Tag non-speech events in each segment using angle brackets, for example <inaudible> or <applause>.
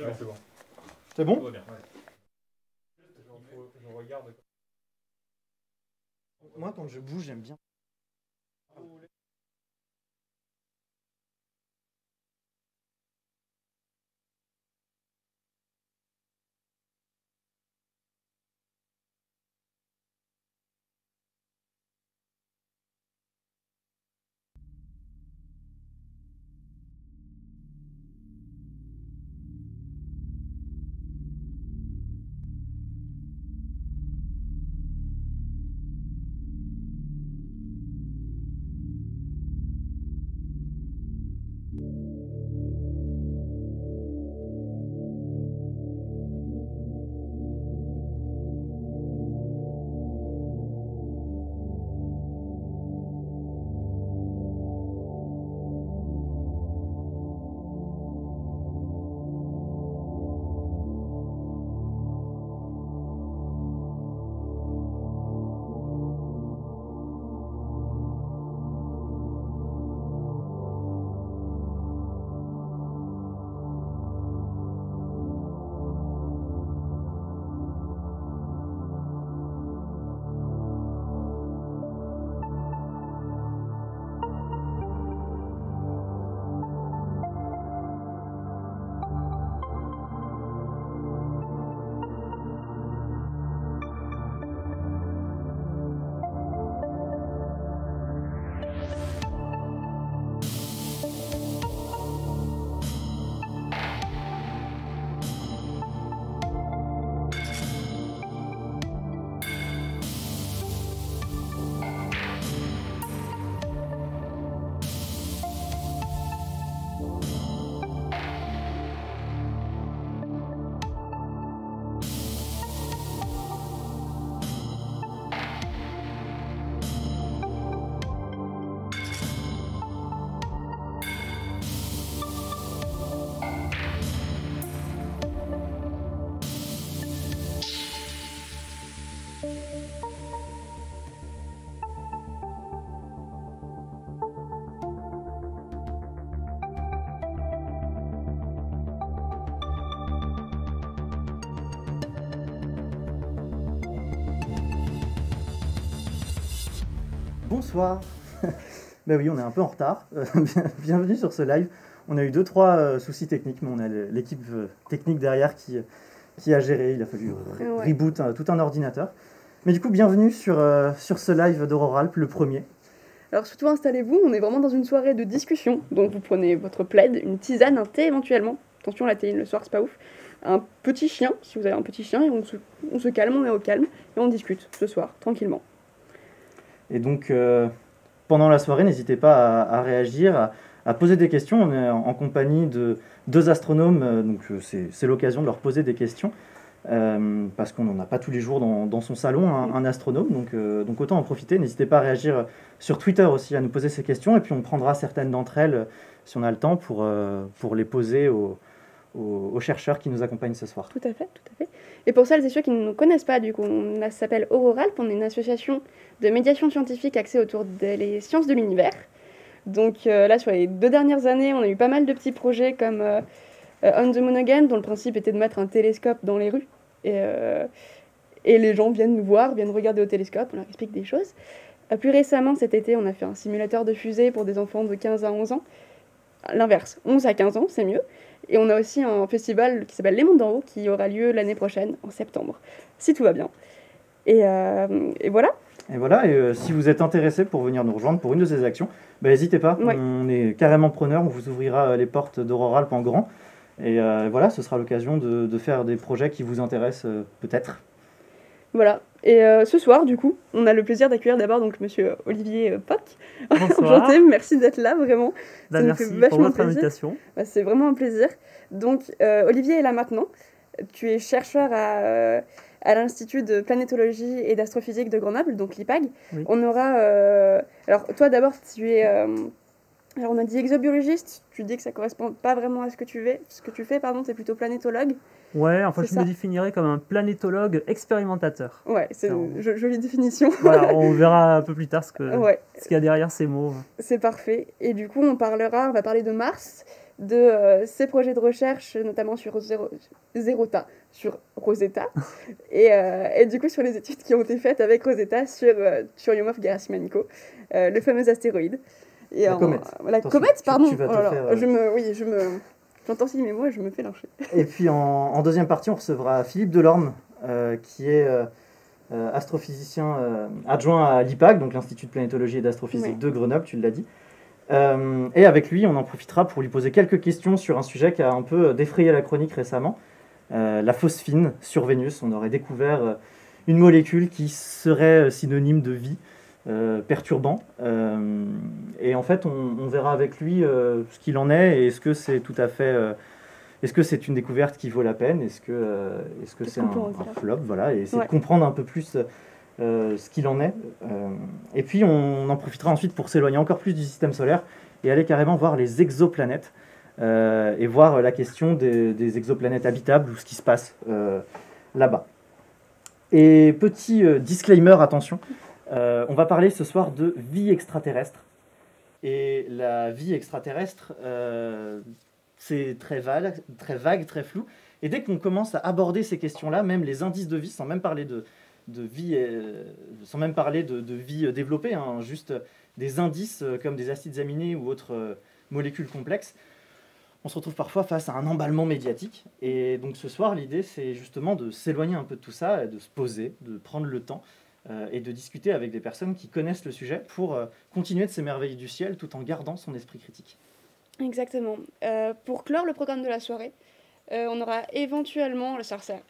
C'est bon, c'est bon. Bien. Moi, quand je bouge, j'aime bien. Bonsoir. <laughs> ben oui, on est un peu en retard. Euh, <laughs> Bienvenue sur ce live. On a eu deux trois euh, soucis techniques, mais on a l'équipe euh, technique derrière qui, qui a géré. Il a fallu euh, Ouais. reboot euh, tout un ordinateur. Mais du coup, bienvenue sur, euh, sur ce live d'Auroralp, le premier. Alors surtout installez-vous, on est vraiment dans une soirée de discussion. Donc vous prenez votre plaid, une tisane, un thé éventuellement. Attention la théine le soir c'est pas ouf. Un petit chien, si vous avez un petit chien, et on se, on se calme, on est au calme, et on discute ce soir, tranquillement. Et donc, euh, pendant la soirée, n'hésitez pas à, réagir, à, poser des questions. On est en, compagnie de deux astronomes, euh, donc euh, c'est l'occasion de leur poser des questions. parce qu'on n'en a pas tous les jours dans, son salon un, astronome, donc, donc autant en profiter. N'hésitez pas à réagir sur Twitter aussi, à nous poser ces questions, et puis on prendra certaines d'entre elles, si on a le temps, pour, pour les poser aux, aux- chercheurs qui nous accompagnent ce soir. Tout à fait, tout à fait. Et pour celles et ceux qui ne nous connaissent pas, du coup, on s'appelle Auroralp, on est une association de médiation scientifique axée autour des sciences de l'univers. Donc euh, là, sur les deux dernières années, on a eu pas mal de petits projets comme euh, euh, On the Moon Again, dont le principe était de mettre un télescope dans les rues. Et, euh, les gens viennent nous voir, viennent regarder au télescope, on leur explique des choses. Plus récemment, cet été, on a fait un simulateur de fusée pour des enfants de 15 à 11 ans. L'inverse, 11 à 15 ans, c'est mieux. Et on a aussi un festival qui s'appelle Les Mondes d'en haut qui aura lieu l'année prochaine, en septembre, si tout va bien. Et, euh, et voilà, Et voilà, et euh, si vous êtes intéressé pour venir nous rejoindre pour une de ces actions, bah, n'hésitez pas, Ouais. on est carrément preneur, on vous ouvrira euh, les portes d'Auroralp en grand. Et euh, voilà, ce sera l'occasion de, de faire des projets qui vous intéressent peut-être. voilà. Et euh, ce soir, du coup, on a le plaisir d'accueillir d'abord donc Monsieur Olivier euh, Poc. <laughs> Enchanté, merci d'être là, vraiment. Bah, ça nous merci fait pour votre plaisir. invitation. Bah, C'est vraiment un plaisir. Donc, euh, Olivier est là maintenant. Tu es chercheur à, euh, à l'Institut de planétologie et d'astrophysique de Grenoble, donc l'IPAG. Oui. On aura. euh, Alors, toi d'abord, tu es. Alors, on a dit exobiologiste. Tu dis que ça correspond pas vraiment à ce que tu fais. Ce que tu fais, pardon, c'est plutôt planétologue. Ouais, enfin, C'est je ça. me définirais comme un planétologue expérimentateur. Ouais, c'est une on- jolie définition. <laughs> voilà, on verra un peu plus tard ce ouais, qu'il y a derrière ces mots. c'est parfait. Et du coup, on parlera, on va parler de Mars, de euh, ses projets de recherche, notamment sur Zero- Zerota, sur Rosetta, <laughs> et, euh, et du coup sur les études qui ont été faites avec Rosetta sur euh, Churyumov-Gerasimenko, euh, le fameux astéroïde. Et La en- comète. La Attention, comète, tu- pardon. tu vas te Oh faire, je me, oui, je me, j'entends mes mots et je me fais lyncher. <laughs> Et puis en, en deuxième partie, on recevra Philippe Delorme, euh, qui est euh, euh, astrophysicien euh, adjoint à l'IPAG, donc l'Institut de planétologie et d'astrophysique de Grenoble, tu l'as dit. Et avec lui, on en profitera pour lui poser quelques questions sur un sujet qui a un peu défrayé la chronique récemment, la phosphine sur Vénus. On aurait découvert une molécule qui serait synonyme de vie, euh, perturbant. Euh, et en fait, on, on verra avec lui euh, ce qu'il en est et est-ce que c'est tout à fait... est-ce que c'est une découverte qui vaut la peine Est-ce que est-ce que c'est un, flop Voilà, et essayer Ouais. de comprendre un peu plus ce qu'il en est. Et puis on en profitera ensuite pour s'éloigner encore plus du système solaire et aller carrément voir les exoplanètes et voir la question des, des exoplanètes habitables ou ce qui se passe là-bas. Et petit disclaimer, attention, euh, on va parler ce soir de vie extraterrestre. Et la vie extraterrestre, euh, c'est très vague, très vague, très flou. Et dès qu'on commence à aborder ces questions-là, même les indices de vie, sans même parler de, vie, euh, sans même parler de, vie développée, hein, juste des indices comme des acides aminés ou autres molécules complexes, on se retrouve parfois face à un emballement médiatique. Et donc ce soir, l'idée, c'est justement de s'éloigner un peu de tout ça, de se poser, de prendre le temps euh, et de discuter avec des personnes qui connaissent le sujet pour euh, continuer de s'émerveiller du ciel tout en gardant son esprit critique. Exactement. Euh, pour clore le programme de la soirée, on aura éventuellement,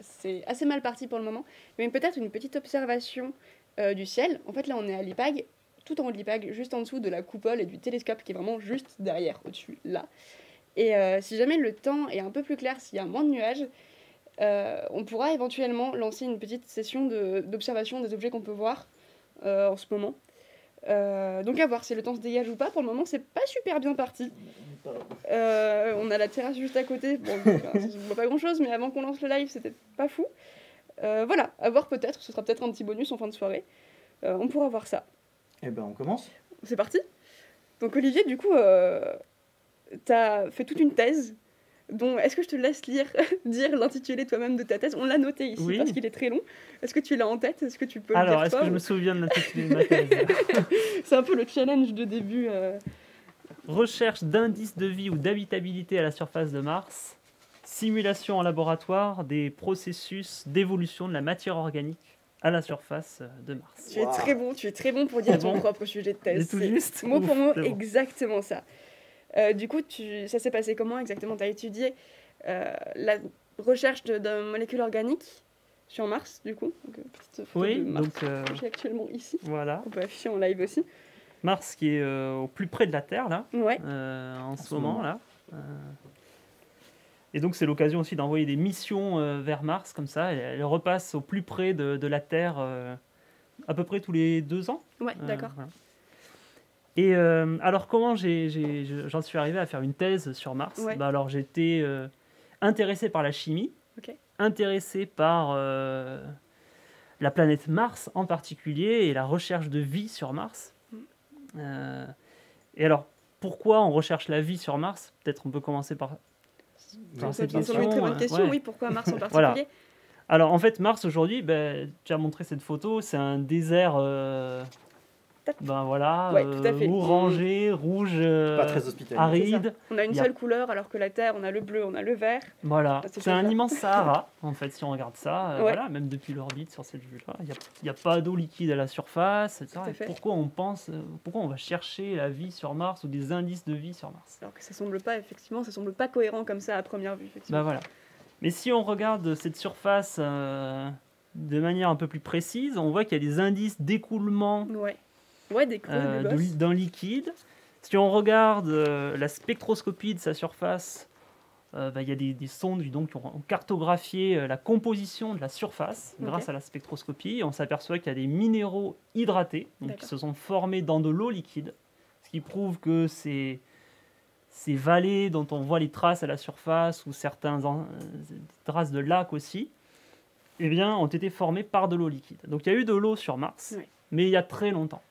c'est assez mal parti pour le moment, mais peut-être une petite observation du ciel. En fait, là, on est à l'IPAG, tout en haut de l'IPAG, juste en dessous de la coupole et du télescope qui est vraiment juste derrière, au-dessus, là. Et si jamais le temps est un peu plus clair, s'il y a moins de nuages, euh, on pourra éventuellement lancer une petite session de- d'observation des objets qu'on peut voir euh, en ce moment. Euh, donc à voir si le temps se dégage ou pas. Pour le moment, c'est pas super bien parti. On a la terrasse juste à côté. Bon, <laughs> enfin, on voit pas grand chose, mais avant qu'on lance le live, c'était pas fou. Voilà, à voir peut-être. Ce sera peut-être un petit bonus en fin de soirée. On pourra voir ça. Eh ben, on commence. C'est parti. Donc Olivier, du coup, euh, t'as fait toute une thèse. Dont est-ce que je te laisse lire, <laughs> dire l'intitulé toi-même de ta thèse? On l'a noté ici Oui. parce qu'il est très long. Est-ce que tu l'as en tête? Est-ce que tu peux le Alors, dire est-ce que je me souviens de l'intitulé de ma thèse? <laughs> C'est un peu le challenge de début. euh. Recherche d'indices de vie ou d'habitabilité à la surface de Mars. Simulation en laboratoire des processus d'évolution de la matière organique à la surface euh, de Mars. Tu es très bon, tu es très bon pour dire C'est ton bon propre sujet de thèse. C'est tout juste Mot pour mot, bon. exactement ça. Euh, du coup, tu... ça s'est passé comment exactement? Tu as étudié euh, la recherche de, de molécules organiques sur Mars, du coup. Donc, euh, petite photo Oui, de Mars donc euh, que j'ai actuellement ici. voilà. On peut afficher en live aussi. Mars qui est euh, au plus près de la Terre, là, Ouais, euh, en, ce ce moment. moment. là. Et donc, c'est l'occasion aussi d'envoyer des missions euh, vers Mars, comme ça. Elle, elle repasse au plus près de, de la Terre euh, à peu près tous les deux ans. ouais, Euh, d'accord. voilà. Et euh, alors, comment j'en suis arrivé à faire une thèse sur Mars Ouais. Bah, Alors, j'étais euh, intéressé par la chimie, intéressé par euh, la planète Mars en particulier et la recherche de vie sur Mars. Mm. Euh, et alors, pourquoi on recherche la vie sur Mars? Peut-être on peut commencer par C'est une très bonne question, ouais. oui. Pourquoi Mars en <laughs> Voilà. particulier? Alors en fait, Mars aujourd'hui, ben, tu as montré cette photo, c'est un désert. Ben voilà, Ouais, tout à fait. orangé, rouge, euh, Pas très hospitalier. aride. On a une a- seule couleur, alors que la Terre, on a le bleu, on a le vert. Voilà, Ah, c'est un immense <laughs> Sahara en fait si on regarde ça, euh, Ouais. voilà, même depuis l'orbite sur cette vue-là, il n'y a, pas d'eau liquide à la surface, etc. Et. Pourquoi on pense, euh, pourquoi on va chercher la vie sur Mars ou des indices de vie sur Mars? Alors que ça semble pas, effectivement, ça semble pas cohérent comme ça à première vue. Effectivement. Ben voilà. Mais si on regarde cette surface euh, de manière un peu plus précise, on voit qu'il y a des indices d'écoulement Ouais. Ouais, des creux, euh, des bosses. d'un liquide. Si on regarde euh, la spectroscopie de sa surface, euh, bah, il y a des, des sondes donc, qui ont cartographié la composition de la surface grâce à la spectroscopie. Et on s'aperçoit qu'il y a des minéraux hydratés donc, qui se sont formés dans de l'eau liquide, ce qui prouve que ces, ces vallées dont on voit les traces à la surface ou euh, traces de lacs aussi, eh bien, ont été formées par de l'eau liquide. Donc il y a eu de l'eau sur Mars, mais il y a très longtemps.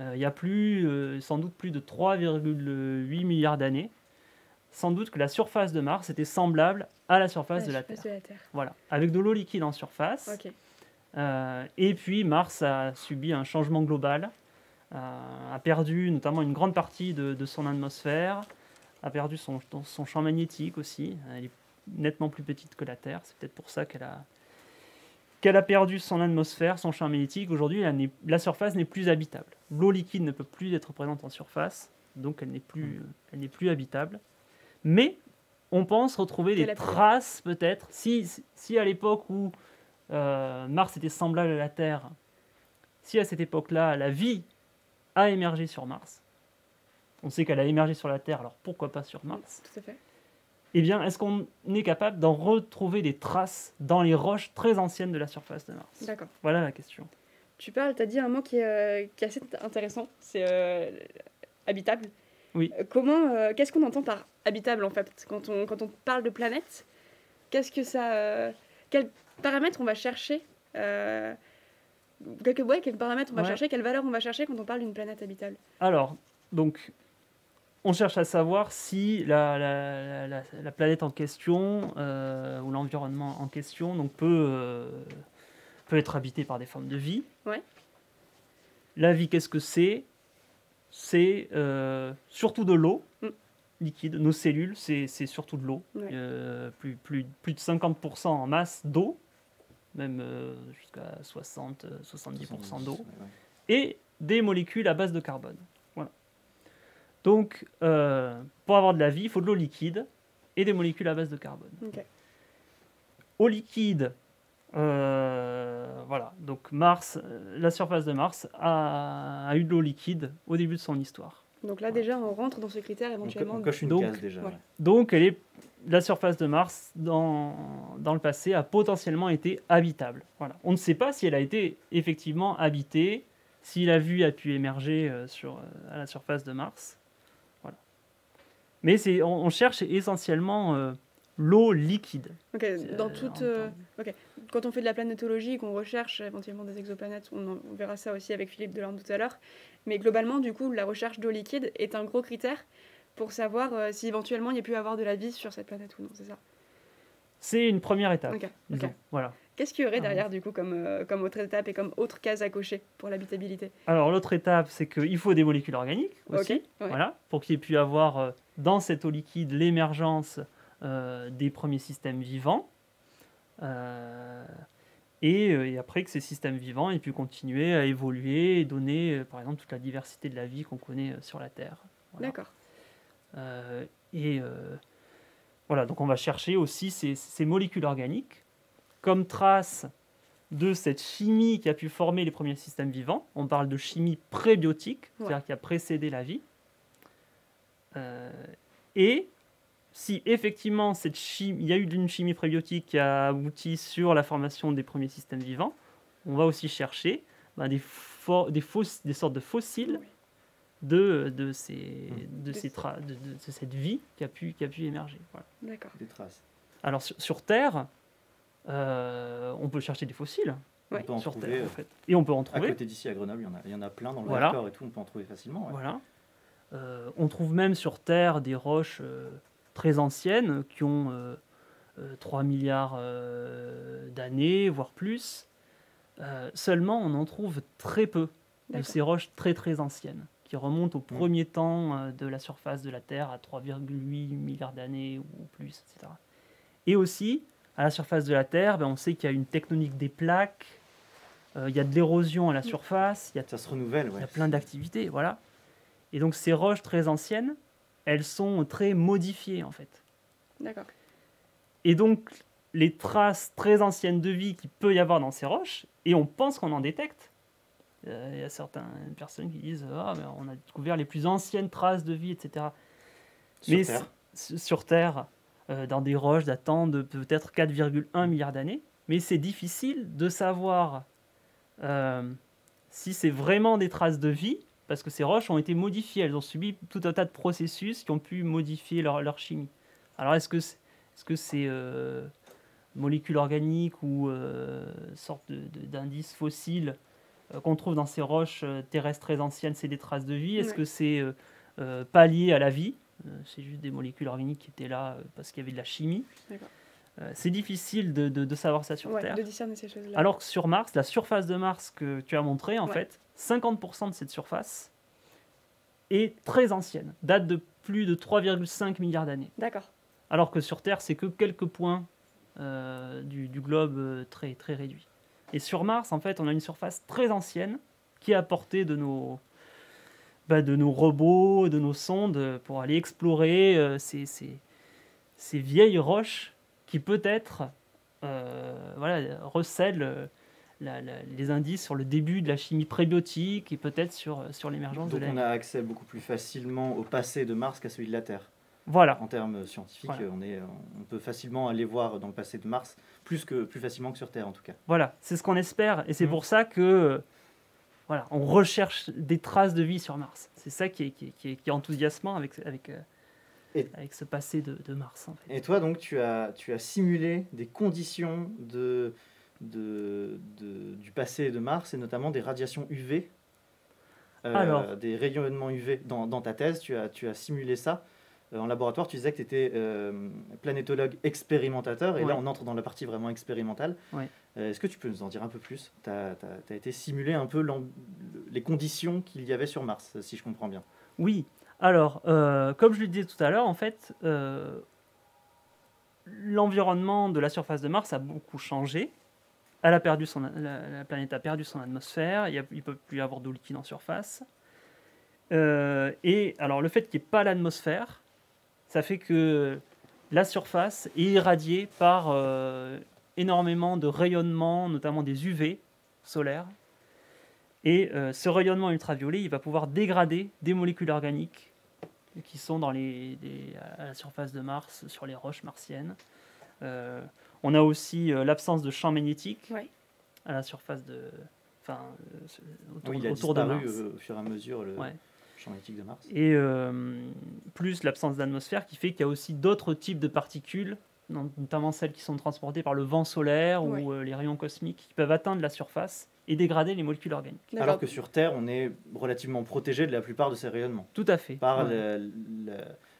Euh, il y a plus, euh, sans doute plus de 3,8 milliards d'années. sans doute que la surface de Mars était semblable à la surface, de, la surface Terre. de la Terre. Voilà, avec de l'eau liquide en surface. Euh, et puis Mars a subi un changement global, euh, a perdu notamment une grande partie de, de son atmosphère, a perdu son, son champ magnétique aussi. Elle est nettement plus petite que la Terre. C'est peut-être pour ça qu'elle a, qu'elle a perdu son atmosphère, son champ magnétique. Aujourd'hui, la surface n'est plus habitable. L'eau liquide ne peut plus être présente en surface, donc elle n'est plus, elle n'est plus habitable. Mais on pense retrouver des traces, peut-être, si, si à l'époque où euh, Mars était semblable à la Terre, si à cette époque-là, la vie a émergé sur Mars, on sait qu'elle a émergé sur la Terre, alors pourquoi pas sur Mars? Tout à fait. Eh bien, est-ce qu'on est capable d'en retrouver des traces dans les roches très anciennes de la surface de Mars D'accord. Voilà la question. Tu parles, tu as dit un mot qui est, euh, qui est assez intéressant, c'est euh, habitable. Oui. Euh, Comment, euh, qu'est-ce qu'on entend par habitable en fait? Quand on, quand on parle de planète Qu'est-ce que ça, quels paramètres on va chercher quelques, ouais, quels paramètres on va Ouais. chercher, quelles valeurs on va chercher quand on parle d'une planète habitable? Alors, donc, on cherche à savoir si la, la- la- la- la planète en question euh, ou l'environnement en question donc, peut, euh, peut être habité par des formes de vie. Ouais. La vie, qu'est-ce que c'est? C'est euh, surtout de l'eau Mm. liquide. Nos cellules, c'est c'est surtout de l'eau. Ouais. Euh, plus, plus, plus de 50% en masse d'eau, même euh, jusqu'à 60-70% d'eau ouais. et des molécules à base de carbone. Donc, euh, pour avoir de la vie, il faut de l'eau liquide et des molécules à base de carbone. Ok. Eau liquide, euh, voilà. Donc Mars, euh, la surface de Mars a, a eu de l'eau liquide au début de son histoire. Donc là déjà on rentre dans ce critère éventuellement. on coche une Donc, déjà. ouais. Donc, elle est, la surface de Mars, dans, dans le passé, a potentiellement été habitable. Voilà. On ne sait pas si elle a été effectivement habitée, si la vie a pu émerger euh, sur, euh, à la surface de Mars. Mais c'est, on, on cherche essentiellement euh, l'eau liquide. Ok, dans Euh, toute, en euh, quand on fait de la planétologie, qu'on recherche éventuellement des exoplanètes, on, en- on verra ça aussi avec Philippe Delorme tout à l'heure. Mais globalement, du coup, la recherche d'eau liquide est un gros critère pour savoir euh, si éventuellement il y a pu avoir de la vie sur cette planète ou non, c'est ça? C'est une première étape. Ok, ok. disons. Voilà. Qu'est-ce qu'il y aurait Ah. derrière, du coup, comme, euh, comme autre étape et comme autre case à cocher pour l'habitabilité? Alors, l'autre étape, c'est qu'il faut des molécules organiques aussi. Ouais. Voilà, pour qu'il y ait pu avoir dans cette eau liquide l'émergence euh, des premiers systèmes vivants. Euh, et, euh, et après que ces systèmes vivants aient pu continuer à évoluer et donner, par exemple, toute la diversité de la vie qu'on connaît sur la Terre. Voilà. D'accord. Euh, et voilà, donc on va chercher aussi ces, ces molécules organiques comme trace de cette chimie qui a pu former les premiers systèmes vivants. On parle de chimie prébiotique, c'est-à-dire qui a précédé la vie. Euh, et si effectivement cette chimie, il y a eu une chimie prébiotique qui a abouti sur la formation des premiers systèmes vivants, on va aussi chercher ben, des, sortes de fossiles de, de, ces, de, De ces ces- tra- de, de- de cette vie qui a pu, qui a pu émerger. Voilà. D'accord. Des traces. Alors sur, sur Terre, euh, on peut chercher des fossiles Ouais. On peut en sur trouver. Terre, en fait. Et on peut en À trouver. côté d'ici, à Grenoble, il y en a, il y en a plein dans le Voilà. Et tout, on peut en trouver facilement. ouais. Voilà. Euh, on trouve même sur Terre des roches euh, très anciennes qui ont euh, euh, 3 milliards euh, d'années, voire plus. Euh, seulement, on en trouve très peu de ces roches très très anciennes qui remontent au premier temps euh, de la surface de la Terre à 3,8 milliards d'années ou plus, etc. Et aussi, à la surface de la Terre, ben, on sait qu'il y a une tectonique des plaques, euh, il y a de l'érosion à la surface, il y a Ça se renouvelle, il ouais. y a plein d'activités, voilà. Et donc ces roches très anciennes, elles sont très modifiées en fait. D'accord. Et donc les traces très anciennes de vie qu'il peut y avoir dans ces roches, et on pense qu'on en détecte. Euh, Il y a certaines personnes qui disent ah mais on a découvert les plus anciennes traces de vie, etc. Sur mais Terre. sur Terre, euh, dans des roches datant de peut-être 4,1 milliards d'années, mais c'est difficile de savoir euh, si c'est vraiment des traces de vie, parce que ces roches ont été modifiées, elles ont subi tout un tas de processus qui ont pu modifier leur, leur chimie. Alors est-ce que c'est est-ce que c'est euh, molécules organiques ou euh, sorte de- de- d'indices fossiles euh, qu'on trouve dans ces roches euh, terrestres très anciennes, c'est des traces de vie? Est-ce Ouais. que c'est euh, euh, pas lié à la vie? Euh, c'est juste des molécules organiques qui étaient là euh, parce qu'il y avait de la chimie. Euh, c'est difficile de, de- de savoir ça sur Ouais, Terre. de discerner ces choses-là. Alors que sur Mars, la surface de Mars que tu as montré, en Ouais. fait, 50% de cette surface est très ancienne, date de plus de 3,5 milliards d'années. D'accord. Alors que sur Terre, c'est que quelques points euh, du, du globe euh, très, très réduits. Et sur Mars, en fait, on a une surface très ancienne qui est apportée de nos, bah, de nos robots, de nos sondes pour aller explorer euh, ces, ces- ces vieilles roches qui peut-être euh, voilà, recèlent euh, la- la- les indices sur le début de la chimie prébiotique et peut-être sur, sur l'émergence de Donc la on a accès beaucoup plus facilement au passé de Mars qu'à celui de la Terre. Voilà. En termes scientifiques, Voilà. on, est, on peut facilement aller voir dans le passé de Mars, plus, que, plus facilement que sur Terre en tout cas. Voilà, c'est ce qu'on espère, et c'est Mhm. pour ça que euh, voilà, on recherche des traces de vie sur Mars. C'est ça qui est, qui est, qui est- qui est enthousiasmant avec, avec, euh, Et- avec ce passé de, de Mars. En fait. Et toi, donc, tu as, tu as simulé des conditions de, de, de- du passé de Mars et notamment des radiations UV, euh, Alors. des rayonnements UV dans, dans ta thèse. Tu as, tu as simulé ça. Euh, en laboratoire, tu disais que tu étais planétologue expérimentateur, et là on entre dans la partie vraiment expérimentale. Ouais. Euh, Est-ce que tu peux nous en dire un peu plus? Tu as, été simulé un peu les conditions qu'il y avait sur Mars, si je comprends bien. Oui, alors, euh, comme je le disais tout à l'heure, en fait, euh, l'environnement de la surface de Mars a beaucoup changé. La, la planète a perdu son atmosphère, il ne peut plus y avoir d'eau liquide en surface. Euh, et alors, le fait qu'il n'y ait pas l'atmosphère, ça fait que la surface est irradiée par euh, énormément de rayonnements, notamment des UV solaires. Et euh, ce rayonnement ultraviolet, il va pouvoir dégrader des molécules organiques qui sont dans à la surface de Mars, sur les roches martiennes. Euh, on a aussi euh, l'absence de champ magnétique Ouais. à la surface de, enfin, euh, autour, Oui, il a autour de disparu Mars. euh, au fur et à mesure le Ouais. champ magnétique de Mars. Et euh, plus l'absence d'atmosphère qui fait qu'il y a aussi d'autres types de particules, notamment celles qui sont transportées par le vent solaire Ouais. ou euh, les rayons cosmiques, qui peuvent atteindre la surface et dégrader les molécules organiques. Alors que sur Terre, on est relativement protégé de la plupart de ces rayonnements. Tout à fait. Par, Ouais. le, le-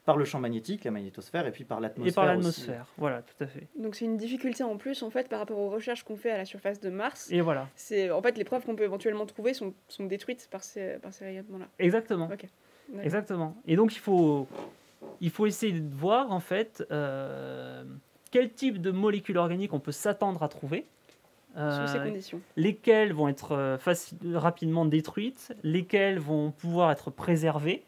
par le champ magnétique, la magnétosphère, et puis par l'atmosphère. Et par l'atmosphère. Voilà, tout à fait. Donc c'est une difficulté en plus en fait par rapport aux recherches qu'on fait à la surface de Mars. Et voilà, C'est en fait les preuves qu'on peut éventuellement trouver sont, sont détruites par ces par ces rayonnements-là. exactement. Ok. D'accord. Exactement. Et donc il faut, il faut essayer de voir en fait euh, quel type de molécules organiques on peut s'attendre à trouver. Sous ces euh, conditions. lesquelles vont être euh, rapidement détruites, lesquelles vont pouvoir être préservées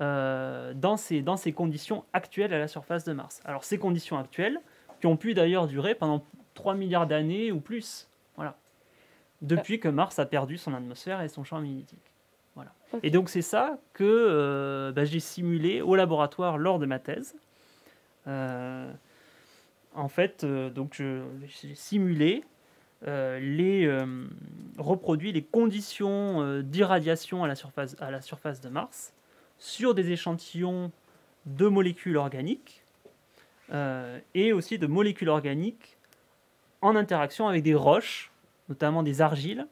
euh, dans, ces, dans ces conditions actuelles à la surface de Mars. Alors ces conditions actuelles, qui ont pu d'ailleurs durer pendant 3 milliards d'années ou plus, voilà, depuis que Mars a perdu son atmosphère et son champ magnétique. Voilà. Et donc c'est ça que euh, bah, j'ai simulé au laboratoire lors de ma thèse. Euh, en fait, donc j'ai simulé euh, les euh, reproduit les conditions euh, d'irradiation à la surface à la surface de Mars sur des échantillons de molécules organiques euh, et aussi de molécules organiques en interaction avec des roches, notamment des argiles,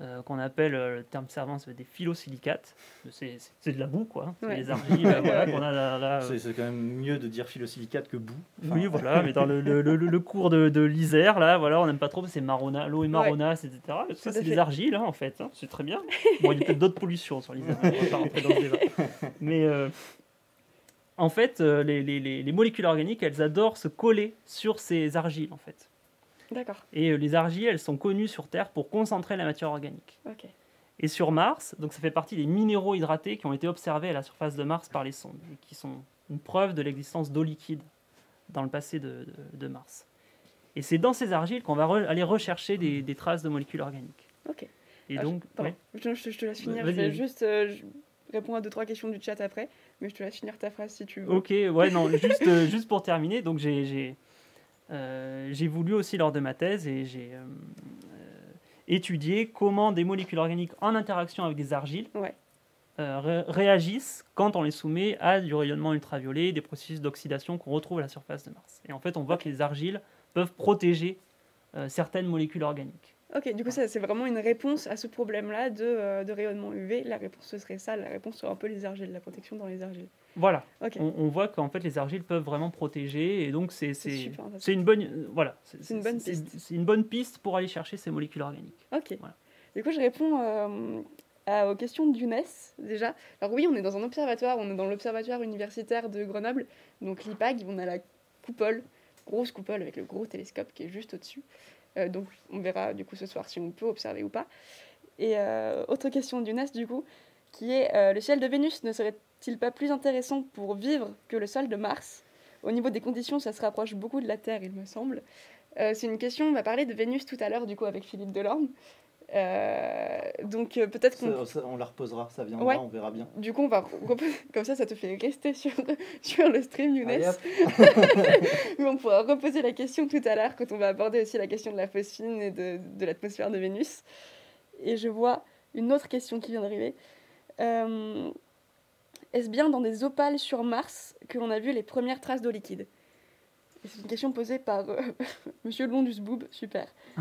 euh, qu'on appelle, euh, le terme servant, c'est des phyllosilicates. C'est de la boue, quoi. C'est Ouais. des argiles euh, voilà, qu'on a là. là, euh, C'est quand même mieux de dire phylosilicate que boue. Enfin, oui, voilà, mais dans le, le, le- le cours de, de l'Isère, là, voilà, on n'aime pas trop, c'est marrona, l'eau est marronasse, etc. Tout ça, c'est des argiles, hein, en fait, hein, c'est très bien. Bon, il y a peut-être d'autres pollutions sur l'Isère, on va pas rentrer dans ce débat. <laughs> Mais euh, en fait, les, les- les- les molécules organiques, elles adorent se coller sur ces argiles, en fait. D'accord. Et euh, les argiles, elles sont connues sur Terre pour concentrer la matière organique. Et sur Mars, donc ça fait partie des minéraux hydratés qui ont été observés à la surface de Mars par les sondes et qui sont une preuve de l'existence d'eau liquide dans le passé de, de- de Mars. Et c'est dans ces argiles qu'on va re- aller rechercher des, des traces de molécules organiques. Ok. Et Ah, donc, Pardon. ouais. Je, te- je te- je te laisse finir. Je juste euh, je répondre à deux trois questions du chat après, mais je te laisse finir ta phrase si tu veux. ok, ouais, non, juste, euh, juste pour terminer, donc j'ai, j'ai, euh, j'ai voulu aussi lors de ma thèse et j'ai euh, euh, étudié comment des molécules organiques en interaction avec des argiles Ouais. ré- réagissent quand on les soumet à du rayonnement ultraviolet, des processus d'oxydation qu'on retrouve à la surface de Mars. Et en fait, on voit que les argiles peuvent protéger certaines molécules organiques. Ok, du coup, ça, c'est vraiment une réponse à ce problème-là de, euh, de rayonnement UV. La réponse, ce serait ça. La réponse serait un peu les argiles, la protection dans les argiles. Voilà, on, on voit qu'en fait les argiles peuvent vraiment protéger et donc c'est une bonne euh, voilà C'est une bonne piste. c'est une bonne piste pour aller chercher ces molécules organiques. Ok. Voilà. Du coup, je réponds euh, à- aux questions de Younes, déjà. Alors oui, on est dans un observatoire, on est dans l'observatoire universitaire de Grenoble, donc l'IPAG, on a la coupole, grosse coupole avec le gros télescope qui est juste au-dessus. Euh, donc on verra du coup ce soir si on peut observer ou pas. Et euh, autre question de Younes, du coup, qui est le ciel de Vénus ne serait-il pas plus intéressant pour vivre que le sol de Mars? Au niveau des conditions, ça se rapproche beaucoup de la Terre, il me semble. Euh, c'est une question, on va parler de Vénus tout à l'heure, du coup, avec Philippe Delorme. Euh, donc euh, peut-être qu'on... Ça- ça, on la reposera, ça viendra, Ouais. on verra bien. Du coup, on va <laughs> comme ça, ça te fait rester <laughs> sur, sur le stream, Younes. <laughs> Mais on pourra reposer la question tout à l'heure quand on va aborder aussi la question de la phosphine et de, de l'atmosphère de Vénus. Et je vois une autre question qui vient d'arriver. Euh, Est-ce bien dans des opales sur Mars que l'on a vu les premières traces d'eau liquide? C'est une question posée par euh, <laughs> Monsieur Londusboob, super. <laughs>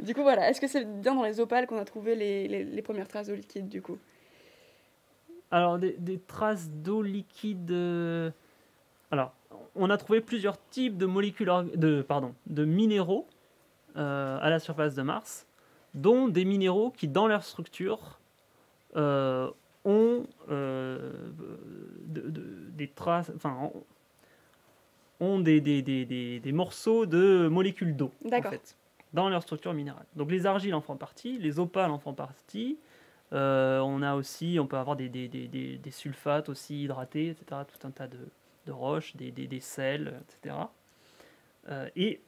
Du coup, voilà. Est-ce que c'est bien dans les opales qu'on a trouvé les, les- les premières traces d'eau liquide, du coup? Alors, des, des traces d'eau liquide. euh, Alors, on a trouvé plusieurs types de molécules, de, pardon, de minéraux euh, à la surface de Mars, dont des minéraux qui, dans leur structure, euh, ont euh, de- de- des traces, enfin, ont- des, des, des, des, des morceaux de molécules d'eau, en D'accord. fait, dans leur structure minérale. Donc, les argiles en font partie, les opales en font partie. Euh, on a aussi, on peut avoir des, des, des, des, des sulfates aussi hydratés, etc. Tout un tas de, de roches, des, des, des sels, etc. Et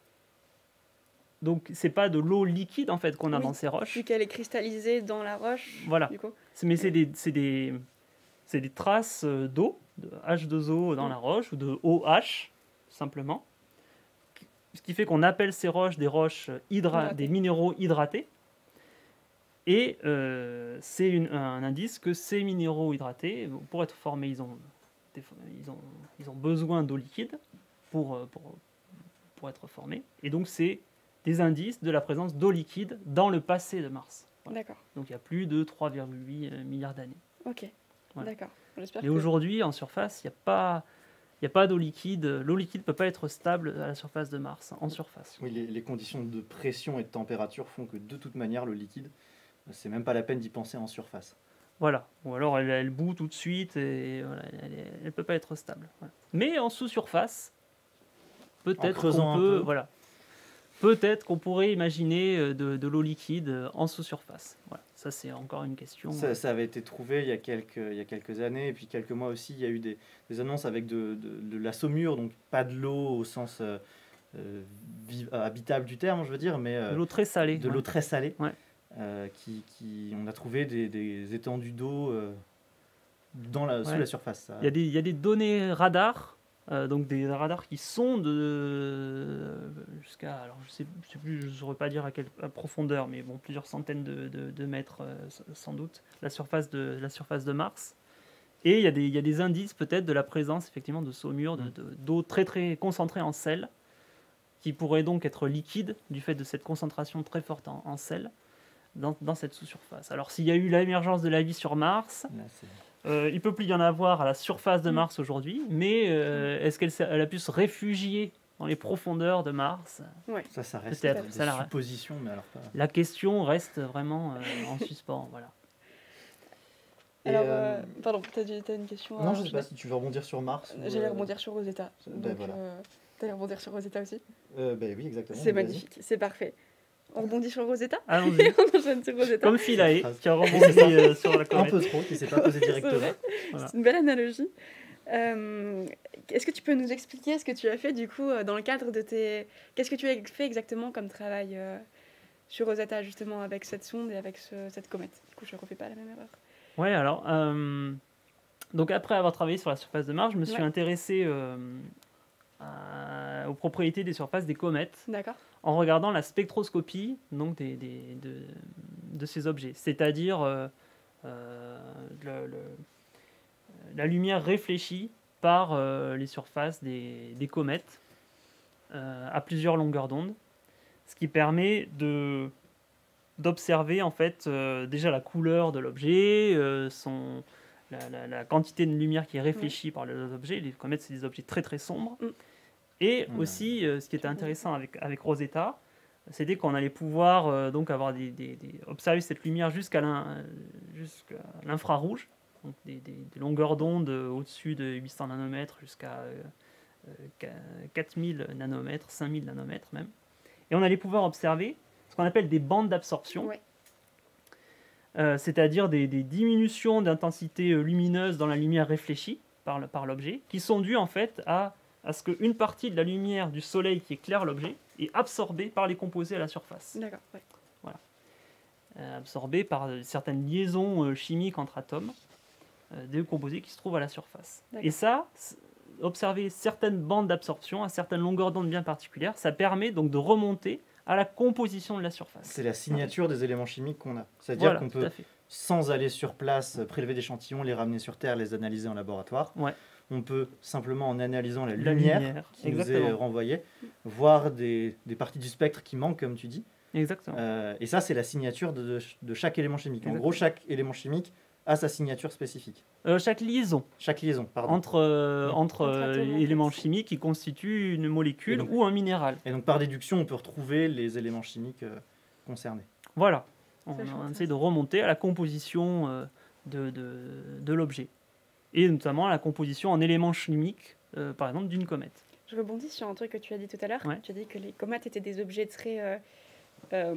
donc, c'est pas de l'eau liquide en fait qu'on a Oui, dans ces roches. Vu qu'elle est cristallisée dans la roche, Voilà. du coup. Mais c'est des, des, traces euh, d'eau, de H2O dans Mm. la roche, ou de OH, simplement. Ce qui fait qu'on appelle ces roches des roches hydra Hydratées. des minéraux hydratés. Et euh, c'est un indice que ces minéraux hydratés, pour être formés, ils ont, des- ils ont, ils ont besoin d'eau liquide pour, euh, pour, pour être formés. Et donc, c'est des indices de la présence d'eau liquide dans le passé de Mars. Voilà. D'accord. Donc il y a plus de 3,8 euh, milliards d'années. Ok. Voilà. D'accord. J'espère Et que. aujourd'hui, en surface, il n'y a pas, il y a pas d'eau liquide. L'eau liquide ne peut pas être stable à la surface de Mars, en surface. Oui, les, les conditions de pression et de température font que de toute manière, le liquide, c'est même pas la peine d'y penser en surface. Voilà. Ou alors elle, elle bout tout de suite et voilà, elle ne peut pas être stable. Voilà. Mais en sous-surface, peut-être qu'on un peut, peu. voilà. Peut-être qu'on pourrait imaginer euh, de, de l'eau liquide euh, en sous-surface. Voilà. Ça, c'est encore une question. Ça, ça avait été trouvé il y, a quelques, il y a quelques années, et puis quelques mois aussi, il y a eu des, des annonces avec de, de- de la saumure, donc pas de l'eau au sens euh, euh, habitable du terme, je veux dire, mais euh, De l'eau très salée. de ouais. l'eau très salée. Ouais. euh, qui, qui- on a trouvé des, des étendues d'eau euh, dans la, sous la surface. ça. Il y, a des, il y a des données radars, euh, donc des radars qui sont de jusqu'à, alors je sais, je sais plus, je ne saurais pas dire à quelle à profondeur, mais bon, plusieurs centaines de, de- de mètres euh, sans doute, la surface de la surface de Mars. Et il y a des, il y a des indices peut-être de la présence effectivement de saumure, de- Mm. de- d'eau très très concentrée en sel, qui pourrait donc être liquide du fait de cette concentration très forte en, en sel dans, dans cette sous-surface. Alors s'il y a eu l'émergence de la vie sur Mars, Là, euh, il peut plus y en avoir à la surface de Mm. Mars aujourd'hui, mais euh, est-ce qu'elle a pu se réfugier dans les profondeurs de Mars? Ça, ça reste Peut-être, des ça suppositions, mais alors pas. La question reste vraiment euh, en suspens. <laughs> Voilà. Et, Alors, euh, euh, pardon, t'as dit- t'as une question non, à je sais pas si tu veux rebondir sur Mars. J'allais euh, rebondir sur Rosetta. ben Donc, voilà. euh, t'allais rebondir sur Rosetta aussi? Euh, ben oui, exactement. C'est magnifique, c'est parfait. On rebondit sur Rosetta Allons-y. <laughs> On enchaîne sur Rosetta. Comme Philae, Phrase. qui a rebondi euh, sur la Un comète. peu trop, qui s'est pas posé directement. Voilà. C'est une belle analogie. Euh, Est-ce que tu peux nous expliquer ce que tu as fait du coup euh, dans le cadre de tes... Qu'est-ce que tu as fait exactement comme travail euh, sur Rosetta justement avec cette sonde et avec ce- cette comète? Du coup, je ne refais pas la même erreur. Ouais, alors, euh, donc après avoir travaillé sur la surface de Mars, je me suis Ouais. intéressé euh, aux propriétés des surfaces des comètes. En regardant la spectroscopie donc des, des- de, de ces objets, c'est-à-dire euh, euh, le- le- la lumière réfléchie par euh, les surfaces des, des comètes à plusieurs longueurs d'onde. ce qui permet de d'observer en fait déjà la couleur de l'objet, son la, la- la quantité de lumière qui est réfléchie par les objets. Les comètes, c'est des objets très très sombres. Mm. Et Mm. aussi, euh, ce qui était intéressant avec, avec Rosetta, c'était qu'on allait pouvoir euh, donc avoir des, des- des- observer cette lumière jusqu'à l'in- jusqu'à l'infrarouge, donc des, des- des longueurs d'onde euh, au-dessus de 800 nanomètres jusqu'à euh, euh, qua- 4000 nanomètres, 5000 nanomètres même. Et on allait pouvoir observer ce qu'on appelle des bandes d'absorption, Ouais. Euh, c'est-à-dire des, des diminutions d'intensité euh, lumineuse dans la lumière réfléchie par le- par l'objet, qui sont dues en fait à, à ce qu'une partie de la lumière du soleil qui éclaire l'objet est absorbée par les composés à la surface, D'accord. ouais. Euh, absorbée par certaines liaisons chimiques entre atomes des composés qui se trouvent à la surface. D'accord. Et ça, observer certaines bandes d'absorption à certaines longueurs d'onde bien particulières, ça permet donc de remonter à la composition de la surface. C'est la signature des éléments chimiques qu'on a. C'est-à-dire Voilà, qu'on peut, sans aller sur place, prélever des échantillons, les ramener sur Terre, les analyser en laboratoire. Ouais. On peut simplement, en analysant la, La lumière, lumière, qui nous est renvoyée, voir des, des parties du spectre qui manquent, comme tu dis. Exactement. Euh, et ça, c'est la signature de, chaque élément chimique. En gros, chaque élément chimique a sa signature spécifique. Euh, chaque liaison Chaque liaison, pardon. entre, euh, Ouais. entre Entre euh, éléments chimiques qui constituent une molécule donc- ou un minéral. Et donc, par déduction, on peut retrouver les éléments chimiques euh, concernés. Voilà. On, essaie de remonter à la composition euh, de, de, de l'objet. Et notamment à la composition en éléments chimiques, euh, par exemple, d'une comète. Je rebondis sur un truc que tu as dit tout à l'heure. Ouais. Tu as dit que les comètes étaient des objets très euh,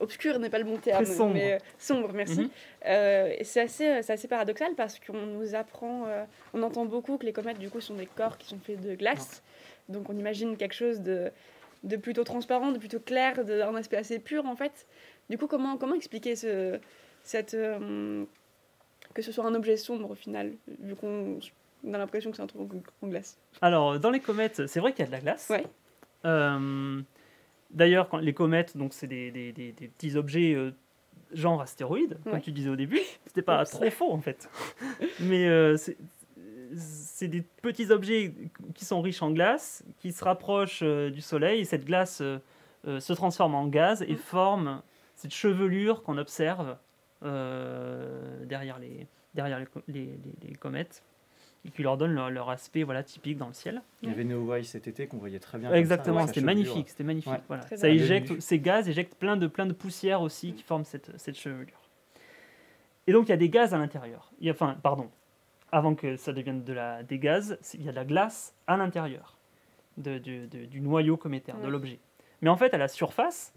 obscurs, n'est pas le bon terme, mais euh, sombres, merci. Euh, et c'est assez, paradoxal parce qu'on nous apprend, on entend beaucoup que les comètes du coup sont des corps qui sont faits de glace. Donc on imagine quelque chose de, de plutôt transparent, de plutôt clair, d'un aspect assez pur en fait. Du coup, comment, comment expliquer ce, cette, que ce soit un objet sombre au final, vu qu'on on a l'impression que c'est un truc en- en glace? Alors, dans les comètes, c'est vrai qu'il y a de la glace. Ouais. D'ailleurs, quand les comètes, donc c'est des, des- des- des petits objets euh, genre astéroïdes, comme Ouais. tu disais au début. C'était pas trop faux en fait. <laughs> Mais euh, c'est des petits objets qui sont riches en glace, qui se rapprochent euh, du Soleil, et cette glace se transforme en gaz et Mhm. forme cette chevelure qu'on observe derrière, les, derrière les, co- les- les- les comètes, et qui leur donne leur, leur aspect voilà, typique dans le ciel. Il y avait Neowise cet été qu'on voyait très bien. Exactement, c'était chevelure. magnifique, c'était magnifique. Ouais. Voilà. Très Ça bien. éjecte, ces gaz éjectent plein de, plein de poussière aussi qui forment cette, cette chevelure. Et donc il y a des gaz à l'intérieur. Il y a- Enfin, pardon, avant que ça devienne de la, des gaz, il y a de la glace à l'intérieur de- du- de- du noyau cométaire, de l'objet. Mais en fait, à la surface,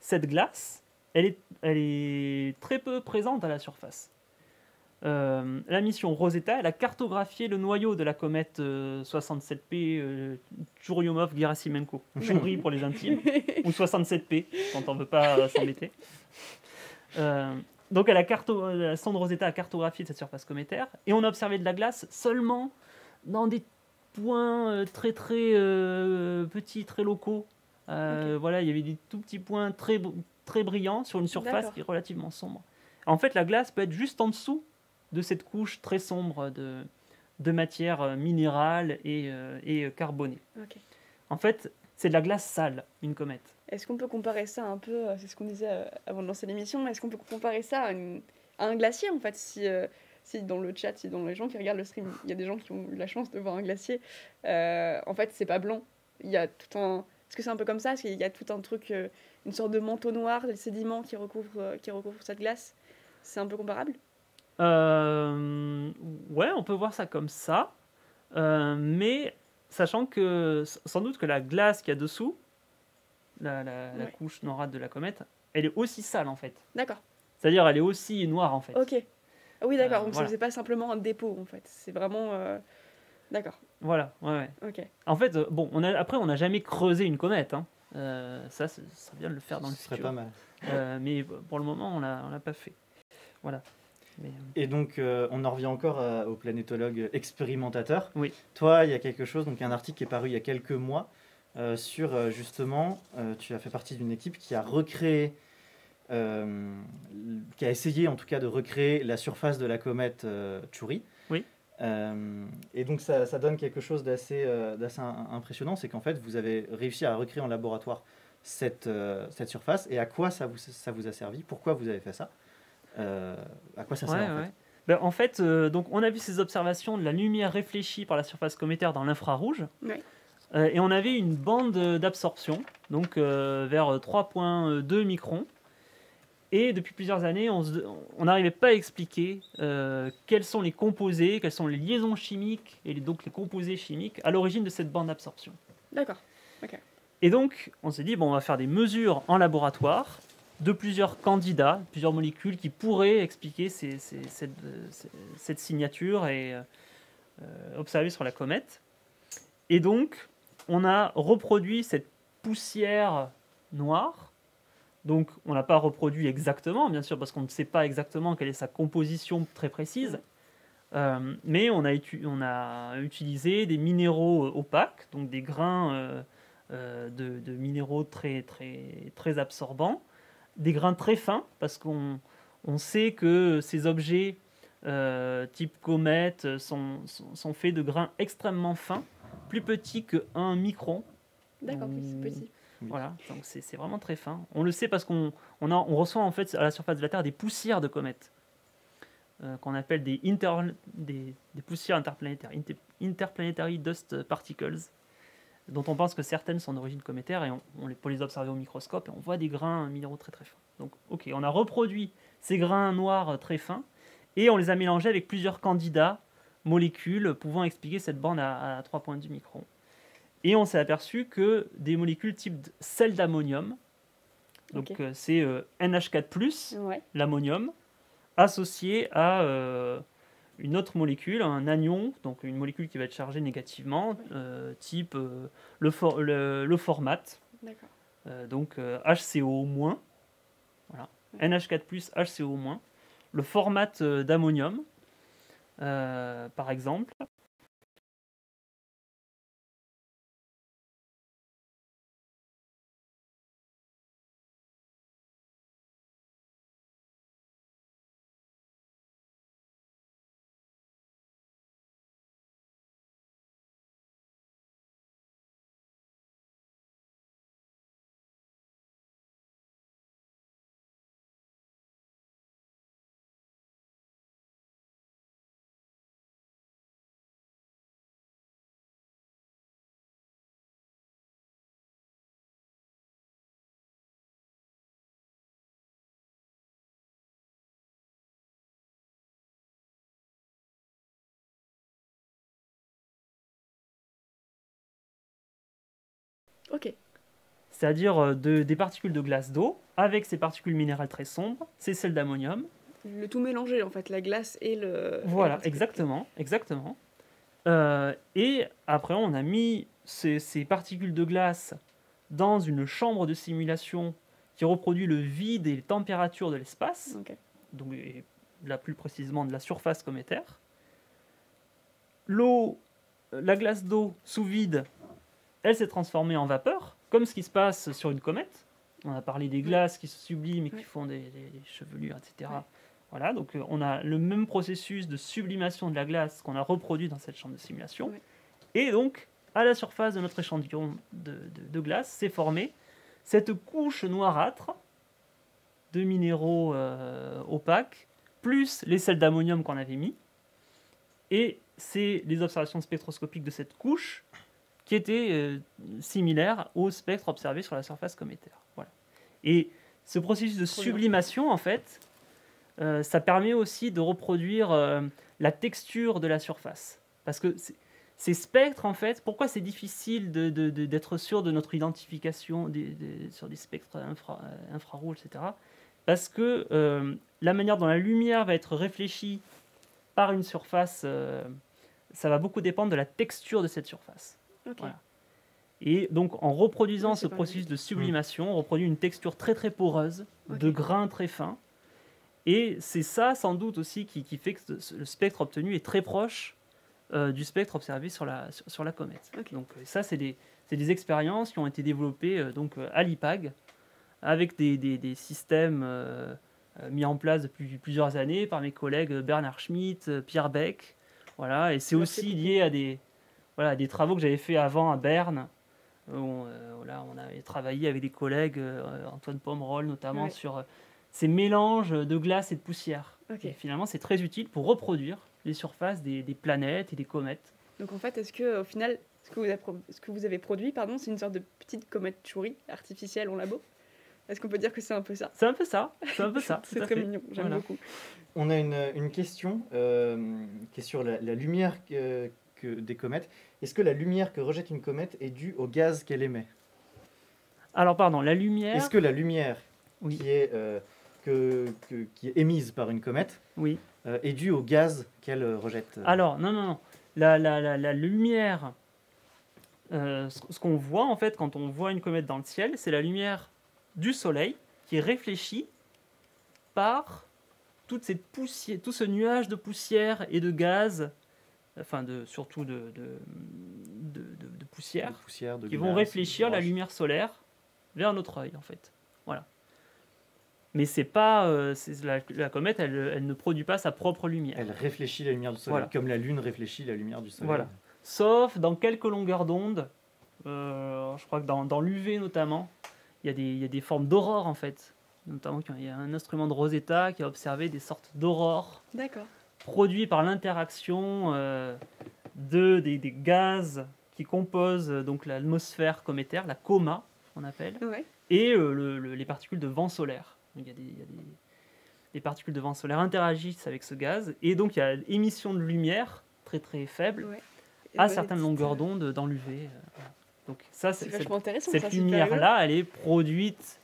cette glace, elle est, elle est très peu présente à la surface. Euh, la mission Rosetta, elle a cartographié le noyau de la comète euh, 67P euh, Churyumov-Gerasimenko. Churi pour les intimes, <laughs> ou 67P quand on ne veut pas euh, s'embêter. Euh, donc elle a carto la sonde Rosetta a cartographié cette surface cométaire et on a observé de la glace seulement dans des points euh, très très euh, petits, très locaux. Euh, Voilà, il y avait des tout petits points très, très brillants sur une surface qui est relativement sombre. En fait, la glace peut être juste en dessous de cette couche très sombre de, de matière euh, minérale et, euh, et euh, carbonée. En fait, c'est de la glace sale, une comète. Est-ce qu'on peut comparer ça un peu, c'est ce qu'on disait avant de lancer l'émission, est-ce qu'on peut comparer ça à, une- à un glacier en fait si, si dans le chat, si dans les gens qui regardent le stream, il y a des gens qui ont eu la chance de voir un glacier, euh, en fait c'est pas blanc, il y a tout un... Est-ce que c'est un peu comme ça? Est-ce qu'il y a tout un truc, une sorte de manteau noir, des sédiments qui recouvrent, qui recouvrent cette glace? C'est un peu comparable? Euh, ouais, on peut voir ça comme ça, Euh, mais sachant que sans doute que la glace qu'il y a dessous, la, la- la Ouais. couche noirâtre de la comète, elle est aussi sale en fait. D'accord, C'est-à-dire elle est aussi noire en fait. ok. Ah oui d'accord, Euh, donc voilà. c'est pas simplement un dépôt en fait, c'est vraiment... euh, D'accord, Voilà, ouais, ouais. ok. En fait, bon, on a, après on n'a jamais creusé une comète. hein. Euh, ça, ça vient de le faire dans le Ce serait futur. pas mal. Euh, mais pour le moment, on l'a on l'a pas fait. Voilà. Mais, euh, Et donc, euh, on en revient encore à- au planétologue expérimentateur. Oui. Toi, il y a quelque chose, donc un article qui est paru il y a quelques mois euh, sur euh, justement, euh, tu as fait partie d'une équipe qui a recréé, euh, qui a essayé en tout cas de recréer la surface de la comète euh, Chury. Oui. Euh, et donc ça, ça donne quelque chose d'assez euh, d'assez im- impressionnant, c'est qu'en fait vous avez réussi à recréer en laboratoire cette, euh, cette surface et à quoi ça vous, ça vous a servi? Pourquoi vous avez fait ça? Euh, À quoi ça sert Ouais, en fait ouais. Ben, en fait, euh, donc on a vu ces observations de la lumière réfléchie par la surface cométaire dans l'infrarouge. Ouais. Euh, et on avait une bande d'absorption, donc euh, vers 3.2 microns. Et depuis plusieurs années, on n'arrivait pas à expliquer euh, quels sont les composés, quelles sont les liaisons chimiques et les- donc les composés chimiques à l'origine de cette bande d'absorption. D'accord. Et donc, on s'est dit, bon, on va faire des mesures en laboratoire de plusieurs candidats, plusieurs molécules qui pourraient expliquer euh, cette signature et euh, euh, observer sur la comète. Et donc, on a reproduit cette poussière noire. Donc, on n'a pas reproduit exactement, bien sûr, parce qu'on ne sait pas exactement quelle est sa composition très précise. Mais on a, utilisé des minéraux opaques, donc des grains de, de minéraux très, très, très absorbants, des grains très fins, parce qu'on on sait que ces objets euh, type comète sont, sont, sont faits de grains extrêmement fins, plus petits que 1 micron. D'accord, Mmh. petit. Oui. Voilà, donc c'est c'est vraiment très fin. On le sait parce qu'on on a- on reçoit en fait à la surface de la Terre des poussières de comètes, euh, qu'on appelle des, inter- des, des poussières interplanétaires, inter- interplanetary dust particles, dont on pense que certaines sont d'origine cométaire et on, on les peut les observer au microscope et on voit des grains minéraux très très fins. Donc ok, on a reproduit ces grains noirs très fins et on les a mélangés avec plusieurs candidats molécules pouvant expliquer cette bande à, à 3,2 microns. Et on s'est aperçu que des molécules type de sel d'ammonium, donc euh, c'est euh, NH4+, Ouais. l'ammonium, associé à euh, une autre molécule, un anion, donc une molécule qui va être chargée négativement, euh, type euh, le, for- le, le formate, D'accord. euh, donc HCO-. Voilà. NH4, HCO-. Le format d'ammonium, par exemple. Ok. c'est-à-dire euh, de- des particules de glace d'eau avec ces particules minérales très sombres, c'est celle d'ammonium. Le tout mélangé, en fait, la glace et le. Voilà, exactement, exactement. Euh, et après, on a mis ces, ces particules de glace dans une chambre de simulation qui reproduit le vide et les températures de l'espace, donc et là plus précisément de la surface cométaire. L'eau, la glace d'eau sous vide, elle s'est transformée en vapeur, comme ce qui se passe sur une comète. On a parlé des glaces qui se subliment et qui font des, des- des chevelures, etc. Voilà, donc euh, on a le même processus de sublimation de la glace qu'on a reproduit dans cette chambre de simulation. Et donc, à la surface de notre échantillon de, de- de glace, s'est formée cette couche noirâtre de minéraux euh, opaques, plus les sels d'ammonium qu'on avait mis. Et c'est les observations spectroscopiques de cette couche qui étaient euh, similaires au spectre observé sur la surface cométaire. Voilà. Et ce processus de sublimation, en fait, euh, ça permet aussi de reproduire euh, la texture de la surface. Parce que ces spectres, en fait, pourquoi c'est difficile de- de- de- d'être sûr de notre identification des- des- sur des spectres infra, infrarouges, etc. Parce que la manière dont la lumière va être réfléchie par une surface, ça va beaucoup dépendre de la texture de cette surface. Voilà. Et donc, en reproduisant ce processus de sublimation, on reproduit une texture très très poreuse, de grains très fins. Et c'est ça, sans doute aussi, qui, qui fait que le spectre obtenu est très proche euh, du spectre observé sur la, sur, sur la comète. Donc, euh, ça, c'est des, des expériences qui ont été développées euh, donc, à l'IPAG, avec des, des- des systèmes euh, mis en place depuis plusieurs années par mes collègues Bernard Schmitt, Pierre Beck. Voilà, et c'est aussi lié à des, voilà, des travaux que j'avais fait avant à Berne, On, euh, voilà, on avait travaillé avec des collègues, euh, Antoine Pomerol notamment, Ouais. sur euh, ces mélanges de glace et de poussière. Et finalement, c'est très utile pour reproduire les surfaces des, des planètes et des comètes. Donc en fait, est-ce que au final, ce que vous avez, pro- ce que vous avez produit, pardon, c'est une sorte de petite comète chourie artificielle en labo? Est-ce qu'on peut dire que c'est un peu ça? C'est un peu ça, c'est un peu <laughs> ça. C'est très fait. mignon, j'aime Voilà. beaucoup. On a une, une question euh, qui est sur la, la lumière que, que- des comètes. Est-ce que la lumière que rejette une comète est due au gaz qu'elle émet? Alors, pardon, la lumière. Est-ce que la lumière Oui. qui, est, euh, que- que- qui est émise par une comète Oui. euh, est due au gaz qu'elle euh, rejette? Alors, non, non, non. La, la, la, la lumière, euh, ce, ce qu'on voit en fait quand on voit une comète dans le ciel, c'est la lumière du Soleil qui est réfléchie par toute cette poussière, tout ce nuage de poussière et de gaz, enfin de, surtout de, de, de, de- de poussière, de poussière, de qui vont réfléchir la lumière solaire vers notre œil en fait. Voilà. Mais c'est pas, euh, la, la comète, elle, elle ne produit pas sa propre lumière. Elle réfléchit la lumière du soleil, Voilà. comme la lune réfléchit la lumière du soleil. Voilà. Sauf dans quelques longueurs d'onde, euh, je crois que dans, dans l'UV notamment, il y, a des- il y a des formes d'aurore en fait. Notamment, il y a un instrument de Rosetta qui a observé des sortes d'aurores D'accord. Produites par l'interaction euh, de, des, des gaz qui composent euh, donc l'atmosphère cométaire, la coma, on appelle, Ouais. et euh, le- le- les particules de vent solaire. Il y a des, il y a des- les particules de vent solaire interagissent avec ce gaz, et donc il y a émission de lumière très très faible ouais. Et à certaines longueurs d'onde dans l'UV. Donc ça, C'est cette, cette lumière-là, elle est produite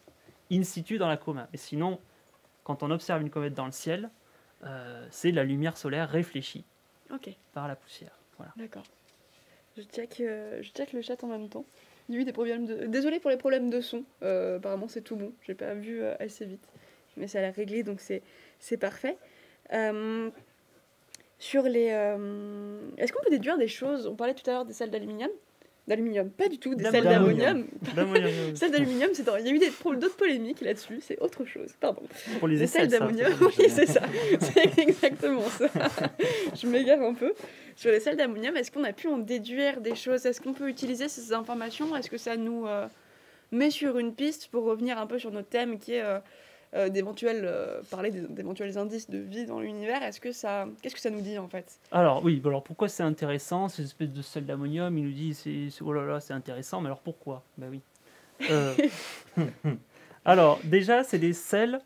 in situ dans la coma. Mais sinon, quand on observe une comète dans le ciel, euh, c'est la lumière solaire réfléchie par la poussière. Voilà. d'accord. Je check, euh, je check le chat en même temps. Il y a eu des problèmes de. Désolée pour les problèmes de son. Euh, apparemment, c'est tout bon. J'ai pas vu assez vite. Mais ça a l'air réglé, donc c'est c'est parfait. Sur les. Est-ce qu'on peut déduire des choses? On parlait tout à l'heure des salles d'aluminium. D'aluminium, pas du tout, des salles D'ammonium. d'ammonium. Celles <laughs> d'aluminium, c'est il y a eu des d'autres polémiques là-dessus, c'est autre chose. Pardon. Pour les salles d'ammonium, c'est oui, c'est ça. C'est <laughs> exactement ça. <laughs> Je m'égare un peu. Sur les salles d'ammonium, est-ce qu'on a pu en déduire des choses? Est-ce qu'on peut utiliser ces informations? Est-ce que ça nous euh, met sur une piste pour revenir un peu sur notre thème qui est euh, euh, d'éventuels, euh, parler d'éventuels indices de vie dans l'univers Est-ce que ça, qu'est-ce que ça nous dit en fait? Alors oui, alors pourquoi c'est intéressant Ces espèces de sel d'ammonium, il nous dit c'est oh là là, c'est intéressant, mais alors pourquoi? Ben oui. Euh, <laughs> alors déjà, c'est des sels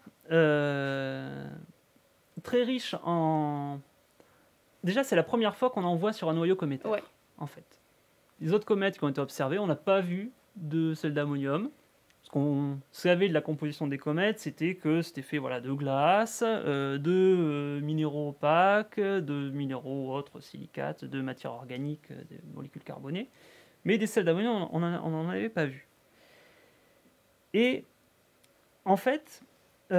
très riches en. Déjà, c'est la première fois qu'on en voit sur un noyau cométaire. Ouais. En fait, les autres comètes qui ont été observées, on n'a pas vu de sel d'ammonium. Ce qu'on savait de la composition des comètes, c'était que c'était fait voilà, de glace, euh, de euh, minéraux opaques, de minéraux autres, silicates, de matières organiques, euh, des molécules carbonées. Mais des sels d'ammonium, on n'en avait pas vu. Et en fait, il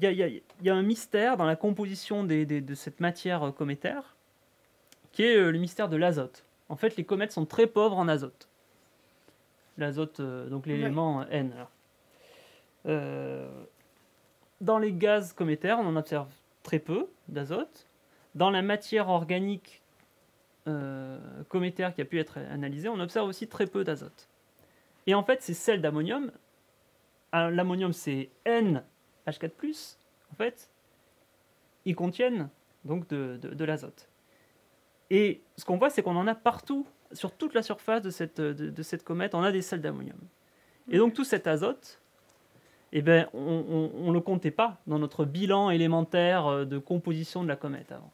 y, a- un mystère dans la composition de cette matière cométaire, qui est le mystère de l'azote. En fait, les comètes sont très pauvres en azote. L'azote, euh, donc l'élément N. Euh, dans les gaz cométaires, on en observe très peu d'azote. Dans la matière organique euh, cométaire qui a pu être analysée, on observe aussi très peu d'azote. Et en fait, ces sels d'ammonium, l'ammonium c'est NH4+, en fait, ils contiennent donc de, de- de l'azote. Et ce qu'on voit, c'est qu'on en a partout, sur toute la surface de cette, de, de cette comète, on a des sels d'ammonium. Et donc tout cet azote, eh ben, on ne le comptait pas dans notre bilan élémentaire euh, de composition de la comète avant.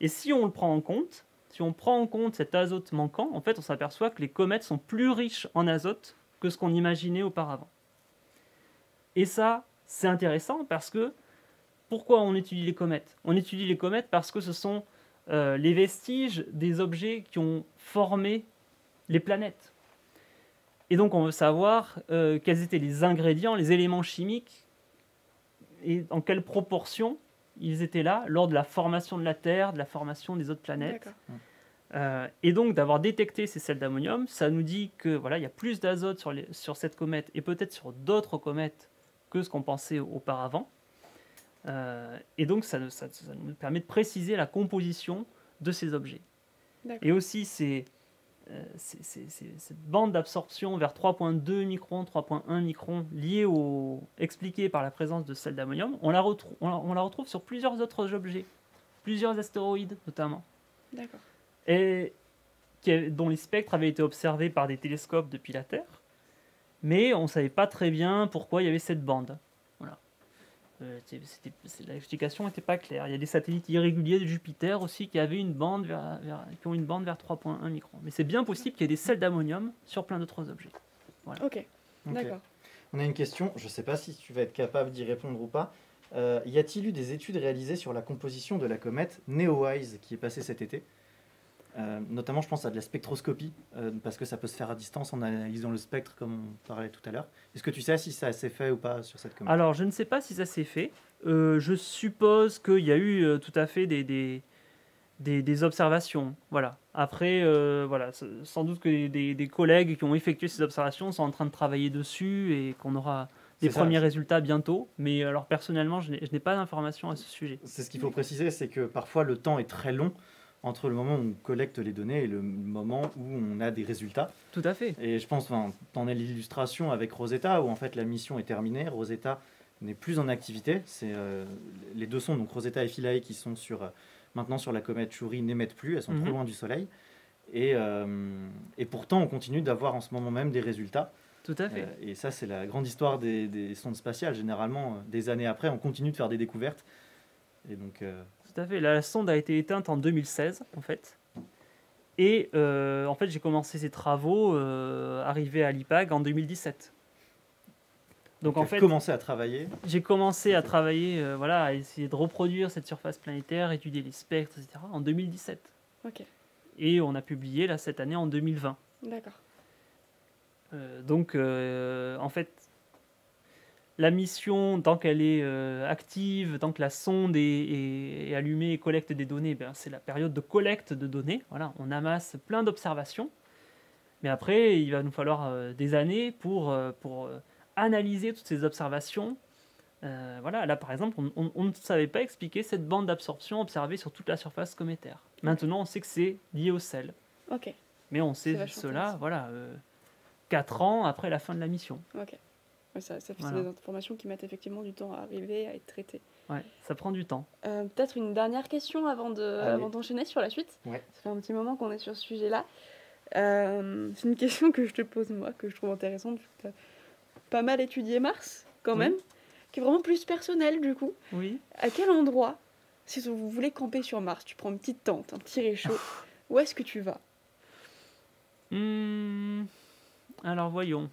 Et si on le prend en compte, si on prend en compte cet azote manquant, en fait, on s'aperçoit que les comètes sont plus riches en azote que ce qu'on imaginait auparavant. Et ça, c'est intéressant parce que pourquoi on étudie les comètes? On étudie les comètes parce que ce sont euh, les vestiges des objets qui ont formé les planètes. Et donc on veut savoir euh, quels étaient les ingrédients, les éléments chimiques, et en quelle proportion ils étaient là lors de la formation de la Terre, de la formation des autres planètes. D'accord. Euh, et donc d'avoir détecté ces sels d'ammonium, ça nous dit que voilà, il y a plus d'azote sur cette comète et peut-être sur d'autres comètes que ce qu'on pensait auparavant. Euh, et donc ça, nous- ça- ça nous permet de préciser la composition de ces objets. Et aussi, euh, cette bande d'absorption vers 3.2 microns, 3.1 microns, liée au, expliquée par la présence de sel d'ammonium, on, on, on la retrouve sur plusieurs autres objets, plusieurs astéroïdes notamment, D'accord. et qui dont les spectres avaient été observés par des télescopes depuis la Terre, mais on ne savait pas très bien pourquoi il y avait cette bande. Voilà. Euh, c'est- c'était- c'est- L'explication n'était pas claire. Il y a des satellites irréguliers de Jupiter aussi qui avaient une bande vers, vers- qui ont une bande vers 3.1 microns. Mais c'est bien possible qu'il y ait des sels d'ammonium sur plein d'autres objets. Ok, Ok. d'accord. On a une question, je ne sais pas si tu vas être capable d'y répondre ou pas. Euh, y a-t-il eu des études réalisées sur la composition de la comète Neowise qui est passée cet été? Euh, Notamment, je pense à de la spectroscopie, euh, parce que ça peut se faire à distance en analysant le spectre, comme on parlait tout à l'heure. Est-ce que tu sais si ça s'est fait ou pas sur cette comète Alors, je ne sais pas si ça s'est fait. Euh, je suppose qu'il y a eu tout à fait des, des, des, des observations. Voilà. Après, voilà, sans doute que des, des collègues qui ont effectué ces observations sont en train de travailler dessus et qu'on aura des ça. premiers résultats bientôt. Mais alors, personnellement, je n'ai pas d'informations à ce sujet. C'est ce qu'il faut préciser, c'est que parfois le temps est très long entre le moment où on collecte les données et le moment où on a des résultats. Tout à fait. Et je pense, enfin, t'en as l'illustration avec Rosetta, où en fait la mission est terminée. Rosetta n'est plus en activité. C'est euh, les deux sondes, donc Rosetta et Philae, qui sont sur, euh, maintenant sur la comète Chury, n'émettent plus. Elles sont Mhm. trop loin du Soleil. Et, euh, et pourtant, on continue d'avoir en ce moment même des résultats. Tout à fait. Et ça, c'est la grande histoire des, des sondes spatiales. Généralement, des années après, on continue de faire des découvertes. Et donc, Tout à fait. La sonde a été éteinte en 2016, en fait. Et euh, en fait, j'ai commencé ces travaux euh, arrivés à l'IPAG en 2017. Donc en tu as fait, commencé à travailler. j'ai commencé à travailler, euh, voilà, à essayer de reproduire cette surface planétaire, étudier les spectres, etc. en 2017. Ok, Et on a publié là cette année en 2020. d'accord. Euh, donc, euh, en fait, la mission, tant qu'elle est euh, active, tant que la sonde est, est- est allumée et collecte des données, ben, c'est la période de collecte de données. Voilà, on amasse plein d'observations. Mais après, il va nous falloir euh, des années pour, euh, pour analyser toutes ces observations. Voilà, là par exemple, on, on- on ne savait pas expliquer cette bande d'absorption observée sur toute la surface cométaire. Maintenant, on sait que c'est lié au sel. Ok, Mais on sait cela, voilà, 4 ans après la fin de la mission. ok. Ouais, ça, ça fait Voilà. des informations qui mettent effectivement du temps à arriver, à être traitées. Ouais, ça prend du temps. Euh, Peut-être une dernière question avant de- avant d'enchaîner sur la suite. Ouais. Ça fait un petit moment qu'on est sur ce sujet-là. Euh, c'est une question que je te pose moi, que je trouve intéressante, tu as pas mal étudié Mars, quand Oui. même, qui est vraiment plus personnelle du coup. Oui. À quel endroit, si vous voulez camper sur Mars, tu prends une petite tente, un petit réchaud, <laughs> où est-ce que tu vas? Hmm, alors voyons.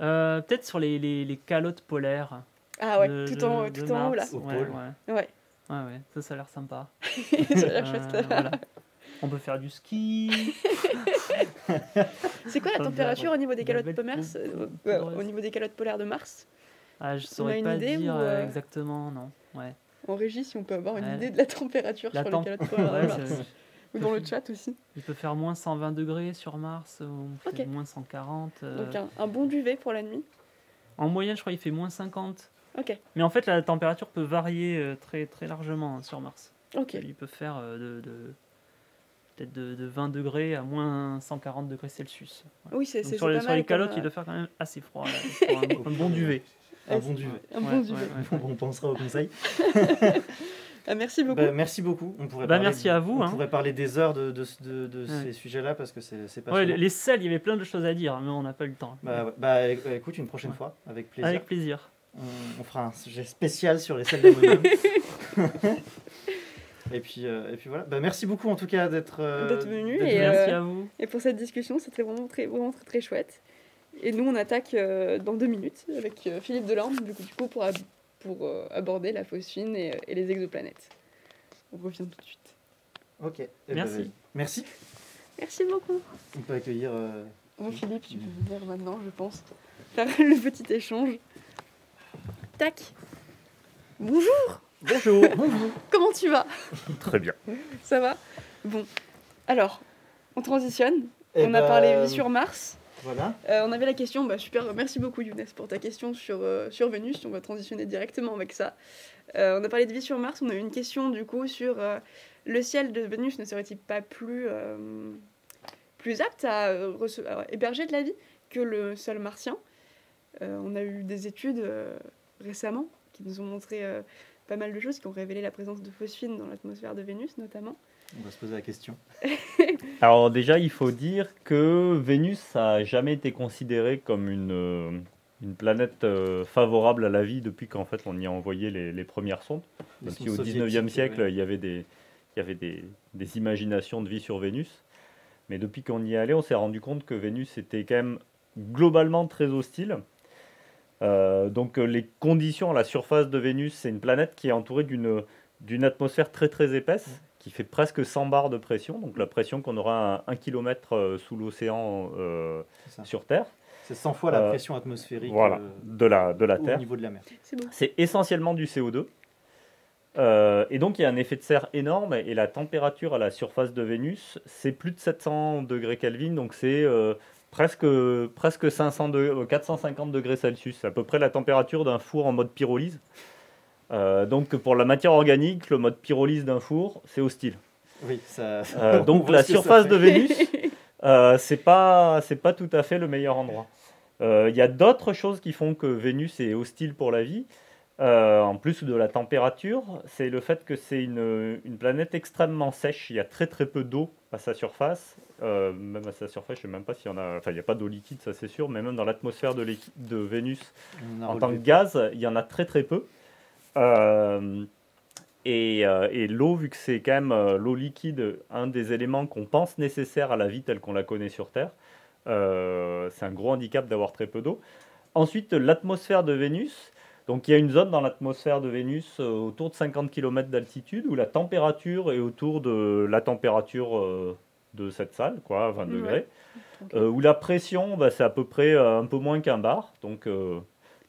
Euh, Peut-être sur les, les, les calottes polaires. Ah ouais, de- tout, en, de- tout de en haut là. Au Ouais, pôle. ouais. Ouais, Ouais, ouais, ça, ça a l'air sympa. <laughs> ça a l'air Euh, voilà. On peut faire du ski. <laughs> C'est quoi la température la- au niveau des la calottes belle polaires poudre- euh, ouais. Au niveau des calottes polaires de Mars Ah, je On a saurais une pas idée dire ou, euh, exactement, non. Ouais. En régie, si on peut avoir une Ouais. idée de la température La sur temp- les calottes <laughs> polaires de Ouais, Mars. Ou dans le chat aussi. il peut faire moins 120 degrés sur Mars, moins 140. euh, Donc un, un bon duvet pour la nuit. En moyenne, je crois qu'il fait moins 50. Ok, Mais en fait, la température peut varier euh, très, très largement hein, sur Mars. ok. Il peut faire euh, de, de- peut-être de, de 20 degrés à moins 140 degrés Celsius. Voilà. Oui, c'est sur les, sur calottes, il doit faire quand même assez froid. là, un, <laughs> un bon duvet. Un bon duvet. Un Ouais, bon ouais, duvet. ouais. On pensera au conseil. <laughs> Ah, merci beaucoup. Bah, merci beaucoup. On pourrait Bah, parler- merci à vous, On hein. pourrait parler des heures de, de, de- de Ouais. ces sujets-là parce que c'est Ouais, passionnant. les, les sels, il y avait plein de choses à dire, mais on n'a pas eu le temps. Bah. Bah, éc- écoute, une prochaine Ouais. fois, avec plaisir. Avec plaisir. On, on fera un sujet spécial sur les sels d'ammonium. <laughs> et, puis, euh, et puis voilà. Bah, merci beaucoup en tout cas d'être euh, venu Et, Merci euh, à vous. Et pour cette discussion, c'était vraiment très, vraiment très, très chouette. Et nous, on attaque euh, dans deux minutes avec euh, Philippe Delorme, du coup, du coup, pour, pour euh, aborder la phosphine et, et les exoplanètes. On revient tout de suite. Ok. Eh ben, Merci. merci. Merci beaucoup. On peut accueillir. euh, Bon, Philippe, tu peux venir maintenant, je pense. Faire <laughs> le petit échange. Tac. Bonjour, Bonjour. <laughs> comment tu vas? Très bien. Ça va? Bon. Alors, on transitionne. Eh on a parlé vie sur Mars. Euh, on avait la question, bah super, merci beaucoup Younes pour ta question sur, euh, sur Vénus, on va transitionner directement avec ça. Euh, on a parlé de vie sur Mars, on a eu une question du coup sur le ciel de Vénus ne serait-il pas plus, plus apte à, héberger de la vie que le sol martien? on a eu des études récemment qui nous ont montré pas mal de choses, qui ont révélé la présence de phosphine dans l'atmosphère de Vénus notamment. On va se poser la question. <laughs> Alors déjà, il faut dire que Vénus n'a jamais été considérée comme une, euh, une planète euh, favorable à la vie depuis qu'en fait on y a envoyé les, premières sondes. Même si au 19e siècle, il y avait, des, il y avait des, des, imaginations de vie sur Vénus. Mais depuis qu'on y est allé, on s'est rendu compte que Vénus était quand même globalement très hostile. Euh, donc les conditions à la surface de Vénus, c'est une planète qui est entourée d'une d'une atmosphère très très épaisse qui fait presque 100 bars de pression, donc la pression qu'on aura à 1 km euh, sous l'océan euh, sur Terre. C'est 100 fois la euh, pression atmosphérique de, la, de la Terre. Au niveau de la mer. C'est essentiellement du CO2. et donc il y a un effet de serre énorme et la température à la surface de Vénus, c'est plus de 700 degrés Kelvin, donc c'est presque, presque 500 de, 450 degrés Celsius. C'est à peu près la température d'un four en mode pyrolyse. Euh, donc pour la matière organique, le mode pyrolyse d'un four, c'est hostile. Oui, ça. Euh, <laughs> donc la surface de Vénus, <laughs> euh, c'est pas c'est pas tout à fait le meilleur endroit. Il y a d'autres choses qui font que Vénus est hostile pour la vie. en plus de la température, c'est le fait que c'est une, une, planète extrêmement sèche. Il y a très très peu d'eau à sa surface. même à sa surface, je ne sais même pas s'il y en a. Enfin, il n'y a pas d'eau liquide, ça c'est sûr. Mais même dans l'atmosphère de, de Vénus, en tant que gaz, il y en a très très peu. Euh, euh, et, l'eau, vu que c'est quand même euh, l'eau liquide, un des éléments qu'on pense nécessaire à la vie telle qu'on la connaît sur Terre, c'est un gros handicap d'avoir très peu d'eau. Ensuite, l'atmosphère de Vénus. Donc il y a une zone dans l'atmosphère de Vénus autour de 50 km d'altitude où la température est autour de la température de cette salle, quoi, 20 degrés. où la pression, bah, c'est à peu près un peu moins qu'un bar. Donc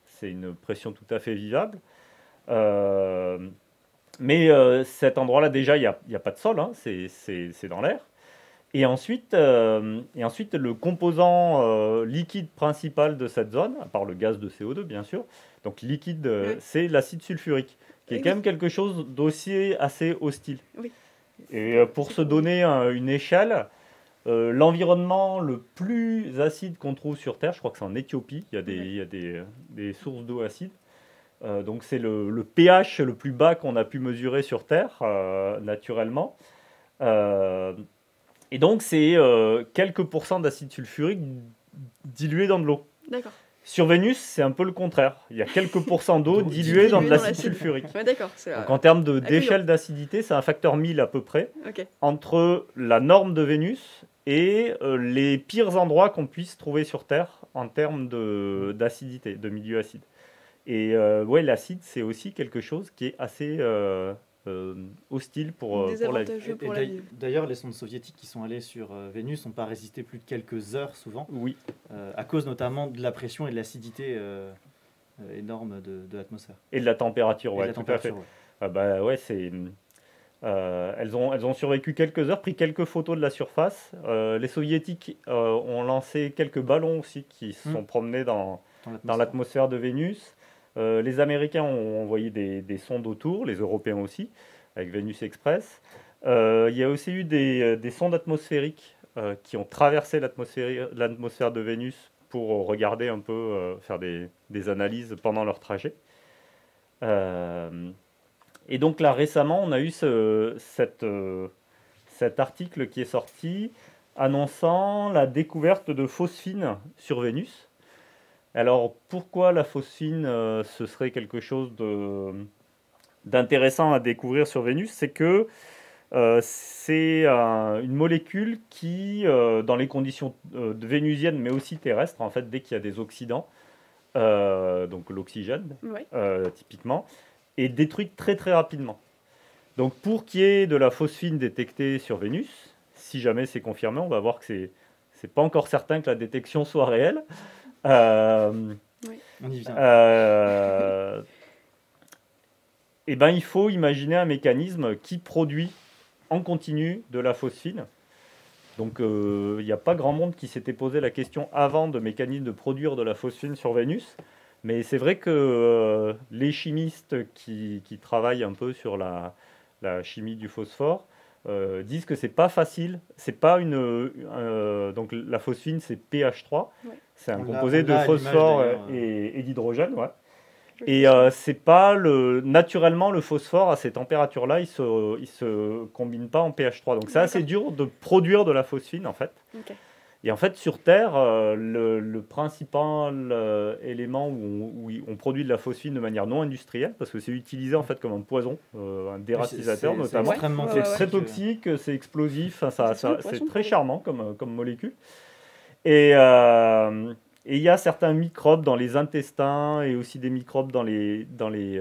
c'est une pression tout à fait vivable. Euh, mais euh, cet endroit-là, déjà, il n'y a, a, pas de sol, hein, c'est dans l'air. Et ensuite, euh, et ensuite, le composant liquide principal de cette zone, à part le gaz de CO2 bien sûr, donc liquide, c'est l'acide sulfurique, qui est quand même quelque chose d'aussi assez hostile. Et pour se donner une échelle, l'environnement le plus acide qu'on trouve sur Terre, je crois que c'est en Éthiopie, il y a des, il y a des, des sources d'eau acide, euh, donc c'est le, pH le plus bas qu'on a pu mesurer sur Terre, euh, naturellement. Euh, et donc c'est quelques pourcents d'acide sulfurique dilué dans de l'eau. D'accord. Sur Vénus, c'est un peu le contraire. Il y a quelques pourcents d'eau <laughs> diluée dans de l'acide sulfurique. d'accord. Donc en termes d'échelle d'acidité, c'est un facteur 1000 à peu près entre la norme de Vénus et les pires endroits qu'on puisse trouver sur Terre en termes d'acidité, de, milieu acide. Et euh, ouais, l'acide, c'est aussi quelque chose qui est assez euh, euh, hostile pour, pour la vie. D'ailleurs, les sondes soviétiques qui sont allées sur Vénus n'ont pas résisté plus de quelques heures souvent. Oui. à cause notamment de la pression et de l'acidité énorme de, de l'atmosphère. Et de la température, ouais, tout à fait. Ah bah ouais, c'est. elles, ont, elles ont survécu quelques heures, pris quelques photos de la surface. les soviétiques ont lancé quelques ballons aussi qui se sont hmm. promenés dans, dans l'atmosphère de Vénus. Euh, les Américains ont envoyé des, sondes autour, les Européens aussi, avec Venus Express. Euh, il y a aussi eu des, euh, sondes atmosphériques qui ont traversé l'atmosphère de Vénus pour regarder un peu, faire des, analyses pendant leur trajet. et donc là, récemment, on a eu cet article qui est sorti annonçant la découverte de phosphine sur Vénus. Alors pourquoi la phosphine, euh, ce serait quelque chose d'intéressant à découvrir sur Vénus? C'est que euh, c'est une molécule qui, euh, dans les conditions vénusiennes, mais aussi terrestres, en fait, dès qu'il y a des oxydants, donc l'oxygène, typiquement, est détruite très très rapidement. Donc pour qu'il y ait de la phosphine détectée sur Vénus, si jamais c'est confirmé, on va voir que c'est c'est pas encore certain que la détection soit réelle. Euh, On y vient. Euh, eh ben, il faut imaginer un mécanisme qui produit en continu de la phosphine. Donc euh, il n'y a pas grand monde qui s'était posé la question avant de mécanisme de produire de la phosphine sur Vénus. Mais c'est vrai que les chimistes qui, travaillent un peu sur la, chimie du phosphore euh, disent que c'est pas facile. C'est pas une. euh, donc la phosphine, c'est pH3. Ouais. C'est un On composé de phosphore et, et d'hydrogène. Ouais. Et euh, c'est pas le naturellement le phosphore à ces températures-là, il se il se combine pas en pH3. Donc c'est assez dur de produire de la phosphine en fait. Ok. Et en fait sur Terre, euh, le, le principal euh, élément où on, où il- on produit de la phosphine de manière non industrielle, parce que c'est utilisé en fait comme un poison, euh, un dératisateur C'est- c'est notamment. extrêmement Ouais, C'est ouais, ouais. très toxique, c'est explosif, enfin, ça, C'est ça- c'est très charmant comme, comme molécule. Et euh, et il y a certains microbes dans les intestins et aussi des microbes dans, les, dans, les,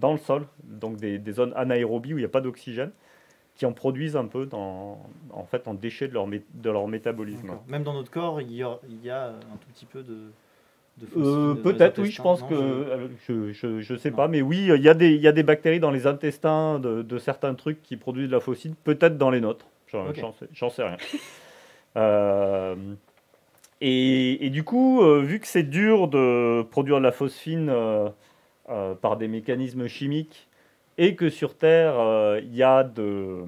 dans le sol, donc des, des zones anaérobies où il n'y a pas d'oxygène, qui en produisent un peu dans, en, fait, en déchets de leur, de leur métabolisme. Même dans notre corps, il y a, il y a un tout petit peu de, Euh, Peut-être, oui, je pense Non, que. je- euh, Je, je, je sais Non. pas, mais oui, il y, a des- il y a des bactéries dans les intestins de, de certains trucs qui produisent de la phosphine, peut-être dans les nôtres. J'en sais, rien. <laughs> Euh, et, et du coup, euh, vu que c'est dur de produire de la phosphine par des mécanismes chimiques et que sur Terre, euh, il y a de,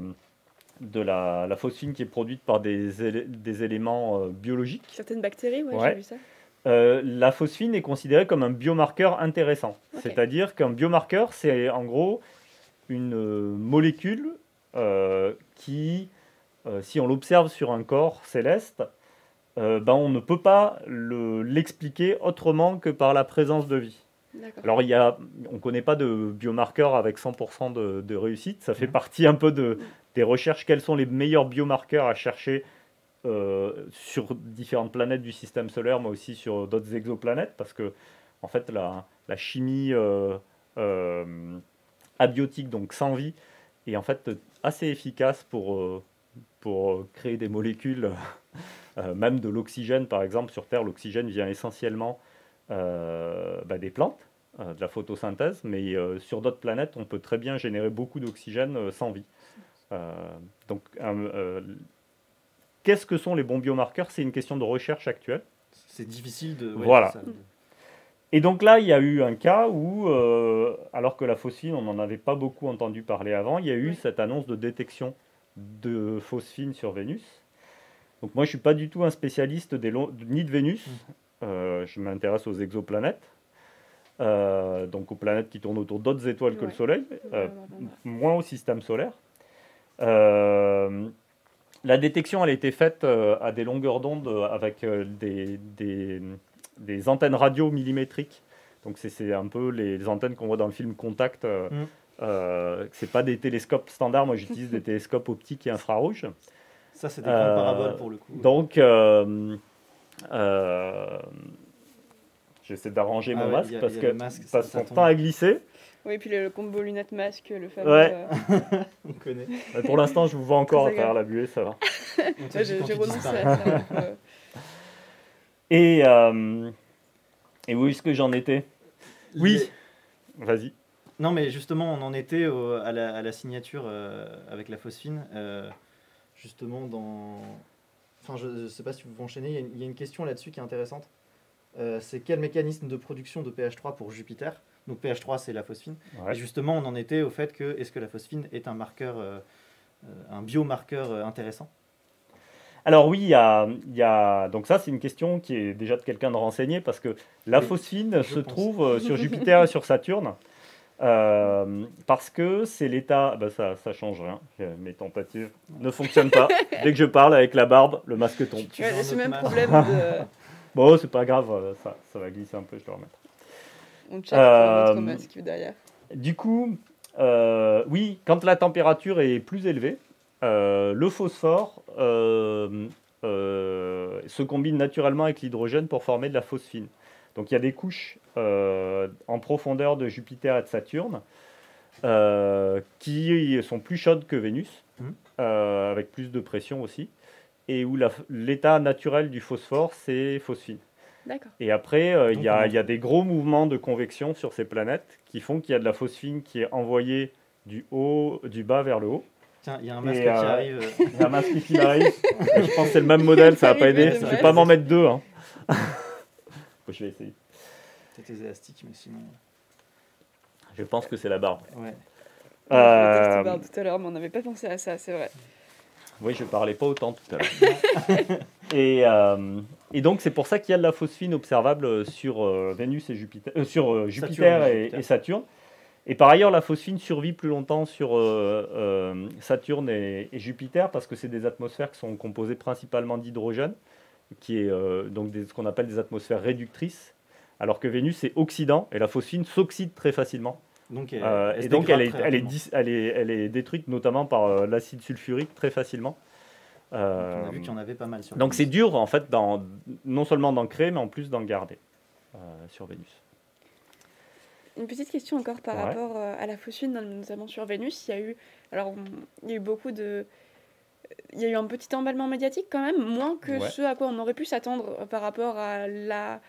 de la, la phosphine qui est produite par des, élé- des éléments euh, biologiques, Certaines bactéries, Ouais. j'ai vu ça. euh, la phosphine est considérée comme un biomarqueur intéressant. C'est-à-dire qu'un biomarqueur, c'est en gros une molécule qui, si on l'observe sur un corps céleste, ben, on ne peut pas le- l'expliquer autrement que par la présence de vie. Alors, il y a, on ne connaît pas de biomarqueur avec 100% de, de réussite. Ça fait Mhm. partie un peu de, des recherches. Quels sont les meilleurs biomarqueurs à chercher euh, sur différentes planètes du système solaire, mais aussi sur d'autres exoplanètes? Parce que, en fait, la, la chimie euh, euh, abiotique, donc sans vie, est en fait assez efficace pour, pour créer des molécules, même de l'oxygène, par exemple. Sur Terre, l'oxygène vient essentiellement bah, des plantes, euh, de la photosynthèse, mais euh, sur d'autres planètes, on peut très bien générer beaucoup d'oxygène euh, sans vie. Euh, donc, euh, euh, qu'est-ce que sont les bons biomarqueurs? C'est une question de recherche actuelle. C'est difficile de. ouais, Voilà. ça, Et donc là, il y a eu un cas où, euh, alors que la phosphine, on n'en avait pas beaucoup entendu parler avant, il y a eu cette annonce de détection de phosphine sur Vénus. Donc moi, je suis pas du tout un spécialiste des ni de Vénus. Euh, je m'intéresse aux exoplanètes, euh, donc aux planètes qui tournent autour d'autres étoiles que le. Soleil, euh, moins au système solaire. Euh, la détection, elle a été faite euh, à des longueurs d'onde avec euh, des, des- des antennes radio millimétriques. Donc c'est- un peu les, les antennes qu'on voit dans le film Contact. Euh, Mm. euh, c'est pas des télescopes standards. Moi, j'utilise des <laughs> télescopes optiques et infrarouges. Ça, c'est des Euh, grandes paraboles pour le coup. Donc, j'essaie d'arranger Ah mon ouais, masque a- parce que masque, ça- parce qu'on tombe. tend à glisser. Oui, puis le, le combo lunettes-masque, le fameux. Ouais. euh, <laughs> On connaît. Mais pour l'instant, je vous vois encore à travers la buée, ça va. J'ai renoncé à ça. euh, <laughs> Et, euh, et où est-ce que j'en étais? Oui, Les- vas-y. Non, mais justement, on en était au- à, la, à la signature euh, avec la phosphine. euh, justement, dans. Enfin, je ne sais pas si vous vous enchaînez, il y a une- il y, a une question là-dessus qui est intéressante. Euh, c'est quel mécanisme de production de pH3 pour Jupiter? Donc, pH3, c'est la phosphine. Ouais. Et justement, on en était au fait que est-ce que la phosphine est un marqueur, euh, euh, un biomarqueur intéressant? Alors oui, il y a, il y a- donc ça c'est une question qui est déjà de quelqu'un de renseigné parce que la Oui, phosphine se pense. trouve sur Jupiter et sur Saturne <laughs> euh, parce que c'est l'état. bah, ça, ça change rien. Mes tentatives ne fonctionnent pas. <laughs> Dès que je parle avec la barbe, le masque tombe. Tu le même masque problème de. <laughs> Bon, c'est pas grave, euh, ça, ça va glisser un peu, je le remettre. On check Euh, notre masque derrière. Du coup, euh, oui, quand la température est plus élevée, euh, le phosphore euh, euh, se combine naturellement avec l'hydrogène pour former de la phosphine. Donc il y a des couches euh, en profondeur de Jupiter et de Saturne euh, qui sont plus chaudes que Vénus, Mhm. euh, avec plus de pression aussi, et où l'état naturel du phosphore, c'est phosphine. D'accord. Et après, il y, a, on- il y a des gros mouvements de convection sur ces planètes qui font qu'il y a de la phosphine qui est envoyée du haut, du bas vers le haut. Tiens, il y a un masque Et, qui euh, arrive. Il y a un masque qui arrive. <laughs> Je pense que c'est le même modèle, ça va pas aider. Je vais pas m'en mettre deux. Hein. Je vais essayer. C'est des élastiques, mais sinon. Je pense que c'est la barbe. Ouais. Euh, texte bar tout à l'heure, mais on n'avait pas pensé à ça, c'est vrai. Oui, je parlais pas autant tout à l'heure. <laughs> et, euh, et donc, c'est pour ça qu'il y a de la phosphine observable sur euh, Vénus et Jupiter, euh, sur euh, Jupiter Saturne et et, Jupiter. et Saturne. Et par ailleurs, la phosphine survit plus longtemps sur euh, euh, Saturne et, et Jupiter parce que c'est des atmosphères qui sont composées principalement d'hydrogène, qui est euh, donc des- ce qu'on appelle des atmosphères réductrices, alors que Vénus est oxydant et la phosphine s'oxyde très facilement. Donc, elle- Euh, elle et donc elle est, très elle, est rapidement. dis- elle, est, elle est détruite notamment par euh, l'acide sulfurique très facilement. Euh, On a vu qu'il y en avait pas mal sur donc c'est dur en fait, non seulement d'en créer, mais en plus d'en garder euh, sur Vénus. Une petite question encore par Ouais. rapport à la phosphine, notamment sur Vénus. Il y a eu, alors, on- il y a eu beaucoup de, il y a eu un petit emballement médiatique quand même, moins que Ouais. ce à quoi on aurait pu s'attendre euh, par rapport à la,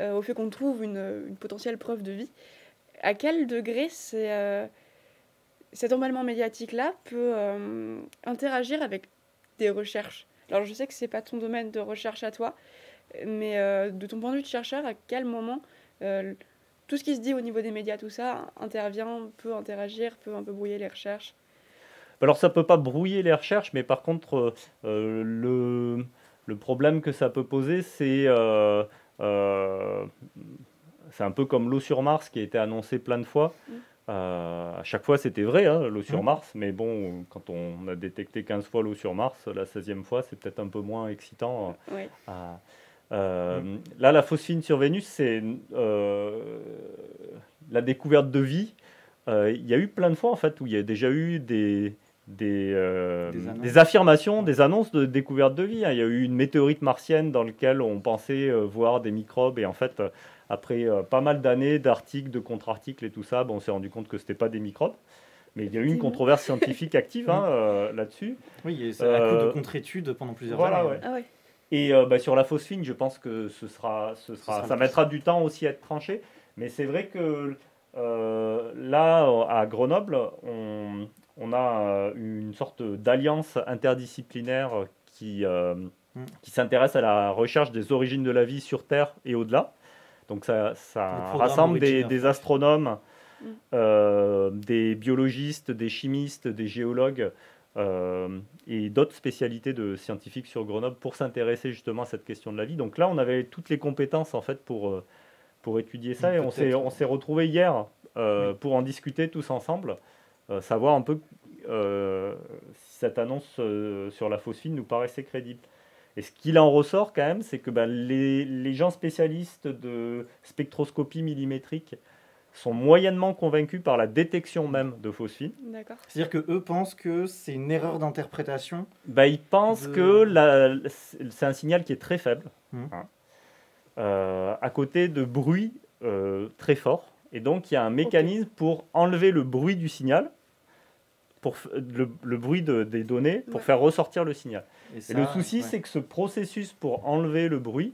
euh, au fait qu'on trouve une, une potentielle preuve de vie. À quel degré euh, cet emballement médiatique-là peut euh, interagir avec des recherches? Alors je sais que c'est pas ton domaine de recherche à toi, mais euh, de ton point de vue de chercheur, à quel moment euh, tout ce qui se dit au niveau des médias, tout ça, intervient, peut interagir, peut un peu brouiller les recherches? Alors ça peut pas brouiller les recherches, mais par contre euh, euh, le, le problème que ça peut poser, c'est euh, euh, c'est un peu comme l'eau sur Mars qui a été annoncé plein de fois. Mm. À chaque fois, c'était vrai, hein, l'eau sur Mm. Mars, mais bon, quand on a détecté 15 fois l'eau sur Mars, la 16e fois, c'est peut-être un peu moins excitant. Oui. Euh, Là, la phosphine sur Vénus, c'est euh, la découverte de vie. Euh, Il y a eu plein de fois en fait où il y a déjà eu des, des, euh, Des affirmations, des annonces de découverte de vie. hein. Il y a eu une météorite martienne dans laquelle on pensait euh, voir des microbes et en fait, euh, après pas mal d'années d'articles, de contre-articles et tout ça, on s'est rendu compte que c'était pas des microbes. Mais il y a eu une controverse scientifique active hein, <laughs> là-dessus. Oui, et c'est à coup de Euh, contre-étude pendant plusieurs voilà, années. ouais. Ah ouais. Et euh, bah, sur la phosphine, je pense que ce sera, ce sera, sera ça mettra du temps aussi à être tranché. Mais c'est vrai que euh, là, à Grenoble, on, on a euh, une sorte d'alliance interdisciplinaire qui, euh, Mm. qui s'intéresse à la recherche des origines de la vie sur Terre et au-delà. Donc ça, rassemble des, astronomes, Mm. euh, des biologistes, des chimistes, des géologues euh, et d'autres spécialités de scientifiques sur Grenoble pour s'intéresser justement à cette question de la vie. Donc là, on avait toutes les compétences en fait pour, pour étudier ça et on s'est, retrouvés hier euh, Oui. pour en discuter tous ensemble, euh, savoir un peu euh, si cette annonce euh, sur la phosphine nous paraissait crédible. Et ce qu'il en ressort quand même, c'est que ben, les, les gens spécialistes de spectroscopie millimétrique sont moyennement convaincus par la détection même de phosphine. C'est-à-dire que eux pensent que c'est une erreur d'interprétation. Bah, ils pensent De- que c'est un signal qui est très faible, Mhm. hein, euh, à côté de bruits euh, très forts. Et donc, il y a un mécanisme pour enlever le bruit du signal, pour le, le bruit de- des données, pour Ouais. faire ressortir le signal. Et, Et ça, le souci, ouais. c'est que ce processus pour enlever le bruit,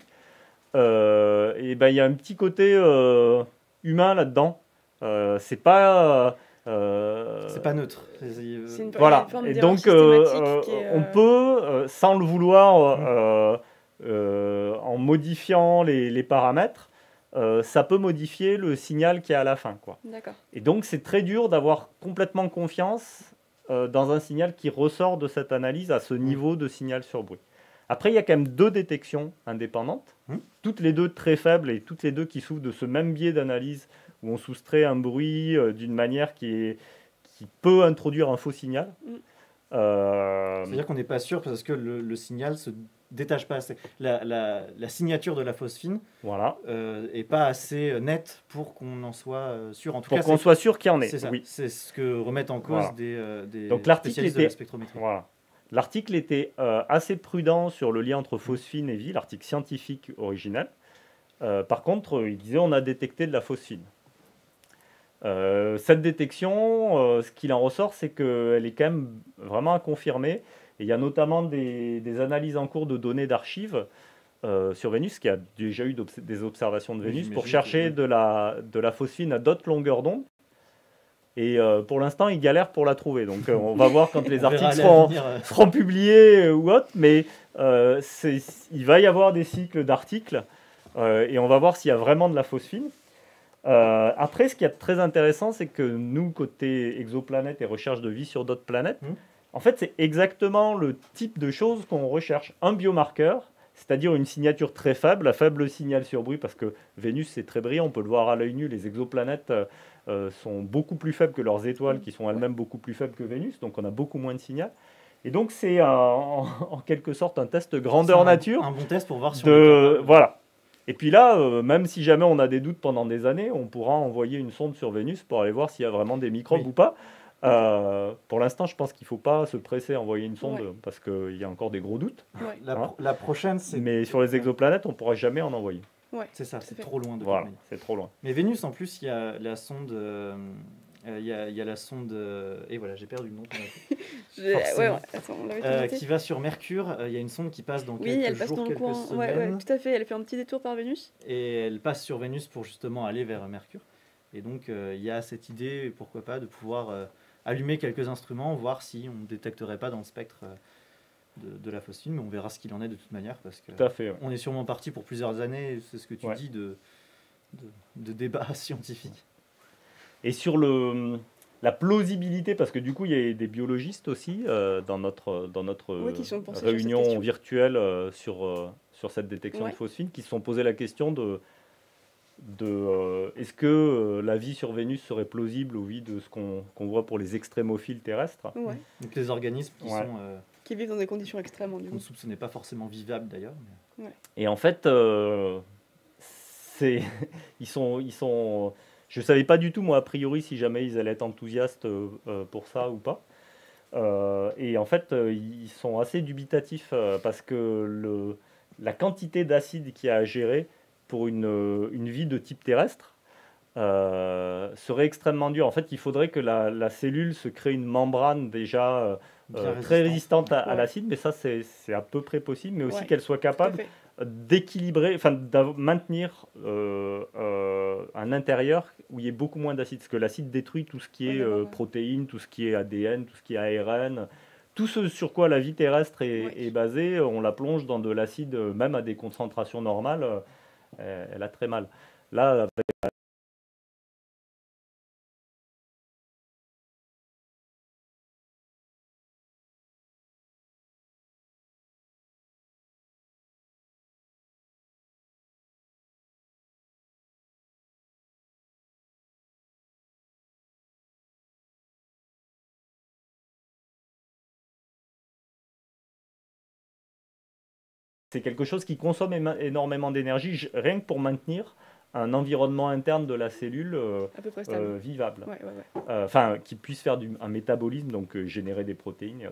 euh, et ben, il y a un petit côté euh, humain là-dedans. Euh, c'est pas. euh, c'est pas neutre. C'est- C'est une- voilà. une Et donc, euh, euh, est, on peut, sans le vouloir, Mm. euh, euh, en modifiant les, les paramètres, euh, ça peut modifier le signal qui est à la fin. Quoi. D'accord. Et donc, c'est très dur d'avoir complètement confiance dans un signal qui ressort de cette analyse à ce niveau de signal sur bruit. Après, il y a quand même deux détections indépendantes, Hmm. toutes les deux très faibles et toutes les deux qui souffrent de ce même biais d'analyse où on soustrait un bruit euh, d'une manière qui, est, qui peut introduire un faux signal. Hmm. Euh, C'est-à-dire qu'on n'est pas sûr parce que le, le signal se détache pas assez. La, la- la signature de la phosphine voilà. euh, est pas assez nette pour qu'on en soit euh, sûr. En tout Pour cas, qu'on c'est- soit sûr qu'il y en ait. c'est ça. Oui. C'est ce que remettent en cause Voilà. des, euh, des Donc l'article spécialistes de était- la spectrométrie. Voilà. L'article était euh, assez prudent sur le lien entre phosphine et vie, l'article scientifique original. Euh, par contre, euh, il disait on a détecté de la phosphine. Euh, cette détection, euh, ce qu'il en ressort, c'est qu'elle est quand même vraiment à confirmer. Et il y a notamment des, des analyses en cours de données d'archives euh, sur Vénus, qui a déjà eu des observations de Vénus, pour chercher de la, de la phosphine à d'autres longueurs d'onde. Et euh, pour l'instant, ils galèrent pour la trouver. Donc euh, on va <laughs> voir quand les articles seront, publiés ou autre, mais il va y avoir des cycles d'articles et on va voir s'il y a vraiment de la phosphine. Euh, après, ce qui est très intéressant, c'est que nous, côté exoplanète et recherche de vie sur d'autres planètes, Mhm. En fait, c'est exactement le type de choses qu'on recherche. Un biomarqueur, c'est-à-dire une signature très faible, un faible signal sur bruit, parce que Vénus, c'est très brillant, on peut le voir à l'œil nu, les exoplanètes euh, euh, sont beaucoup plus faibles que leurs étoiles, qui sont elles-mêmes beaucoup plus faibles que Vénus, donc on a beaucoup moins de signal. Et donc, c'est un- en, <laughs> en quelque sorte un test grandeur un- nature Un bon test pour voir si de voilà. Et puis là, euh, même si jamais on a des doutes pendant des années, on pourra envoyer une sonde sur Vénus pour aller voir s'il y a vraiment des microbes Oui. ou pas. Euh, pour l'instant, je pense qu'il ne faut pas se presser à envoyer une sonde Ouais. parce qu'il y a encore des gros doutes. Ouais. La, pro- la prochaine, c'est Mais sur les exoplanètes, on ne pourra jamais en envoyer. c'est ça, c'est trop loin de Voilà, c'est trop loin. Mais Vénus, en plus, il y a la sonde. euh, euh, Il y, a, il y a la sonde. euh, et voilà, j'ai perdu le nom. <laughs> Ouais, ouais, attends, on l'avait Euh, noté. qui va sur Mercure. Euh, Il y a une sonde qui passe dans Oui, quelques elle passe jours, dans le quelques coin. Ouais, ouais, semaines. tout à fait. Elle fait un petit détour par Vénus. Et elle passe sur Vénus pour justement aller vers Mercure. Et donc, euh, il y a cette idée, pourquoi pas, de pouvoir euh, allumer quelques instruments, voir si on ne détecterait pas dans le spectre euh, de, de la phosphine. Mais on verra ce qu'il en est de toute manière, parce que Tout à fait. ouais. on est sûrement parti pour plusieurs années, c'est ce que tu Ouais. dis, de, de, de débat <laughs> scientifique. Et sur le, la plausibilité, parce que du coup, il y a des biologistes aussi euh, dans notre, dans notre réunion virtuelle euh, sur, euh, sur cette détection Ouais. de phosphine, qui se sont posé la question de, de euh, est-ce que euh, la vie sur Vénus serait plausible au vu de ce qu'on voit pour les extrémophiles terrestres? Ouais. Donc les organismes qui Ouais. sont, euh, Qui vivent dans des conditions extrêmes, du qu'on ne soupçonnait pas forcément vivables d'ailleurs. mais- Et en fait, euh, c'est, <laughs> ils sont, ils sont. Je savais pas du tout moi a priori si jamais ils allaient être enthousiastes pour ça ou pas. Euh, et en fait, euh, ils sont assez dubitatifs euh, parce que le, la quantité d'acide qu'il y a à gérer pour une, euh, une vie de type terrestre euh, serait extrêmement dure. En fait, il faudrait que la, la cellule se crée une membrane déjà euh, très résistante à, l'acide, mais ça c'est c'est à peu près possible, mais aussi Ouais. qu'elle soit capable d'équilibrer, enfin de maintenir euh, euh, un intérieur où il y ait beaucoup moins d'acide, parce que l'acide détruit tout ce qui est euh, ouais. protéines, tout ce qui est ADN, tout ce qui est ARN, tout ce sur quoi la vie terrestre est, Ouais. est basée, on la plonge dans de l'acide, même à des concentrations normales, euh, elle a très mal. C'est quelque chose qui consomme énormément d'énergie, rien que pour maintenir un environnement interne de la cellule euh, euh, vivable. Ouais, ouais, ouais. Euh, enfin, qui puisse faire du, un métabolisme, donc générer des protéines.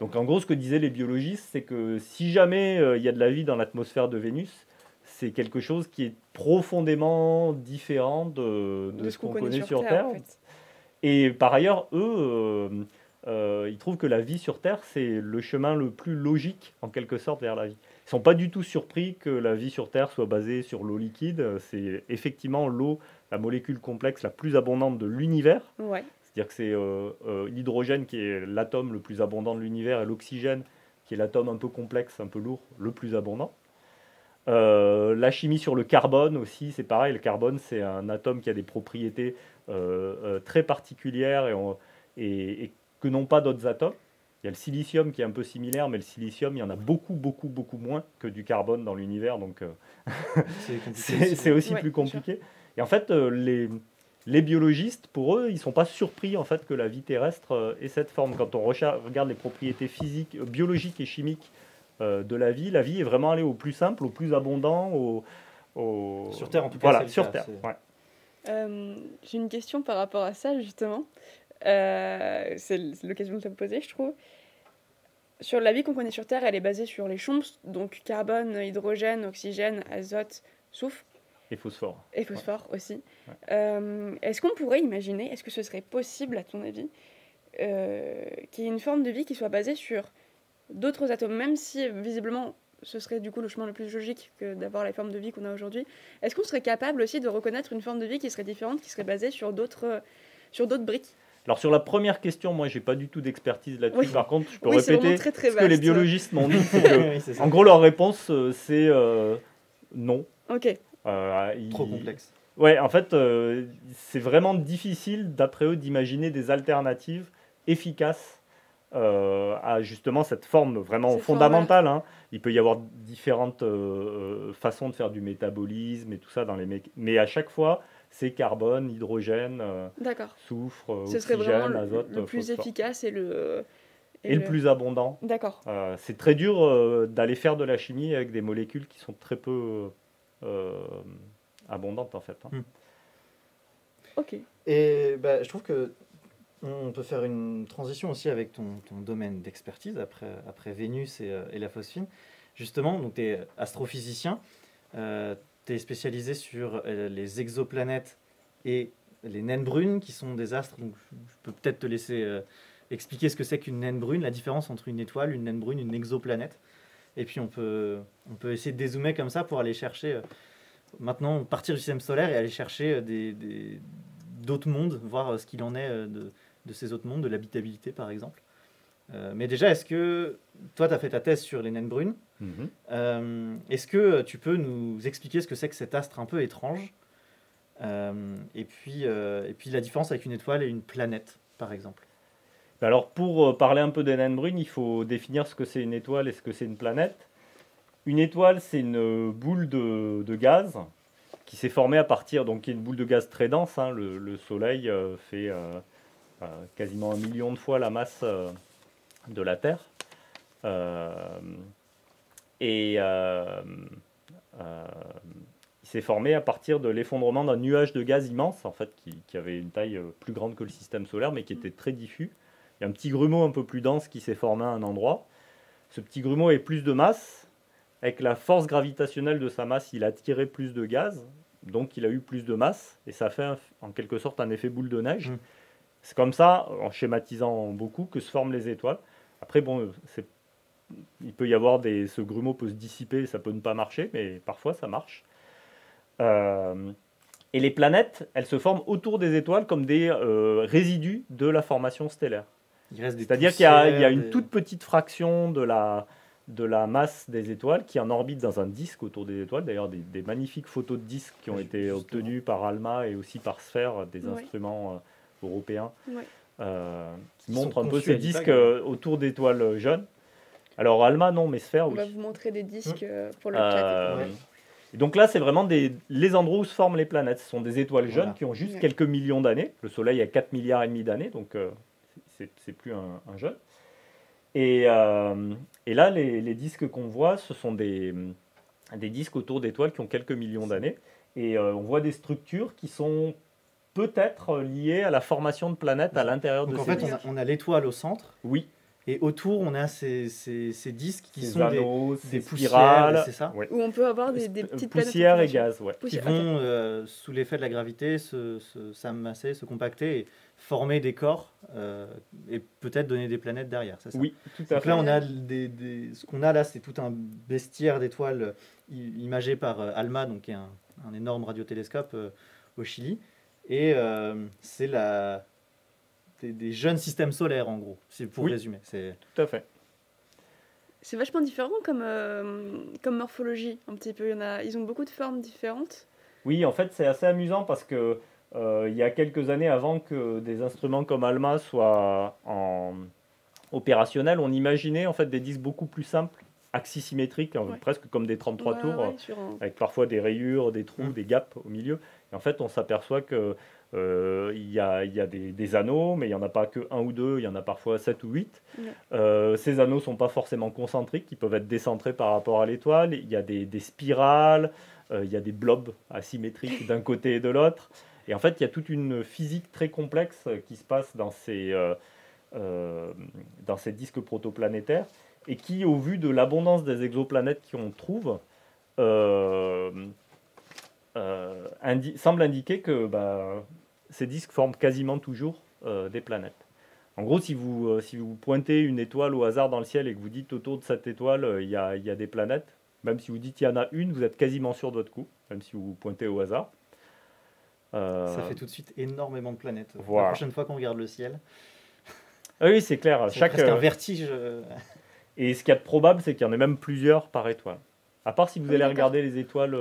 Donc en gros, ce que disaient les biologistes, c'est que si jamais il y a de la vie dans l'atmosphère de Vénus, c'est quelque chose qui est profondément différent de, de ce qu'on connaît sur Terre. en fait. Et par ailleurs, eux, euh, ils trouvent que la vie sur Terre, c'est le chemin le plus logique, en quelque sorte, vers la vie. Ils sont pas du tout surpris que la vie sur Terre soit basée sur l'eau liquide. C'est effectivement l'eau, la molécule complexe la plus abondante de l'univers. Ouais. C'est-à-dire que c'est euh, euh, l'hydrogène qui est l'atome le plus abondant de l'univers et l'oxygène qui est l'atome un peu complexe, un peu lourd, le plus abondant. Euh, la chimie sur le carbone aussi, c'est pareil. Le carbone, c'est un atome qui a des propriétés très particulières et, on- et- et que n'ont pas d'autres atomes. Il y a le silicium qui est un peu similaire, mais le silicium, il y en a beaucoup, beaucoup, beaucoup moins que du carbone dans l'univers. Donc, euh, C'est <laughs> aussi. c'est aussi Ouais, plus compliqué. Et en fait, euh, les, les biologistes, pour eux, ils sont pas surpris en fait que la vie terrestre euh, ait cette forme. Quand on regarde les propriétés physiques, euh, biologiques et chimiques euh, de la vie, la vie est vraiment allée au plus simple, au plus abondant, au, au- Sur Terre, en tout cas, Voilà, sur cas, Terre. ouais. Euh, J'ai une question par rapport à ça, justement. Euh, c'est l'occasion de te poser, je trouve. Sur la vie qu'on connaît sur Terre, elle est basée sur les chomps, donc carbone, hydrogène, oxygène, azote, soufre Et phosphore. et phosphore aussi. Ouais. Euh, est-ce qu'on pourrait imaginer, est-ce que ce serait possible, à ton avis, euh, qu'il y ait une forme de vie qui soit basée sur d'autres atomes, même si visiblement ce serait du coup le chemin le plus logique que d'avoir la forme de vie qu'on a aujourd'hui. Est-ce qu'on serait capable aussi de reconnaître une forme de vie qui serait différente, qui serait basée sur d'autres sur d'autres briques? Alors sur la première question, moi j'ai pas du tout d'expertise là-dessus. Oui. Par contre, je peux Oui, répéter très très ce que les biologistes m'ont <laughs> dit. que, Oui, en gros, leur réponse, euh, c'est euh, non. Ok, Euh, Trop complexe. Ouais, en fait, euh, c'est vraiment difficile, d'après eux, d'imaginer des alternatives efficaces euh, à justement cette forme vraiment fondamentale. hein. Il peut y avoir différentes euh, façons de faire du métabolisme et tout ça dans les mais à chaque fois, c'est carbone, hydrogène, euh, soufre, Ce serait vraiment le, azote, le plus phosphore. efficace et le. et le plus abondant. D'accord. Euh, c'est très dur euh, d'aller faire de la chimie avec des molécules qui sont très peu euh, abondantes en fait. hein. Ok. Et bah, je trouve que on peut faire une transition aussi avec ton, ton domaine d'expertise après, après Vénus et, euh, et la phosphine. Justement, donc tu es astrophysicien, tu es spécialisé sur euh, les exoplanètes et les naines brunes qui sont des astres. Donc, je peux peut-être te laisser euh, expliquer ce que c'est qu'une naine brune, la différence entre une étoile, une naine brune, une exoplanète. Et puis on peut, on peut essayer de dézoomer comme ça pour aller chercher, euh, maintenant partir du système solaire et aller chercher des, d'autres mondes, voir ce qu'il en est de, de ces autres mondes, de l'habitabilité par exemple. Euh, mais déjà, est-ce que toi, tu as fait ta thèse sur les naines brunes Mhm. Euh, Est-ce que tu peux nous expliquer ce que c'est que cet astre un peu étrange Euh, et, puis, et puis la différence avec une étoile et une planète, par exemple Alors pour parler un peu des naines brunes, il faut définir ce que c'est une étoile et ce que c'est une planète. Une étoile, c'est une boule de, de gaz qui s'est formée à partir, donc qui est une boule de gaz très dense. hein. Le, le Soleil fait quasiment un million de fois la masse de la Terre. Euh, et euh, euh, il s'est formé à partir de l'effondrement d'un nuage de gaz immense, en fait, qui, qui avait une taille plus grande que le système solaire, mais qui était très diffus. Il y a un petit grumeau un peu plus dense qui s'est formé à un endroit. Ce petit grumeau est plus de masse. Avec la force gravitationnelle de sa masse, il a attiré plus de gaz, donc il a eu plus de masse, et ça fait un- en quelque sorte un effet boule de neige. Mm. C'est comme ça, en schématisant beaucoup, que se forment les étoiles. Après, bon, c'est- il peut y avoir des. Ce grumeau peut se dissiper, ça peut ne pas marcher, mais parfois ça marche. Euh, et les planètes, elles se forment autour des étoiles comme des euh, résidus de la formation stellaire. Il reste des C'est-à-dire qu'il y, a- il y a poussières, une des- toute petite fraction de la, de la masse des étoiles qui en orbite dans un disque autour des étoiles. D'ailleurs, des, des magnifiques photos de disques qui ont Ouais, été justement. obtenues par ALMA et aussi par Sphere, des Ouais. instruments euh, européens, Ouais. Euh, qui montrent un peu ces disques euh, autour d'étoiles jeunes. Alors ALMA, non, mais Sphere, On oui. va vous montrer des disques Mm. euh, pour le chat. Euh, Ouais. et donc là, c'est vraiment des, les endroits où se forment les planètes. Ce sont des étoiles jeunes Voilà. qui ont juste Ouais. quelques millions d'années. Le Soleil a 4 milliards et demi d'années, donc euh, c'est c'est plus un, un jeune. Et, euh, et là, les, les disques qu'on voit, ce sont des, des disques autour d'étoiles qui ont quelques millions d'années. Et euh, on voit des structures qui sont peut-être liées à la formation de planètes à l'intérieur de en ces fait, on disques. a, on a l'étoile au centre, Oui, et autour, on a ces, ces, ces disques qui sont des, anneaux, des des poussières, c'est ça Ouais. Où on peut avoir des, des Euh, petites planètes en poussière et gaz, ouais. qui Poussière, vont, euh, sous l'effet de la gravité, se- se- s'amasser, se, compacter et former des corps euh, et peut-être donner des planètes derrière. C'est ça Oui, tout à Donc fait. là, on a des, des- ce qu'on a là, c'est tout un bestiaire d'étoiles imagé par euh, ALMA, donc qui est un, un énorme radiotélescope euh, au Chili. Et euh, c'est la des, des jeunes systèmes solaires, en gros. C'est pour Oui. résumer. C'est Tout à fait. C'est vachement différent comme, euh, comme morphologie, un petit peu. Il y en a, ils ont beaucoup de formes différentes. Oui, en fait, c'est assez amusant parce que euh, il y a quelques années, avant que des instruments comme Alma soient en opérationnels, on imaginait en fait des disques beaucoup plus simples, axisymétriques, Ouais. presque comme des 33 Ouais, tours, ouais, sur un- avec parfois des rayures, des trous, Mm. des gaps au milieu. Et en fait, on s'aperçoit que euh, il y a, il y a des, des anneaux, mais il n'y en a pas que un ou deux, il y en a parfois sept ou huit. Euh, ces anneaux ne sont pas forcément concentriques, ils peuvent être décentrés par rapport à l'étoile. Il y a des, des spirales, euh, il y a des blobs asymétriques d'un côté et de l'autre. Et en fait, il y a toute une physique très complexe qui se passe dans ces, euh, euh, dans ces disques protoplanétaires et qui, au vu de l'abondance des exoplanètes qu'on trouve, euh, indi- semble indiquer que bah, ces disques forment quasiment toujours euh, des planètes. En gros, si vous, euh, si vous pointez une étoile au hasard dans le ciel et que vous dites autour de cette étoile, il y, a, y a des planètes, même si vous dites il y en a une, vous êtes quasiment sûr de votre coup, même si vous pointez au hasard. Ça fait tout de suite énormément de planètes. voilà. La prochaine fois qu'on regarde le ciel, ah oui, c'est clair. c'est Chaque, presque un vertige. Et ce qu'il y a de probable, c'est qu'il y en ait même plusieurs par étoile. À part si vous Ah allez regarder les étoiles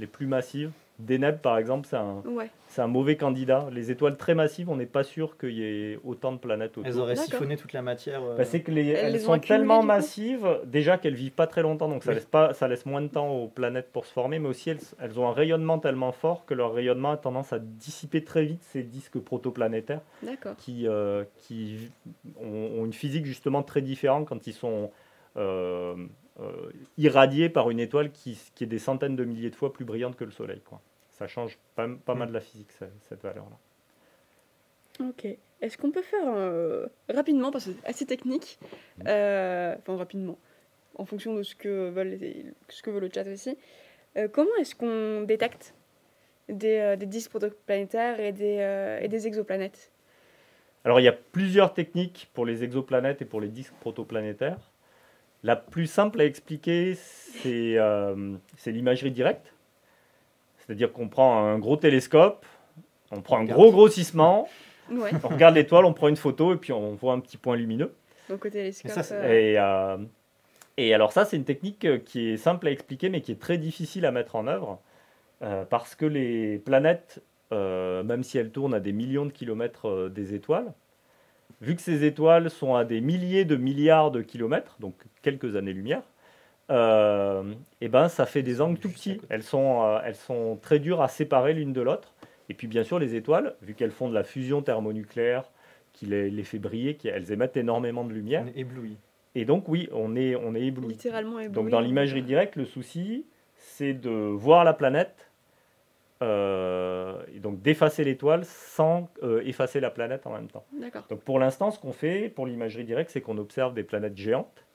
les plus massives, Deneb, par exemple, c'est un, Ouais. c'est un mauvais candidat. Les étoiles très massives, on n'est pas sûr qu'il y ait autant de planètes autour. Elles auraient D'accord. siphonné toute la matière. euh, Bah, c'est que les, Elles elles, les ont sont tellement massives, déjà qu'elles vivent pas très longtemps, donc ça, Oui. laisse pas, ça laisse moins de temps aux planètes pour se former, mais aussi elles, elles ont un rayonnement tellement fort que leur rayonnement a tendance à dissiper très vite ces disques protoplanétaires D'accord. qui, euh, qui ont, ont une physique justement très différente quand ils sont euh, euh, irradiés par une étoile qui, qui est des centaines de milliers de fois plus brillante que le Soleil. Quoi. Ça change pas, pas mal Mm. de la physique, ce- cette valeur-là. Ok. Est-ce qu'on peut faire euh, rapidement, parce que c'est assez technique, euh, enfin rapidement, en fonction de ce que, veulent les- ce que veut le chat aussi, euh, comment est-ce qu'on détecte des, euh, des disques protoplanétaires et des, euh, et des exoplanètes? Alors il y a plusieurs techniques pour les exoplanètes et pour les disques protoplanétaires. La plus simple à expliquer, c'est euh, c'est l'imagerie directe. C'est-à-dire qu'on prend un gros télescope, on prend un gros grossissement, Ouais, on regarde l'étoile, on prend une photo et puis on voit un petit point lumineux. donc au télescope. Ça, Et, euh, et alors ça, c'est une technique euh, qui est simple à expliquer, mais qui est très difficile à mettre en œuvre, euh, parce que les planètes, euh, même si elles tournent à des millions de kilomètres des étoiles, vu que ces étoiles sont à des milliers de milliards de kilomètres, donc quelques années-lumière, euh, et ben ça fait des angles tout petits. Elles sont, euh, elles sont très dures à séparer l'une de l'autre. Et puis bien sûr, les étoiles, vu qu'elles font de la fusion thermonucléaire, qui les, les fait briller, qui, elles émettent énormément de lumière. On est ébloui. Et donc, oui, on est, on est ébloui. littéralement ébloui. Donc, dans l'imagerie directe, le souci, c'est de voir la planète, euh, et donc d'effacer l'étoile sans euh, effacer la planète en même temps. D'accord. Donc, pour l'instant, ce qu'on fait pour l'imagerie directe, c'est qu'on observe des planètes géantes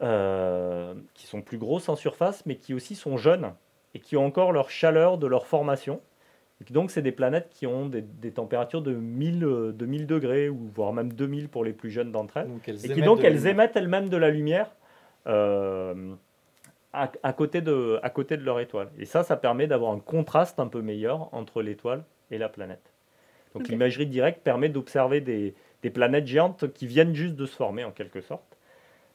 euh, qui sont plus grosses en surface, mais qui aussi sont jeunes et qui ont encore leur chaleur de leur formation. Et donc, c'est des planètes qui ont des, des températures de 1000, euh, de 1000 degrés, ou voire même 2000 pour les plus jeunes d'entre elles Donc elles et qui donc elles lumière. émettent elles-mêmes de la lumière euh, à, à côté de, à côté de leur étoile. Et ça, ça permet d'avoir un contraste un peu meilleur entre l'étoile et la planète. Donc l'imagerie directe permet d'observer des, des planètes géantes qui viennent juste de se former en quelque sorte.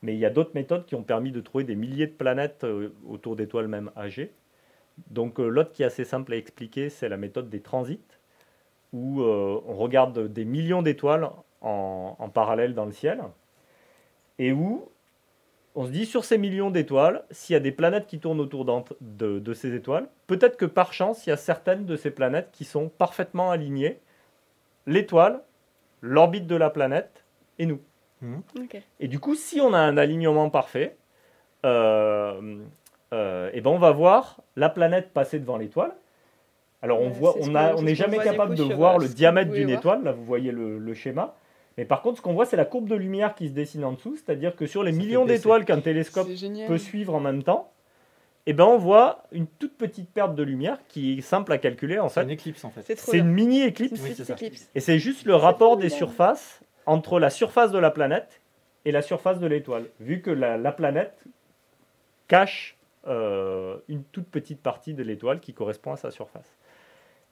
Mais il y a d'autres méthodes qui ont permis de trouver des milliers de planètes euh, autour d'étoiles même âgées. Donc euh, l'autre qui est assez simple à expliquer, c'est la méthode des transits, où euh, on regarde des millions d'étoiles en, en parallèle dans le ciel, et où on se dit sur ces millions d'étoiles, s'il y a des planètes qui tournent autour d'entre- de, de ces étoiles, peut-être que par chance, il y a certaines de ces planètes qui sont parfaitement alignées, l'étoile, l'orbite de la planète et nous. Ok. Et du coup, si on a un alignement parfait, euh, euh, eh ben on va voir la planète passer devant l'étoile. Alors on Ouais, voit, on on n'est qu'on jamais capable de voir le diamètre d'une étoile. Là, vous voyez le, le schéma. Mais par contre, ce qu'on voit, c'est la courbe de lumière qui se dessine en dessous. C'est-à-dire que sur les Ça millions d'étoiles qu'un télescope peut suivre en même temps, eh ben on voit une toute petite perte de lumière qui est simple à calculer en C'est fait. une éclipse en fait. C'est une mini éclipse. une Oui, ça. éclipse. Et c'est juste le rapport des surfaces entre la surface de la planète et la surface de l'étoile, vu que la, la planète cache euh, une toute petite partie de l'étoile qui correspond à sa surface.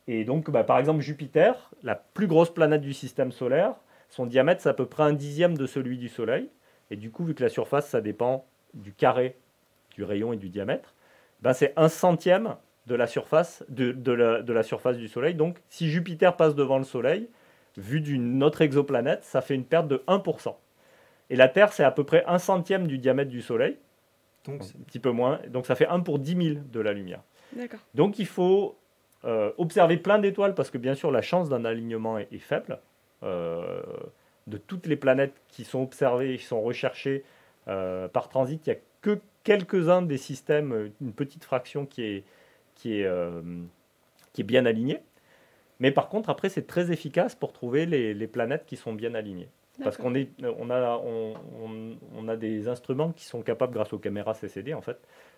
Et donc, bah, par exemple, Jupiter, la plus grosse planète du système solaire, son diamètre, c'est à peu près un dixième de celui du Soleil. Et du coup, vu que la surface, ça dépend du carré du rayon et du diamètre, ben, c'est un centième de la surface de, de la, de la surface du Soleil. Donc, si Jupiter passe devant le Soleil, vu d'une autre exoplanète, ça fait une perte de 1%. Et la Terre, c'est à peu près un centième du diamètre du Soleil, Donc un petit peu moins. Donc, ça fait 1 pour 10 000 de la lumière. D'accord. Donc il faut euh, observer plein d'étoiles parce que bien sûr la chance d'un alignement est, est faible. Euh, de toutes les planètes qui sont observées, qui sont recherchées euh, par transit, il n'y a que quelques-uns des systèmes, une petite fraction qui est, qui est, euh, qui est bien alignée. Mais par contre, après, c'est très efficace pour trouver les, les planètes qui sont bien alignées. Parce qu'on est, on a, on, on- on a des instruments qui sont capables, grâce aux caméras CCD, en fait,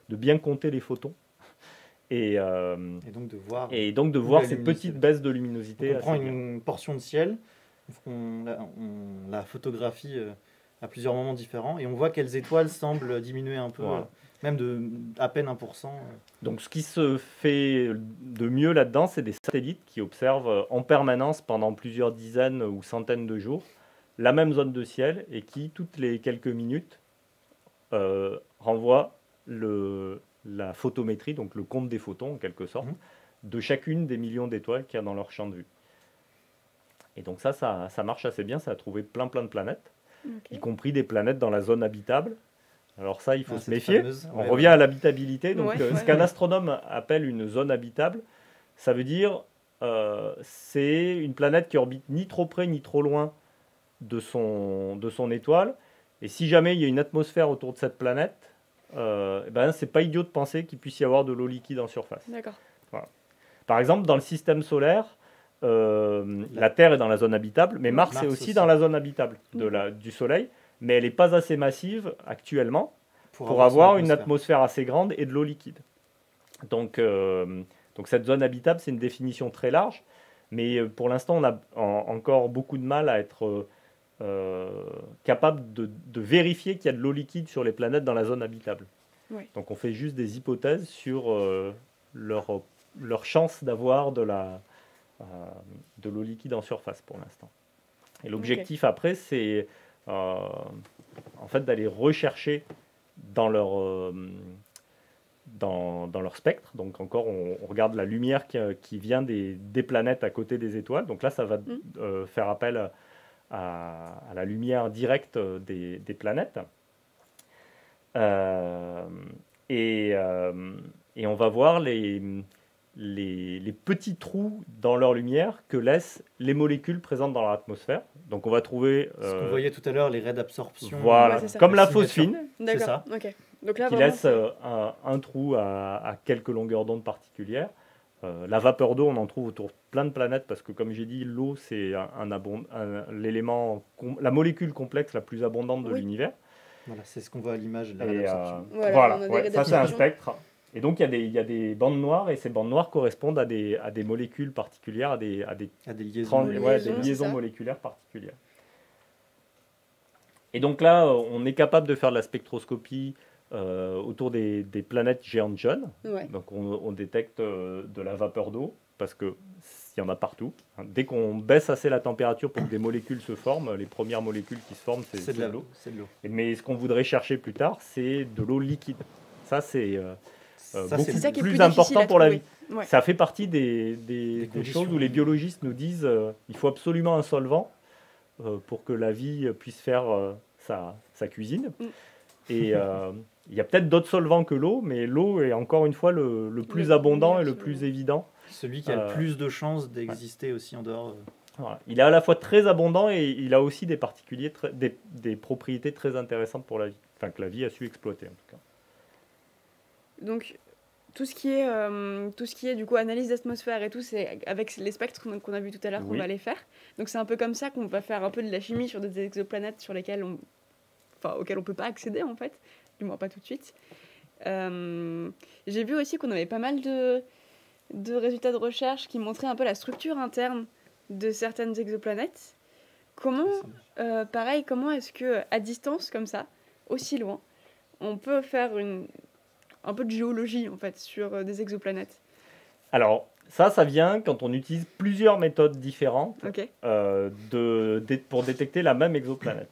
de bien compter les photons. Et, euh, Et donc de voir. et donc de voir ces petites baisses de Donc, luminosité. on prend bien. une portion de ciel, on la, on la photographie euh, à plusieurs moments différents et on voit quelles étoiles semblent diminuer un peu, Voilà. euh, même de à peine 1%. euh. Donc ce qui se fait de mieux là-dedans, c'est des satellites qui observent en permanence pendant plusieurs dizaines ou centaines de jours la même zone de ciel et qui, toutes les quelques minutes, euh, renvoient le, la photométrie, donc le compte des photons en quelque sorte, Mhm. de chacune des millions d'étoiles qu'il y a dans leur champ de vue. Et donc ça, ça, ça marche assez bien, ça a trouvé plein plein de planètes, y compris des planètes dans la zone habitable. Alors ça, il faut Ah, se méfier. fameuse- On ouais, revient à l'habitabilité. Donc Ouais, euh, ouais, ce qu'un ouais. astronome appelle une zone habitable, ça veut dire euh, c'est une planète qui orbite ni trop près ni trop loin de son, de son étoile. Et si jamais il y a une atmosphère autour de cette planète, euh, eh ben, c'est pas idiot de penser qu'il puisse y avoir de l'eau liquide en surface. D'accord. Par exemple, dans le système solaire, euh, la Terre est dans la zone habitable, mais Mars, Mars est aussi, aussi. dans la zone habitable de la, du Soleil, mais elle n'est pas assez massive actuellement pour, avoir une atmosphère. atmosphère assez grande et de l'eau liquide. Donc, euh, donc cette zone habitable, c'est une définition très large, mais euh, pour l'instant, on a en- encore beaucoup de mal à être euh, capable de, de vérifier qu'il y a de l'eau liquide sur les planètes dans la zone habitable. Donc on fait juste des hypothèses sur euh, leur, leur chance d'avoir de la euh, de l'eau liquide en surface pour l'instant. Et l'objectif après, c'est euh, en fait d'aller rechercher dans leur, euh, dans, dans leur spectre. Donc encore, on, on regarde la lumière qui, qui vient des, des planètes à côté des étoiles. Donc là, ça va Mm. euh, faire appel à, à la lumière directe des, des planètes. Euh, et, euh, et on va voir les, les, les petits trous dans leur lumière que laissent les molécules présentes dans leur atmosphère. Donc on va trouver... Ce qu'on euh, voyait tout à l'heure, les raies d'absorption. voilà, Ouais, comme la phosphine, D'accord. ça. Ok. Donc là, qui vraiment, laisse euh, un, un trou à, à quelques longueurs d'onde particulières. Euh, la vapeur d'eau, on en trouve autour de plein de planètes parce que, comme j'ai dit, l'eau, c'est un, un l'élément, la molécule complexe la plus abondante de Oui. l'univers. Voilà, c'est ce qu'on voit à l'image euh. Voilà, voilà, on a des ouais, raies ça c'est un spectre. Et donc il y, a des- il y a des bandes noires et ces bandes noires correspondent à des, à des molécules particulières, à des, à des À des liaisons. Ouais, moléculaires particulières. Et donc là, euh, on est capable de faire de la spectroscopie euh, autour des, des planètes géantes jeunes. Ouais. Donc on, on détecte euh, de la vapeur d'eau parce que il y en a partout. hein. Dès qu'on baisse assez la température pour que des molécules se forment, les premières molécules qui se forment, c'est de l'eau. Mais ce qu'on voudrait chercher plus tard, c'est de l'eau liquide. Ça, c'est euh, Ça, beaucoup C'est ça qui est plus, plus important pour la vie. Ouais. Ça fait partie des, des- Des des conditions. choses où les biologistes nous disent euh, il faut absolument un solvant euh, pour que la vie puisse faire euh, sa, sa cuisine. Mm. Et euh, il y a peut-être d'autres solvants que l'eau, mais l'eau est encore une fois le, le plus Le abondant et le plus évident. Celui qui a Euh, le plus de chances d'exister aussi en dehors. euh, Voilà. Il est à la fois très abondant et il a aussi des, particuliers très- des, des propriétés très intéressantes pour la vie. Enfin, que la vie a su exploiter en tout cas. Donc, tout ce qui est, euh, tout ce qui est du coup analyse d'atmosphère et tout, c'est avec les spectres qu'on a vu tout à l'heure qu'on va les faire. Donc c'est un peu comme ça qu'on va faire un peu de la chimie sur des exoplanètes sur lesquelles on, enfin auxquelles on peut pas accéder en fait, du moins pas tout de suite. Euh, J'ai vu aussi qu'on avait pas mal de, de résultats de recherche qui montraient un peu la structure interne de certaines exoplanètes. Comment, euh, pareil, comment est-ce que à distance comme ça, aussi loin, on peut faire une, un peu de géologie en fait sur euh, des exoplanètes Alors, ça, ça vient quand on utilise plusieurs méthodes différentes euh, de, pour détecter la même exoplanète.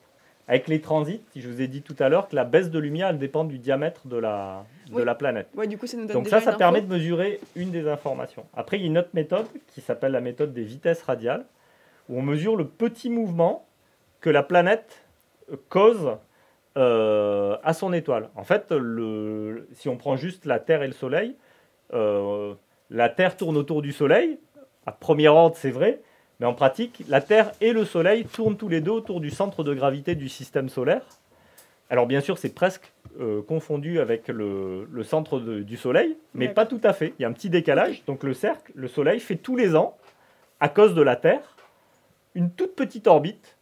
Avec les transits, je vous ai dit tout à l'heure que la baisse de lumière, elle dépend du diamètre de la, de Oui. la planète. Ouais, du coup, ça nous donne Donc déjà ça, ça permet de mesurer une des informations. Après, il y a une autre méthode qui s'appelle la méthode des vitesses radiales, où on mesure le petit mouvement que la planète cause euh, à son étoile. En fait, le, si on prend juste la Terre et le Soleil, euh, la Terre tourne autour du Soleil. À premier ordre, c'est vrai, mais en pratique, la Terre et le Soleil tournent tous les deux autour du centre de gravité du système solaire. Alors bien sûr, c'est presque euh, confondu avec le, le centre de- du Soleil, mais pas tout à fait. Il y a un petit décalage. Donc le cercle, le Soleil fait tous les ans, à cause de la Terre, une toute petite orbite.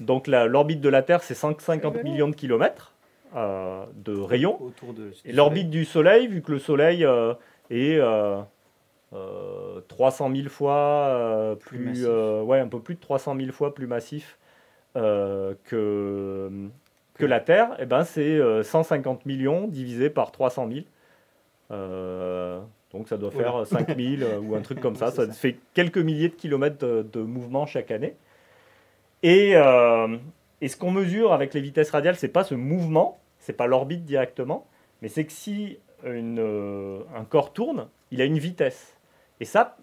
Donc la- l'orbite de la Terre, c'est 150 rigolo. millions de kilomètres euh, de rayons. autour de. Et l'orbite du Soleil, vu que le Soleil euh, est euh, euh, 300 000 fois euh, Plus plus, euh, ouais, un peu plus de 300 000 fois plus massif euh, que, que la Terre, et ben c'est euh, 150 millions divisé par 300 000. Euh, donc ça doit faire <laughs> 5 000 euh, ou un truc comme ça. Ouais, Ça ça. fait quelques milliers de kilomètres de, de mouvement chaque année. Et, euh, et ce qu'on mesure avec les vitesses radiales, c'est pas ce mouvement, c'est pas l'orbite directement, mais c'est que si une, euh, un corps tourne, il a une vitesse. Et ça,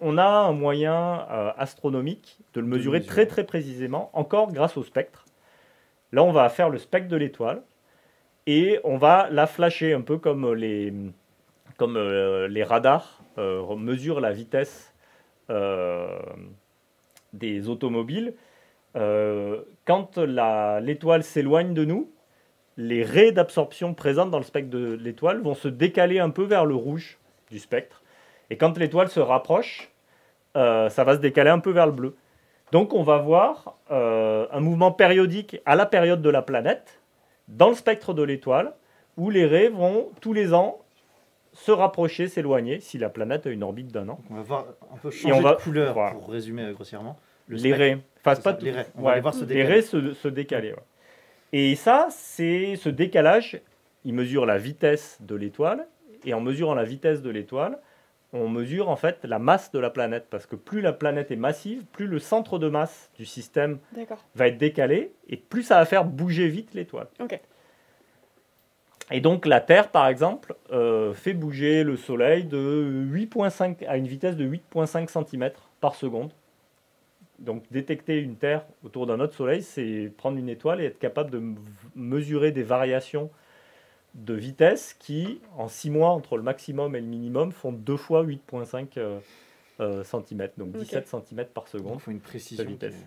on a un moyen euh, astronomique de le mesurer très très précisément, encore grâce au spectre. Là, on va faire le spectre de l'étoile et on va la flasher un peu comme les, comme, euh, les radars mesurent la vitesse des automobiles. Euh, quand l'étoile s'éloigne de nous, les raies d'absorption présentes dans le spectre de l'étoile vont se décaler un peu vers le rouge du spectre. Et quand l'étoile se rapproche, euh, ça va se décaler un peu vers le bleu. Donc on va voir euh, un mouvement périodique à la période de la planète dans le spectre de l'étoile, où les raies vont tous les ans se rapprocher, s'éloigner, si la planète a une orbite d'un an. Donc on va voir un peu changer on va- de couleur, voilà. pour résumer grossièrement. Le les raies. Enfin, C'est pas ça, tout- les raies. On va ouais, les voir se les décaler. raies se, se décaler. ouais. Et ça, c'est ce décalage, il mesure la vitesse de l'étoile, et en mesurant la vitesse de l'étoile, on mesure en fait la masse de la planète, parce que plus la planète est massive, plus le centre de masse du système va être décalé, et plus ça va faire bouger vite l'étoile. Ok. Et donc la Terre, par exemple, euh, fait bouger le Soleil de 8,5 à une vitesse de 8,5 cm par seconde. Donc détecter une Terre autour d'un autre Soleil, c'est prendre une étoile et être capable de mesurer des variations de vitesse qui, en 6 mois, entre le maximum et le minimum, font deux fois 8,5 euh, euh, cm, donc Ok. 17 cm par Donc, seconde. il faut une précision. de vitesse. est-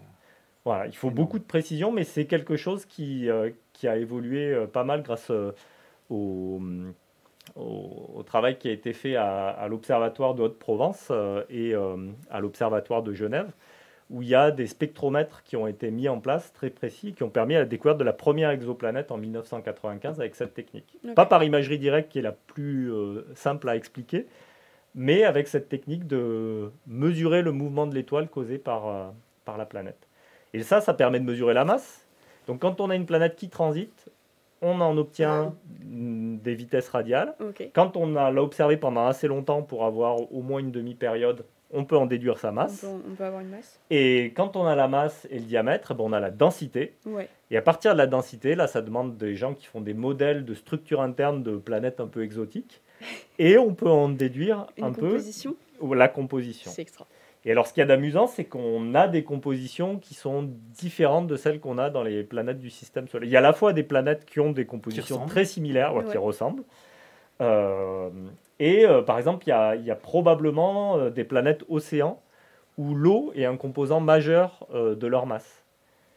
Voilà, il faut Énorme. beaucoup de précision, mais c'est quelque chose qui, euh, qui a évolué euh, pas mal grâce euh, au, au, au travail qui a été fait à, à l'Observatoire de Haute-Provence euh, et euh, à l'Observatoire de Genève, où il y a des spectromètres qui ont été mis en place très précis, qui ont permis la découverte de la première exoplanète en 1995 avec cette technique. Pas par imagerie directe, qui est la plus euh, simple à expliquer, mais avec cette technique de mesurer le mouvement de l'étoile causé par, euh, par la planète. Et ça, ça permet de mesurer la masse. Donc quand on a une planète qui transite, on en obtient des vitesses radiales. Quand on a- l'a observé pendant assez longtemps pour avoir au moins une demi-période, on peut en déduire sa On masse. peut, on peut avoir une masse. Et quand on a la masse et le diamètre, ben, on a la densité. Ouais. Et à partir de la densité, là, ça demande des gens qui font des modèles de structure interne de planètes un peu exotiques. <laughs> Et on peut en déduire Une un composition. peu la composition. C'est extra. Et alors, ce qu'il y a d'amusant, c'est qu'on a des compositions qui sont différentes de celles qu'on a dans les planètes du système solaire. Il y a à la fois des planètes qui ont des compositions très similaires, ouais, qui ressemblent. Euh, et euh, par exemple, il y a, il y a probablement euh, des planètes océans où l'eau est un composant majeur euh, de leur masse.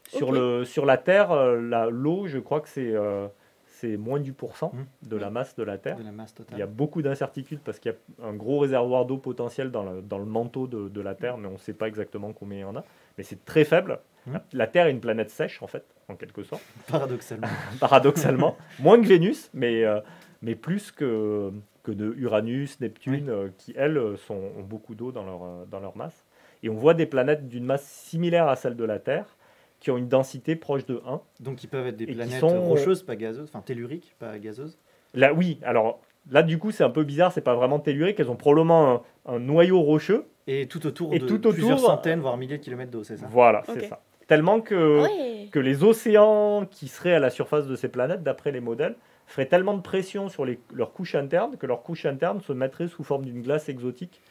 Sur, Ok. le, sur la Terre, euh, l'eau, je crois que c'est euh, c'est moins du pourcent Mhm. de la masse de la Terre. de la masse Il y a beaucoup d'incertitudes parce qu'il y a un gros réservoir d'eau potentiel dans le, dans le manteau de, de la Terre, mais on ne sait pas exactement combien il y en a. Mais c'est très faible. Mhm. La, Terre est une planète sèche, en fait, en quelque sorte, Paradoxalement. <laughs> paradoxalement. Moins que Vénus, mais, euh, mais plus que, que de Uranus, Neptune, euh, qui, elles, euh, sont, ont beaucoup d'eau dans leur, euh, dans leur masse. Et on voit des planètes d'une masse similaire à celle de la Terre, qui ont une densité proche de 1. Donc ils peuvent être des planètes sont- rocheuses, pas gazeuses, enfin telluriques, pas gazeuses? Là, oui, alors là, du coup, c'est un peu bizarre, c'est pas vraiment tellurique, elles ont probablement un- un noyau rocheux, Et tout autour Et de tout autour, plusieurs euh, centaines, voire milliers de kilomètres d'eau, c'est ça? Voilà, c'est ça. Tellement que, Ouais. que les océans qui seraient à la surface de ces planètes, d'après les modèles, feraient tellement de pression sur les- leurs couches internes que leurs couches internes se mettraient sous forme d'une glace exotique.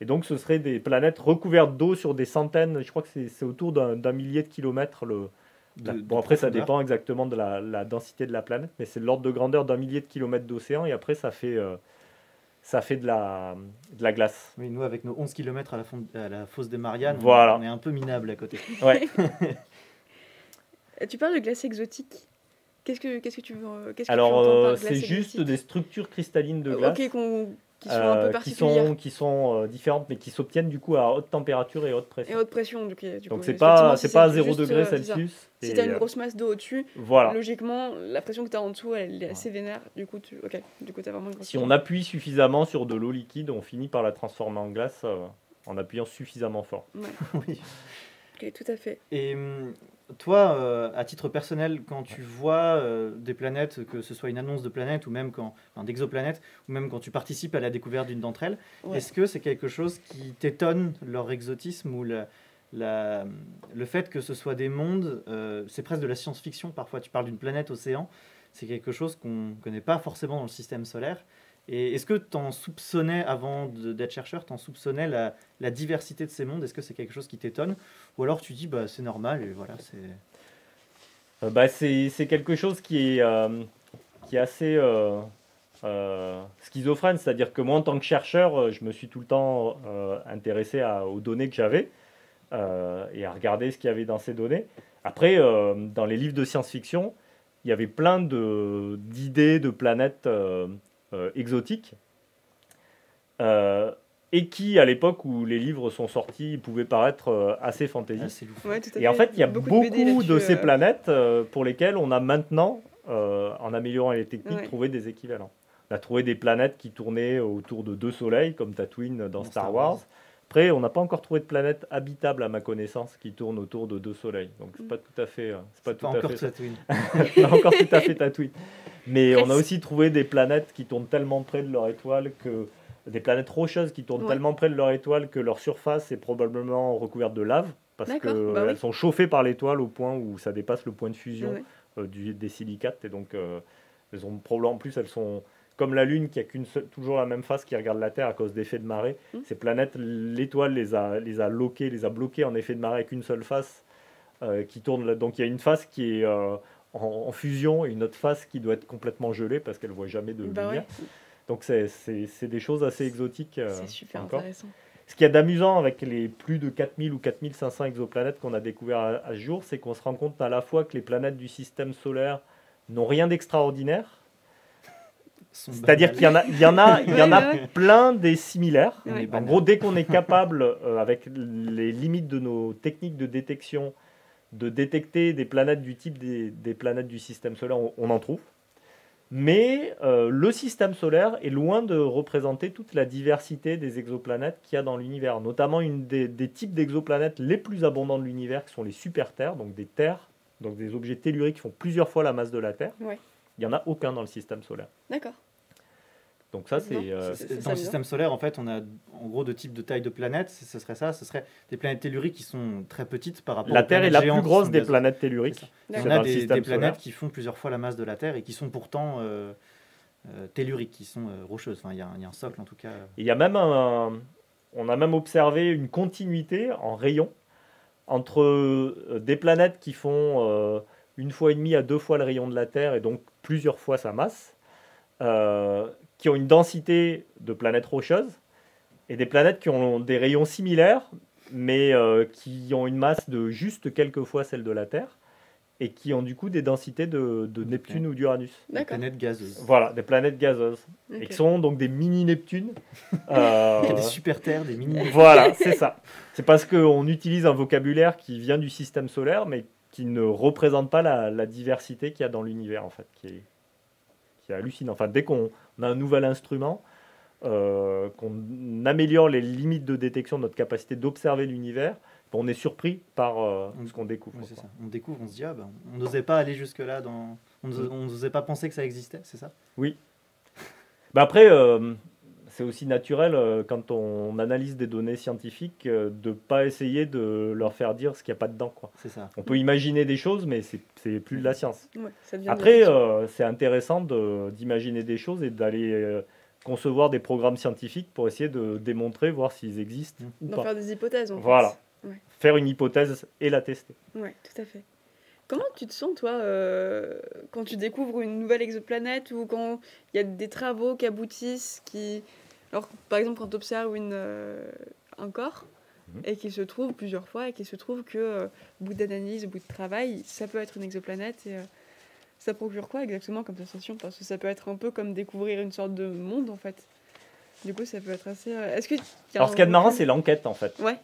Et donc ce seraient des planètes recouvertes d'eau sur des centaines, je crois que c'est autour d'un millier de kilomètres. Le, De- bon après ça dépend exactement de la, la densité de la planète, mais c'est de l'ordre de grandeur d'un millier de kilomètres d'océan et après ça fait, euh, ça fait de, la, de la glace. Oui, nous, avec nos 11 km à la, fond- à la fosse des Mariannes, on- Voilà. on est un peu minable à côté. Ouais. <laughs> Tu parles de glace exotique. Qu'est-ce que, qu'est-ce que tu veux qu'est-ce que Alors tu entends euh, par c'est juste des structures cristallines de Euh, glace. Ok, qu'on- qui sont un euh, peu qui particulières. sont, qui sont euh, différentes, mais qui s'obtiennent du coup à haute température et haute pression. Et haute pression, du coup. du Donc coup, c'est pas, si c'est pas à c'est 0 juste, degré euh. Celsius. Si et, t'as une euh, grosse masse d'eau au-dessus, Voilà. logiquement, la pression que t'as en dessous, elle est assez vénère. Du coup, tu... ok, du coup, t'as vraiment une grosse Si on appuie suffisamment sur de l'eau liquide, on finit par la transformer en glace euh, en appuyant suffisamment fort. <laughs> Oui. Ok, tout à fait. Et hum, toi, euh, à titre personnel, quand tu vois euh, des planètes, que ce soit une annonce de planète ou même quand, enfin, d'exoplanètes, ou même quand tu participes à la découverte d'une d'entre elles, Ouais. est-ce que c'est quelque chose qui t'étonne leur exotisme ou la- la- le fait que ce soit des mondes, euh, c'est presque de la science-fiction parfois. Tu parles d'une planète océan, c'est quelque chose qu'on ne connaît pas forcément dans le système solaire. Et est-ce que tu en soupçonnais, avant d'être chercheur, tu en soupçonnais la, diversité de ces mondes? Est-ce que c'est quelque chose qui t'étonne? Ou alors tu dis, bah, c'est normal, et voilà, c'est... Euh, bah, c'est quelque chose qui est, euh, qui est assez euh, schizophrène, c'est-à-dire que moi, en tant que chercheur, je me suis tout le temps intéressé aux données que j'avais et à regarder ce qu'il y avait dans ces données. Après, dans les livres de science-fiction, il y avait plein d'idées de planètes euh, exotiques. euh, et qui, à l'époque où les livres sont sortis, pouvaient paraître euh, assez fantaisistes. Ah. Ouais, Et en fait, il y a beaucoup, de, ces euh. planètes euh, pour lesquelles on a maintenant, euh, en améliorant les techniques, Ouais. trouvé des équivalents. On a trouvé des planètes qui tournaient autour de deux soleils, comme Tatooine dans, Star, Wars. Après, on n'a pas encore trouvé de planète habitable, à ma connaissance, qui tourne autour de deux soleils. Donc, c'est Mm. pas tout à fait, c'est pas tout pas à encore fait. Tatooine. <laughs> pas encore tout à fait Tatooine. <laughs> Mais on a aussi trouvé des planètes qui tournent tellement près de leur étoile que des planètes rocheuses qui tournent Ouais. tellement près de leur étoile que leur surface est probablement recouverte de lave parce qu'elles bah oui. sont chauffées par l'étoile au point où ça dépasse le point de fusion Ouais. euh, du, des silicates et donc euh, elles ont probablement en plus elles sont comme la Lune qui a qu'une toujours la même face qui regarde la Terre à cause d'effets de marée. Mm. Ces planètes, l'étoile les a les a loquées, les a bloquées en effet de marée avec une seule face euh, qui tourne. Donc il y a une face qui est en, en fusion et une autre face qui doit être complètement gelée parce qu'elle voit jamais de Bah lumière. ouais, Donc c'est- c'est c'est des choses assez exotiques. euh, c'est super encore. intéressant. Ce qu'il y a d'amusant avec les plus de 4000 ou 4500 exoplanètes qu'on a découvert à, à ce jour, c'est qu'on se rend compte à la fois que les planètes du système solaire n'ont rien d'extraordinaire, c'est-à-dire qu'il y en a, il y en a, <laughs> il y en a plein des similaires. On Ouais. est En gros, dès qu'on est capable, euh, avec les limites de nos techniques de détection, de détecter des planètes du type des, des planètes du système solaire, on, on en trouve. Mais euh, le système solaire est loin de représenter toute la diversité des exoplanètes qu'il y a dans l'univers. Notamment une des, des types d'exoplanètes les plus abondants de l'univers, qui sont les super-terres, donc des terres, donc des objets telluriques qui font plusieurs fois la masse de la Terre. Ouais. Il n'y en a aucun dans le système solaire. D'accord. Donc ça, C'est euh, Dans le système solaire, en fait, on a en gros deux types de taille de planètes. Ce serait ça. Ce serait des planètes telluriques qui sont très petites par rapport la aux Terre est la plus grosse des planètes telluriques. dans a des, planètes qui font plusieurs fois la masse de la Terre et qui sont pourtant euh, euh, telluriques, qui sont euh, rocheuses. Enfin, il y, a un- il y a un socle en tout cas. Il y a même un- on a même observé une continuité en rayons entre des planètes qui font euh, une fois et demie à deux fois le rayon de la Terre et donc plusieurs fois sa masse, euh, qui ont une densité de planètes rocheuses, et des planètes qui ont des rayons similaires, mais euh, qui ont une masse de juste quelques fois celle de la Terre, et qui ont du coup des densités de, de Neptune ou d'Uranus. Des planètes gazeuses. Voilà, des planètes gazeuses, et qui sont donc des mini-Neptunes. <laughs> Euh, Il y a des super terres, des mini. voilà, c'est ça. C'est parce qu'on utilise un vocabulaire qui vient du système solaire, mais qui ne représente pas la, la diversité qu'il y a dans l'univers, en fait, qui est, qui est hallucinant. Enfin, dès qu'on a un nouvel instrument, euh, qu'on améliore les limites de détection de notre capacité d'observer l'univers, on est surpris par euh, ce qu'on découvre. Ça. On découvre, on se dit, ah ben, on n'osait pas aller jusque-là. Dans... On n'osait pas penser que ça existait, c'est ça? Bah après, euh, c'est aussi naturel euh, quand on analyse des données scientifiques euh, de pas essayer de leur faire dire ce qu'il n'y a pas dedans. Quoi. C'est ça. On peut imaginer des choses, mais c'est c'est plus de la science. Ouais, ça devient de la Après, euh, c'est intéressant de- d'imaginer des choses et d'aller euh, concevoir des programmes scientifiques pour essayer de démontrer, voir s'ils existent ou D'en pas. faire des hypothèses. En fait. Voilà. Ouais. Faire une hypothèse et la tester. Ouais, tout à fait. Comment tu te sens, toi, euh, quand tu découvres une nouvelle exoplanète ou quand il y a des travaux qui aboutissent, qui... Alors, par exemple, quand tu observes une, euh, un corps Mhm. et qu'il se trouve plusieurs fois et qu'il se trouve que, euh, bout d'analyse, au bout de travail, ça peut être une exoplanète et euh, ça procure quoi exactement comme sensation? Parce que ça peut être un peu comme découvrir une sorte de monde, en fait. Du coup, ça peut être assez... euh, Est-ce que... Alors, un ce qu'il y a de marrant, c'est l'enquête, en fait. Ouais,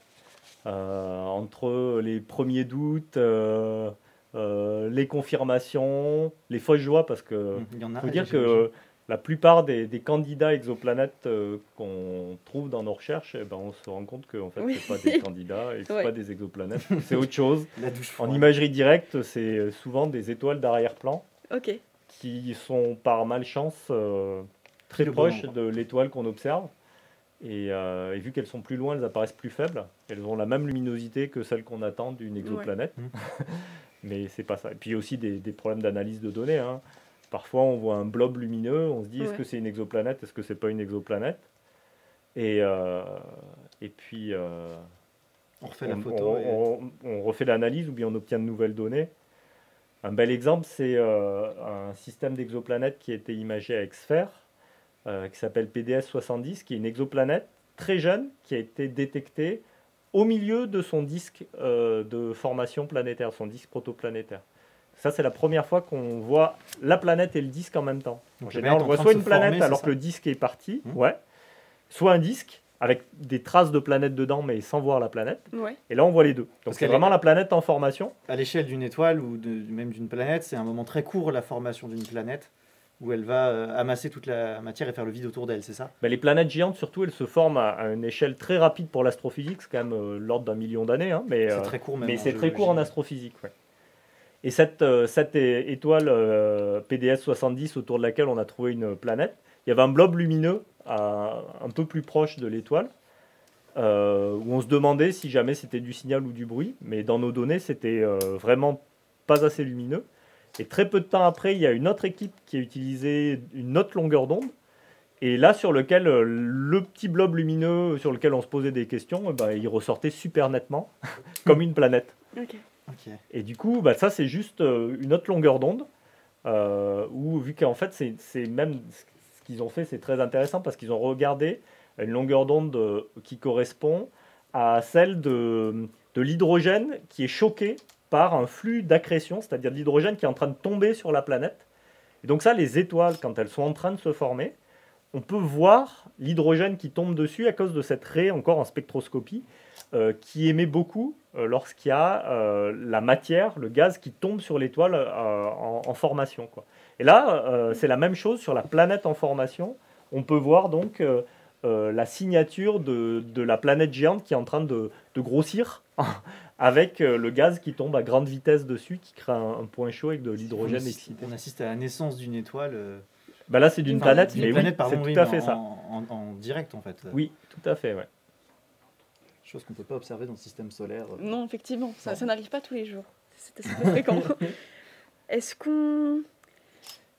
Euh, entre les premiers doutes, euh, euh, les confirmations, les fausses joies, parce que Il y en a. faut dire que la plupart des, des candidats exoplanètes euh, qu'on trouve dans nos recherches, eh ben, on se rend compte que en fait, Oui. c'est pas des candidats et c'est Ouais. pas des exoplanètes, <laughs> c'est autre chose. La douche En imagerie directe, c'est souvent des étoiles d'arrière-plan qui sont par malchance euh, très Le proches de l'étoile qu'on observe. Et, euh, et vu qu'elles sont plus loin, elles apparaissent plus faibles. Elles ont la même luminosité que celle qu'on attend d'une exoplanète. Mm. <laughs> Mais c'est pas ça. Et puis il y a aussi des, des problèmes d'analyse de données. hein. Parfois, on voit un blob lumineux, on se dit est-ce Ouais. que c'est une exoplanète, est-ce que c'est pas une exoplanète? Et, euh, et puis, euh, On refait on, la photo. on- et- on- on refait l'analyse ou bien on obtient de nouvelles données. Un bel exemple, c'est euh, un système d'exoplanètes qui a été imagé avec Sphère, euh, qui s'appelle PDS-70, qui est une exoplanète très jeune qui a été détectée au milieu de son disque euh, de formation planétaire, son disque protoplanétaire. Ça, c'est la première fois qu'on voit la planète et le disque en même temps. Donc, en général, on voit soit une planète former, alors que le disque est parti, Hmm. ouais, soit un disque avec des traces de planète dedans, mais sans voir la planète. Ouais. Et là, on voit les deux. Donc, c'est vraiment la planète en formation. À l'échelle d'une étoile ou de, même d'une planète, c'est un moment très court la formation d'une planète où elle va euh, amasser toute la matière et faire le vide autour d'elle, c'est ça? Ben, les planètes géantes, surtout, elles se forment à, à une échelle très rapide pour l'astrophysique, c'est quand même euh, l'ordre d'un million d'années. hein, mais C'est euh, très court même. mais en c'est très court en astrophysique. ouais. Et cette, euh, étoile euh, PDS 70 autour de laquelle on a trouvé une planète, il y avait un blob lumineux un peu plus proche de l'étoile, euh, où on se demandait si jamais c'était du signal ou du bruit, mais dans nos données, c'était euh, vraiment pas assez lumineux. Et très peu de temps après, il y a une autre équipe qui a utilisé une autre longueur d'onde, et là, sur lequel le petit blob lumineux sur lequel on se posait des questions, eh ben, il ressortait super nettement, <laughs> comme une planète. Ok. Et du coup, bah, ça, c'est juste euh, une autre longueur d'onde. Euh, où, vu qu'en fait, c'est c'est même ce qu'ils ont fait, c'est très intéressant parce qu'ils ont regardé une longueur d'onde euh, qui correspond à celle de, de l'hydrogène qui est choqué par un flux d'accrétion, c'est-à-dire de l'hydrogène qui est en train de tomber sur la planète. Et donc ça, les étoiles, quand elles sont en train de se former, on peut voir l'hydrogène qui tombe dessus à cause de cette raie encore en spectroscopie euh, qui émet beaucoup euh, lorsqu'il y a euh, la matière, le gaz qui tombe sur l'étoile en, en formation. Quoi. Et là, c'est la même chose sur la planète en formation. On peut voir donc la signature de, de la planète géante qui est en train de, de grossir <laughs> avec le gaz qui tombe à grande vitesse dessus, qui crée un, un point chaud avec de l'hydrogène excité. on assiste à la naissance d'une étoile. Bah là, c'est d'une Enfin, planète, mais planète, oui, pardon, c'est oui, tout à fait en, ça. En, en direct en fait. Oui, tout à fait, ouais. Chose qu'on peut pas observer dans le système solaire. Non, effectivement, ça, n'arrive pas tous les jours. C'est assez peu fréquent. <laughs> Est-ce qu'on.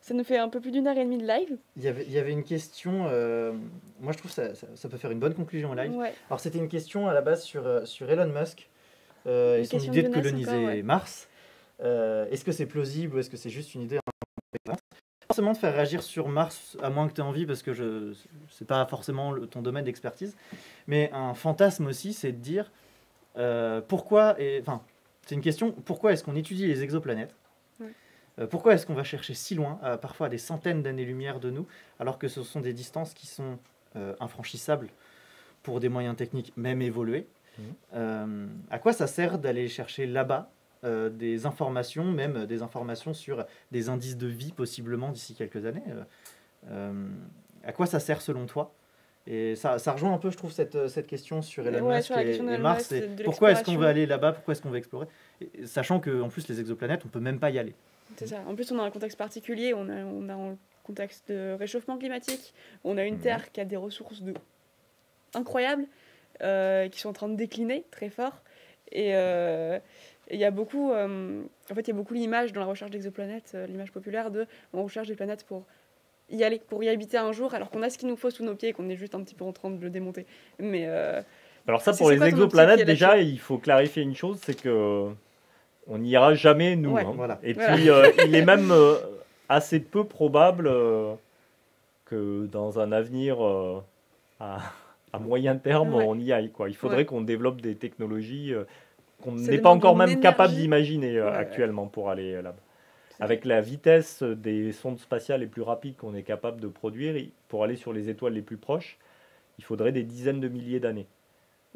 Ça nous fait un peu plus d'une heure et demie de live? Il y avait, il y avait une question. euh, moi, je trouve que ça, ça, ça peut faire une bonne conclusion au live. Ouais. Alors, c'était une question à la base sur, euh, sur Elon Musk euh, et son idée de coloniser encore, ouais. Mars. Euh, est-ce que c'est plausible ou est-ce que c'est juste une idée Forcément de faire réagir sur Mars, à moins que tu aies envie, parce que je c'est pas forcément le- ton domaine d'expertise. Mais un fantasme aussi, c'est de dire euh, pourquoi. et- Enfin, c'est une question pourquoi est-ce qu'on étudie les exoplanètes Ouais. Euh, pourquoi est-ce qu'on va chercher si loin, à- parfois à des centaines d'années-lumière de nous, alors que ce sont des distances qui sont euh, infranchissables pour des moyens techniques, même évolués. Euh, À quoi ça sert d'aller chercher là-bas euh, des informations, même des informations sur des indices de vie possiblement d'ici quelques années euh, euh, À quoi ça sert selon toi? Et ça, ça rejoint un peu, je trouve, cette, cette question sur Elon Ouais, Musk et, Mars. Pourquoi est-ce qu'on veut aller là-bas? Pourquoi est-ce qu'on veut explorer? Et- Sachant qu'en plus, les exoplanètes, on peut même pas y aller. C'est ça. En plus, on a un contexte particulier. On a, on a un contexte de réchauffement climatique. On a une. Terre qui a des ressources de... incroyables, euh, qui sont en train de décliner très fort. Et euh, et il y a beaucoup, euh, en fait, il y a beaucoup l'image dans la recherche d'exoplanètes, euh, l'image populaire de on recherche des planètes pour y aller, pour y habiter un jour, alors qu'on a ce qu'il nous faut sous nos pieds et qu'on est juste un petit peu en train de le démonter. Mais euh, Alors ça, pour les exoplanètes, déjà, il faut clarifier une chose, c'est que on n'ira jamais nous. Ouais. hein. Voilà. Et Voilà. puis, euh, il est même <laughs> euh, assez peu probable euh, que dans un avenir euh, à, à moyen terme, Ouais. on y aille. Quoi. Il faudrait Ouais. qu'on développe des technologies euh, qu'on n'est pas encore même capable d'imaginer euh, ouais. actuellement pour aller euh, là-bas. Avec la vitesse des sondes spatiales les plus rapides qu'on est capable de produire, pour aller sur les étoiles les plus proches, il faudrait des dizaines de milliers d'années.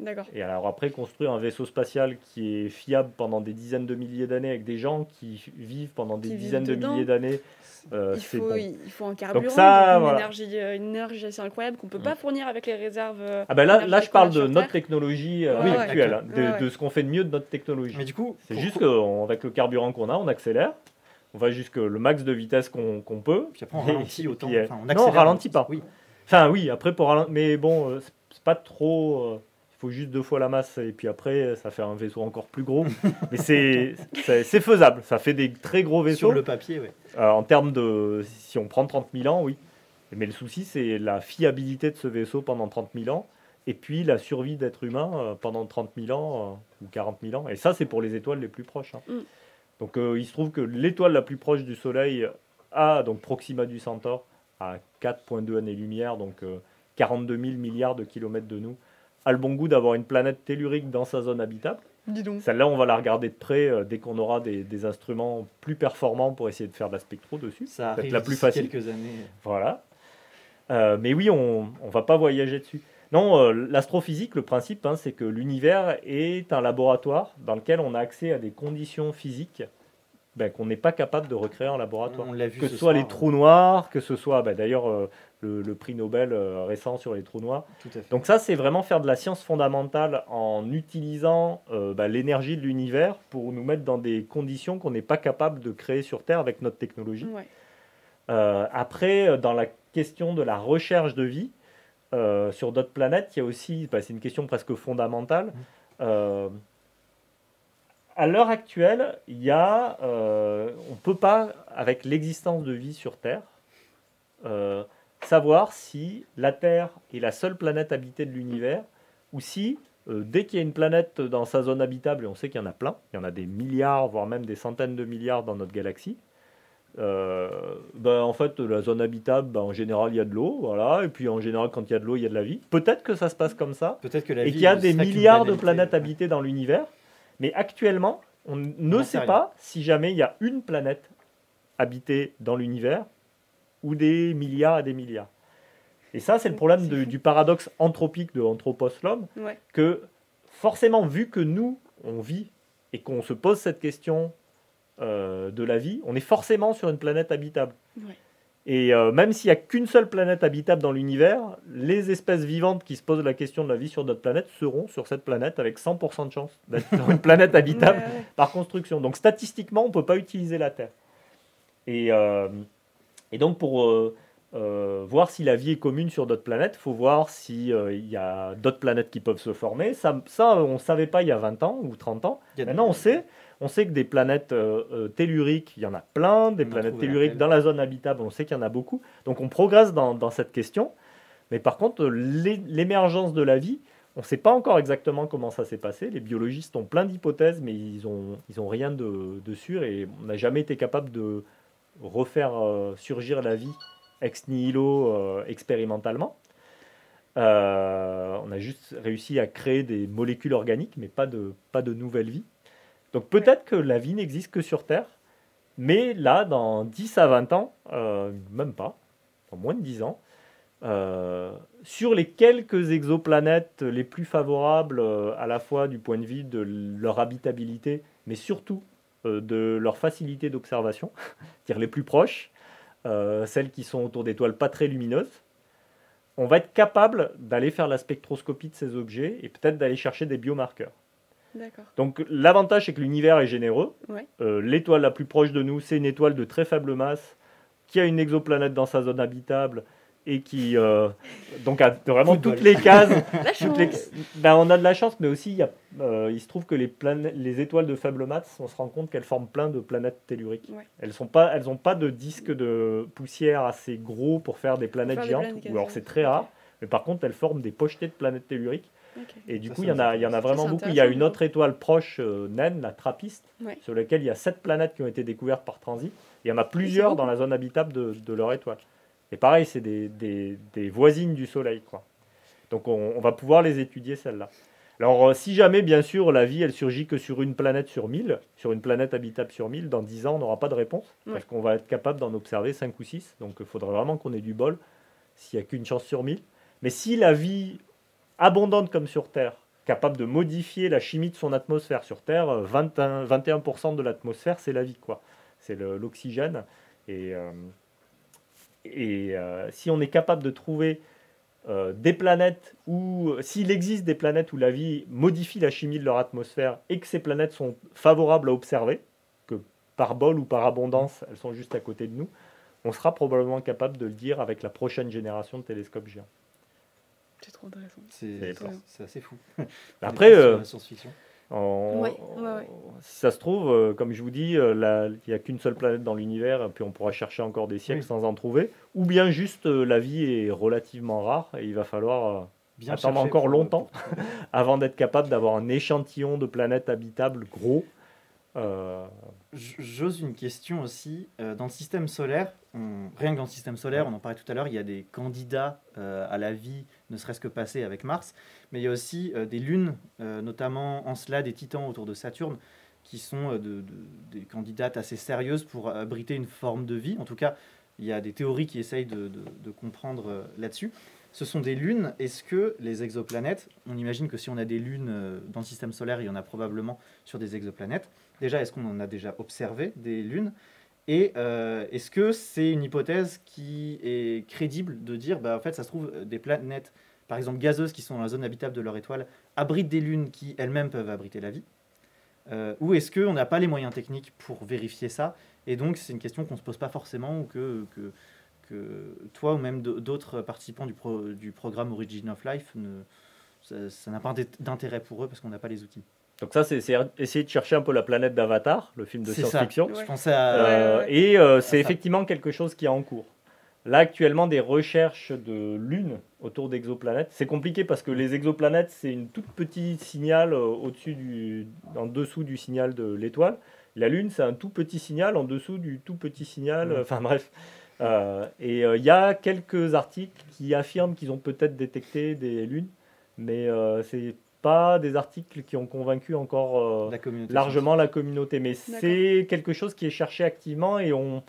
D'accord. Et alors après, construire un vaisseau spatial qui est fiable pendant des dizaines de milliers d'années avec des gens qui vivent pendant des Qui dizaines de milliers d'années, euh, il, c'est faut, bon. il faut un carburant, ça, donc une, voilà. énergie, euh, une énergie assez incroyable qu'on peut Mm. pas fournir avec les réserves. euh, Ah ben là, là je parle de notre technologie euh, Ouais, ouais. actuelle, hein, de, Ouais, ouais. de ce qu'on fait de mieux de notre technologie. Mais du coup, C'est juste qu'avec le carburant qu'on a, on accélère, on va jusque le max de vitesse qu'on peut. Puis après, on ralentit et autant. puis, enfin, on non, on ralentit pas. Oui. Enfin oui, après pour ralen- mais bon, euh, c'est- c'est pas trop. Euh, faut juste deux fois la masse et puis après, ça fait un vaisseau encore plus gros. Mais c'est <laughs> faisable. Ça fait des très gros vaisseaux. Sur le papier, oui. Euh, en termes de. Si on prend 30 000 ans, oui. Mais le souci, c'est la fiabilité de ce vaisseau pendant 30 000 ans. Et puis la survie d'êtres humains euh, pendant 30 000 ans euh, ou 40 000 ans. Et ça, c'est pour les étoiles les plus proches. hein. Mm. Donc euh, il se trouve que l'étoile la plus proche du Soleil a, donc Proxima du Centaure, à 4,2 années-lumière, donc euh, 42 000 milliards de kilomètres de nous, a le bon goût d'avoir une planète tellurique dans sa zone habitable. Dis donc. Celle-là, on va la regarder de près euh, dès qu'on aura des, des instruments plus performants pour essayer de faire de la spectro dessus. Ça arrive la plus facile. quelques années. Voilà. Euh, mais oui, on ne va pas voyager dessus. Non, euh, l'astrophysique, le principe, hein, c'est que l'univers est un laboratoire dans lequel on a accès à des conditions physiques ben, qu'on n'est pas capable de recréer en laboratoire. On l'a vu Que ce ce soit soir, les trous noirs, que ce soit ben, d'ailleurs euh, le, le prix Nobel euh, récent sur les trous noirs. Tout à fait. Donc ça, c'est vraiment faire de la science fondamentale en utilisant euh, bah, l'énergie de l'univers pour nous mettre dans des conditions qu'on n'est pas capable de créer sur Terre avec notre technologie. Ouais. Euh, après, dans la question de la recherche de vie euh, sur d'autres planètes, il y a aussi, bah, c'est une question presque fondamentale. Euh, à l'heure actuelle, il y a, euh, on ne peut pas, avec l'existence de vie sur Terre, euh, savoir si la Terre est la seule planète habitée de l'univers ou si, euh, dès qu'il y a une planète dans sa zone habitable, et on sait qu'il y en a plein, il y en a des milliards, voire même des centaines de milliards dans notre galaxie, euh, ben, en fait, la zone habitable, ben, en général, il y a de l'eau, voilà, et puis en général, quand il y a de l'eau, il y a de la vie. Peut-être que ça se passe comme ça, Peut-être que la et qu'il y a des milliards de planètes habitées dans l'univers, mais actuellement, on ne sait sait rien. pas si jamais il y a une planète habitée dans l'univers ou des milliards et des milliards. Et ça, c'est le problème de- du paradoxe anthropique de Anthropos l'homme, Ouais. que forcément, vu que nous, on vit et qu'on se pose cette question euh, de la vie, on est forcément sur une planète habitable. Ouais. Et euh, même s'il n'y a qu'une seule planète habitable dans l'univers, les espèces vivantes qui se posent la question de la vie sur notre planète seront sur cette planète avec 100% de chance d'être <laughs> sur une planète habitable ouais. par construction. Donc statistiquement, on ne peut pas utiliser la Terre. Et, euh, et donc pour euh, euh, voir si la vie est commune sur d'autres planètes, il faut voir s'il y a d'autres planètes qui peuvent se former. Ça, ça on ne savait pas il y a 20 ans ou 30 ans. Maintenant, on sait. On sait que des planètes euh, euh, telluriques, il y en a plein. Des On planètes telluriques dans la zone habitable, on sait qu'il y en a beaucoup. Donc on progresse dans, dans cette question. Mais par contre, l'é- l'émergence de la vie, on ne sait pas encore exactement comment ça s'est passé. Les biologistes ont plein d'hypothèses, mais ils n'ont ils ont rien de, de sûr. Et on n'a jamais été capable de refaire euh, surgir la vie ex nihilo euh, expérimentalement. Euh, on a juste réussi à créer des molécules organiques, mais pas de, pas de nouvelle vie. Donc peut-être que la vie n'existe que sur Terre, mais là, dans 10 à 20 ans, même pas, en moins de 10 ans, sur les quelques exoplanètes les plus favorables à la fois du point de vue de leur habitabilité, mais surtout de leur facilité d'observation, <laughs> c'est-à-dire les plus proches, euh, celles qui sont autour d'étoiles pas très lumineuses, on va être capable d'aller faire la spectroscopie de ces objets et peut-être d'aller chercher des biomarqueurs. Donc l'avantage c'est que l'univers est généreux. Ouais. Euh, L'étoile la plus proche de nous, c'est une étoile de très faible masse qui a une exoplanète dans sa zone habitable et qui euh, donc a vraiment Football. toutes les cases. <laughs> La toutes les- chance. Ben, on a de la chance, mais aussi il, y a- euh, il se trouve que les, les étoiles de faible masse, on se rend compte qu'elles forment plein de planètes telluriques. Ouais. Elles sont pas, elles n'ont pas de disque de poussière assez gros pour faire des planètes faire géantes, planètes ou alors c'est très rare. Mais par contre, elles forment des pochetés de planètes telluriques. Et du Ça, coup, il y, en a, il y en a vraiment beaucoup. Il y a une autre étoile proche, euh, naine, la Trappiste, Ouais. sur laquelle il y a sept planètes qui ont été découvertes par transit. Il y en a plusieurs beaucoup. dans la zone habitable de, de leur étoile. Et pareil, c'est des, des- des voisines du Soleil. Quoi. Donc on, on va pouvoir les étudier, celles-là. Alors euh, si jamais, bien sûr, la vie, elle surgit que sur une planète sur 1000, sur une planète habitable sur 1000, dans 10 ans, on n'aura pas de réponse, parce qu'on va être capable d'en observer 5 ou 6. Donc il faudra vraiment qu'on ait du bol, s'il n'y a qu'une chance sur 1000. Mais si la vie abondante comme sur Terre, capable de modifier la chimie de son atmosphère sur Terre, euh, 21, 21% de l'atmosphère, c'est la vie, quoi. C'est l'oxygène. Et, euh, et euh, si on est capable de trouver euh, des planètes où, s'il existe des planètes où la vie modifie la chimie de leur atmosphère et que ces planètes sont favorables à observer, que par bol ou par abondance, elles sont juste à côté de nous, on sera probablement capable de le dire avec la prochaine génération de télescopes géants. C'est trop intéressant. C'est assez fou. Après, <laughs> euh, science-fiction. En- Ouais, ouais, ouais. Si ça se trouve, euh, comme je vous dis, euh, il n'y a qu'une seule planète dans l'univers, puis on pourra chercher encore des siècles Oui. sans en trouver. Ou bien juste euh, la vie est relativement rare et il va falloir, Bien attendre encore longtemps. <laughs> avant d'être capable d'avoir un échantillon de planètes habitables gros, euh, J'ose une question aussi. Dans le système solaire, on- rien que dans le système solaire, on en parlait tout à l'heure, il y a des candidats à la vie, ne serait-ce que passée avec Mars, mais il y a aussi euh, des lunes, euh, notamment Encelade et Titan autour de Saturne, qui sont euh, de- de- des candidates assez sérieuses pour abriter une forme de vie. En tout cas, il y a des théories qui essayent de, comprendre là-dessus. Ce sont des lunes. Est-ce que les exoplanètes, on imagine que si on a des lunes dans le système solaire, il y en a probablement sur des exoplanètes. Déjà, est-ce qu'on en a déjà observé des lunes? Et euh, est-ce que c'est une hypothèse qui est crédible de dire, bah, en fait, ça se trouve, euh, des planètes, par exemple gazeuses, qui sont dans la zone habitable de leur étoile, abritent des lunes qui elles-mêmes peuvent abriter la vie Euh, Ou est-ce qu'on n'a pas les moyens techniques pour vérifier ça Et donc, c'est une question qu'on ne se pose pas forcément ou que, que, que toi ou même d'autres participants du, du programme Origin of Life, ça n'a pas d'int- d'intérêt pour eux parce qu'on n'a pas les outils. Donc ça, c'est essayer de chercher un peu la planète d'Avatar, le film de science-fiction. Ouais. Je pensais à... Euh. Et euh, c'est effectivement quelque chose qui est en cours. Là, actuellement, des recherches de lunes autour d'exoplanètes. C'est compliqué parce que les exoplanètes, c'est une toute petite signal euh, au-dessus du, en dessous du signal de l'étoile. La Lune, c'est un tout petit signal en dessous du tout petit signal. Enfin bref. Euh, et euh, il y a quelques articles qui affirment qu'ils ont peut-être détecté des lunes, mais euh, c'est pas des articles qui ont convaincu encore euh, la largement la communauté. Mais c'est quelque chose qui est cherché activement et on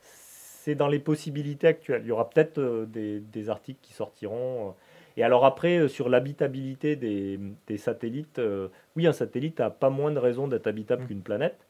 c'est dans les possibilités actuelles. Il y aura peut-être euh, des, des articles qui sortiront. euh. Et alors après, sur l'habitabilité des, des satellites, euh, oui, un satellite a pas moins de raisons d'être habitable Mm. qu'une planète.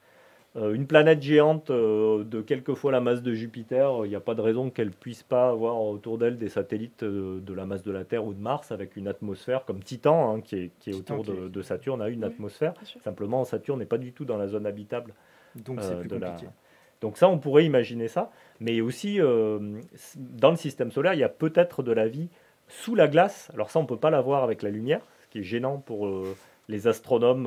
Euh, une planète géante euh, de quelques fois la masse de Jupiter, il n'y a pas de raison qu'elle puisse pas avoir autour d'elle des satellites euh, de la masse de la Terre ou de Mars avec une atmosphère comme Titan, hein, qui est, qui est Titan autour qui de, est- de Saturne, a une Oui, atmosphère. Simplement, Saturne n'est pas du tout dans la zone habitable Donc euh, c'est plus de la- compliqué. Donc ça, on pourrait imaginer ça. Mais aussi, euh, dans le système solaire, il y a peut-être de la vie sous la glace. Alors ça, on ne peut pas la voir avec la lumière, ce qui est gênant pour euh, les astronomes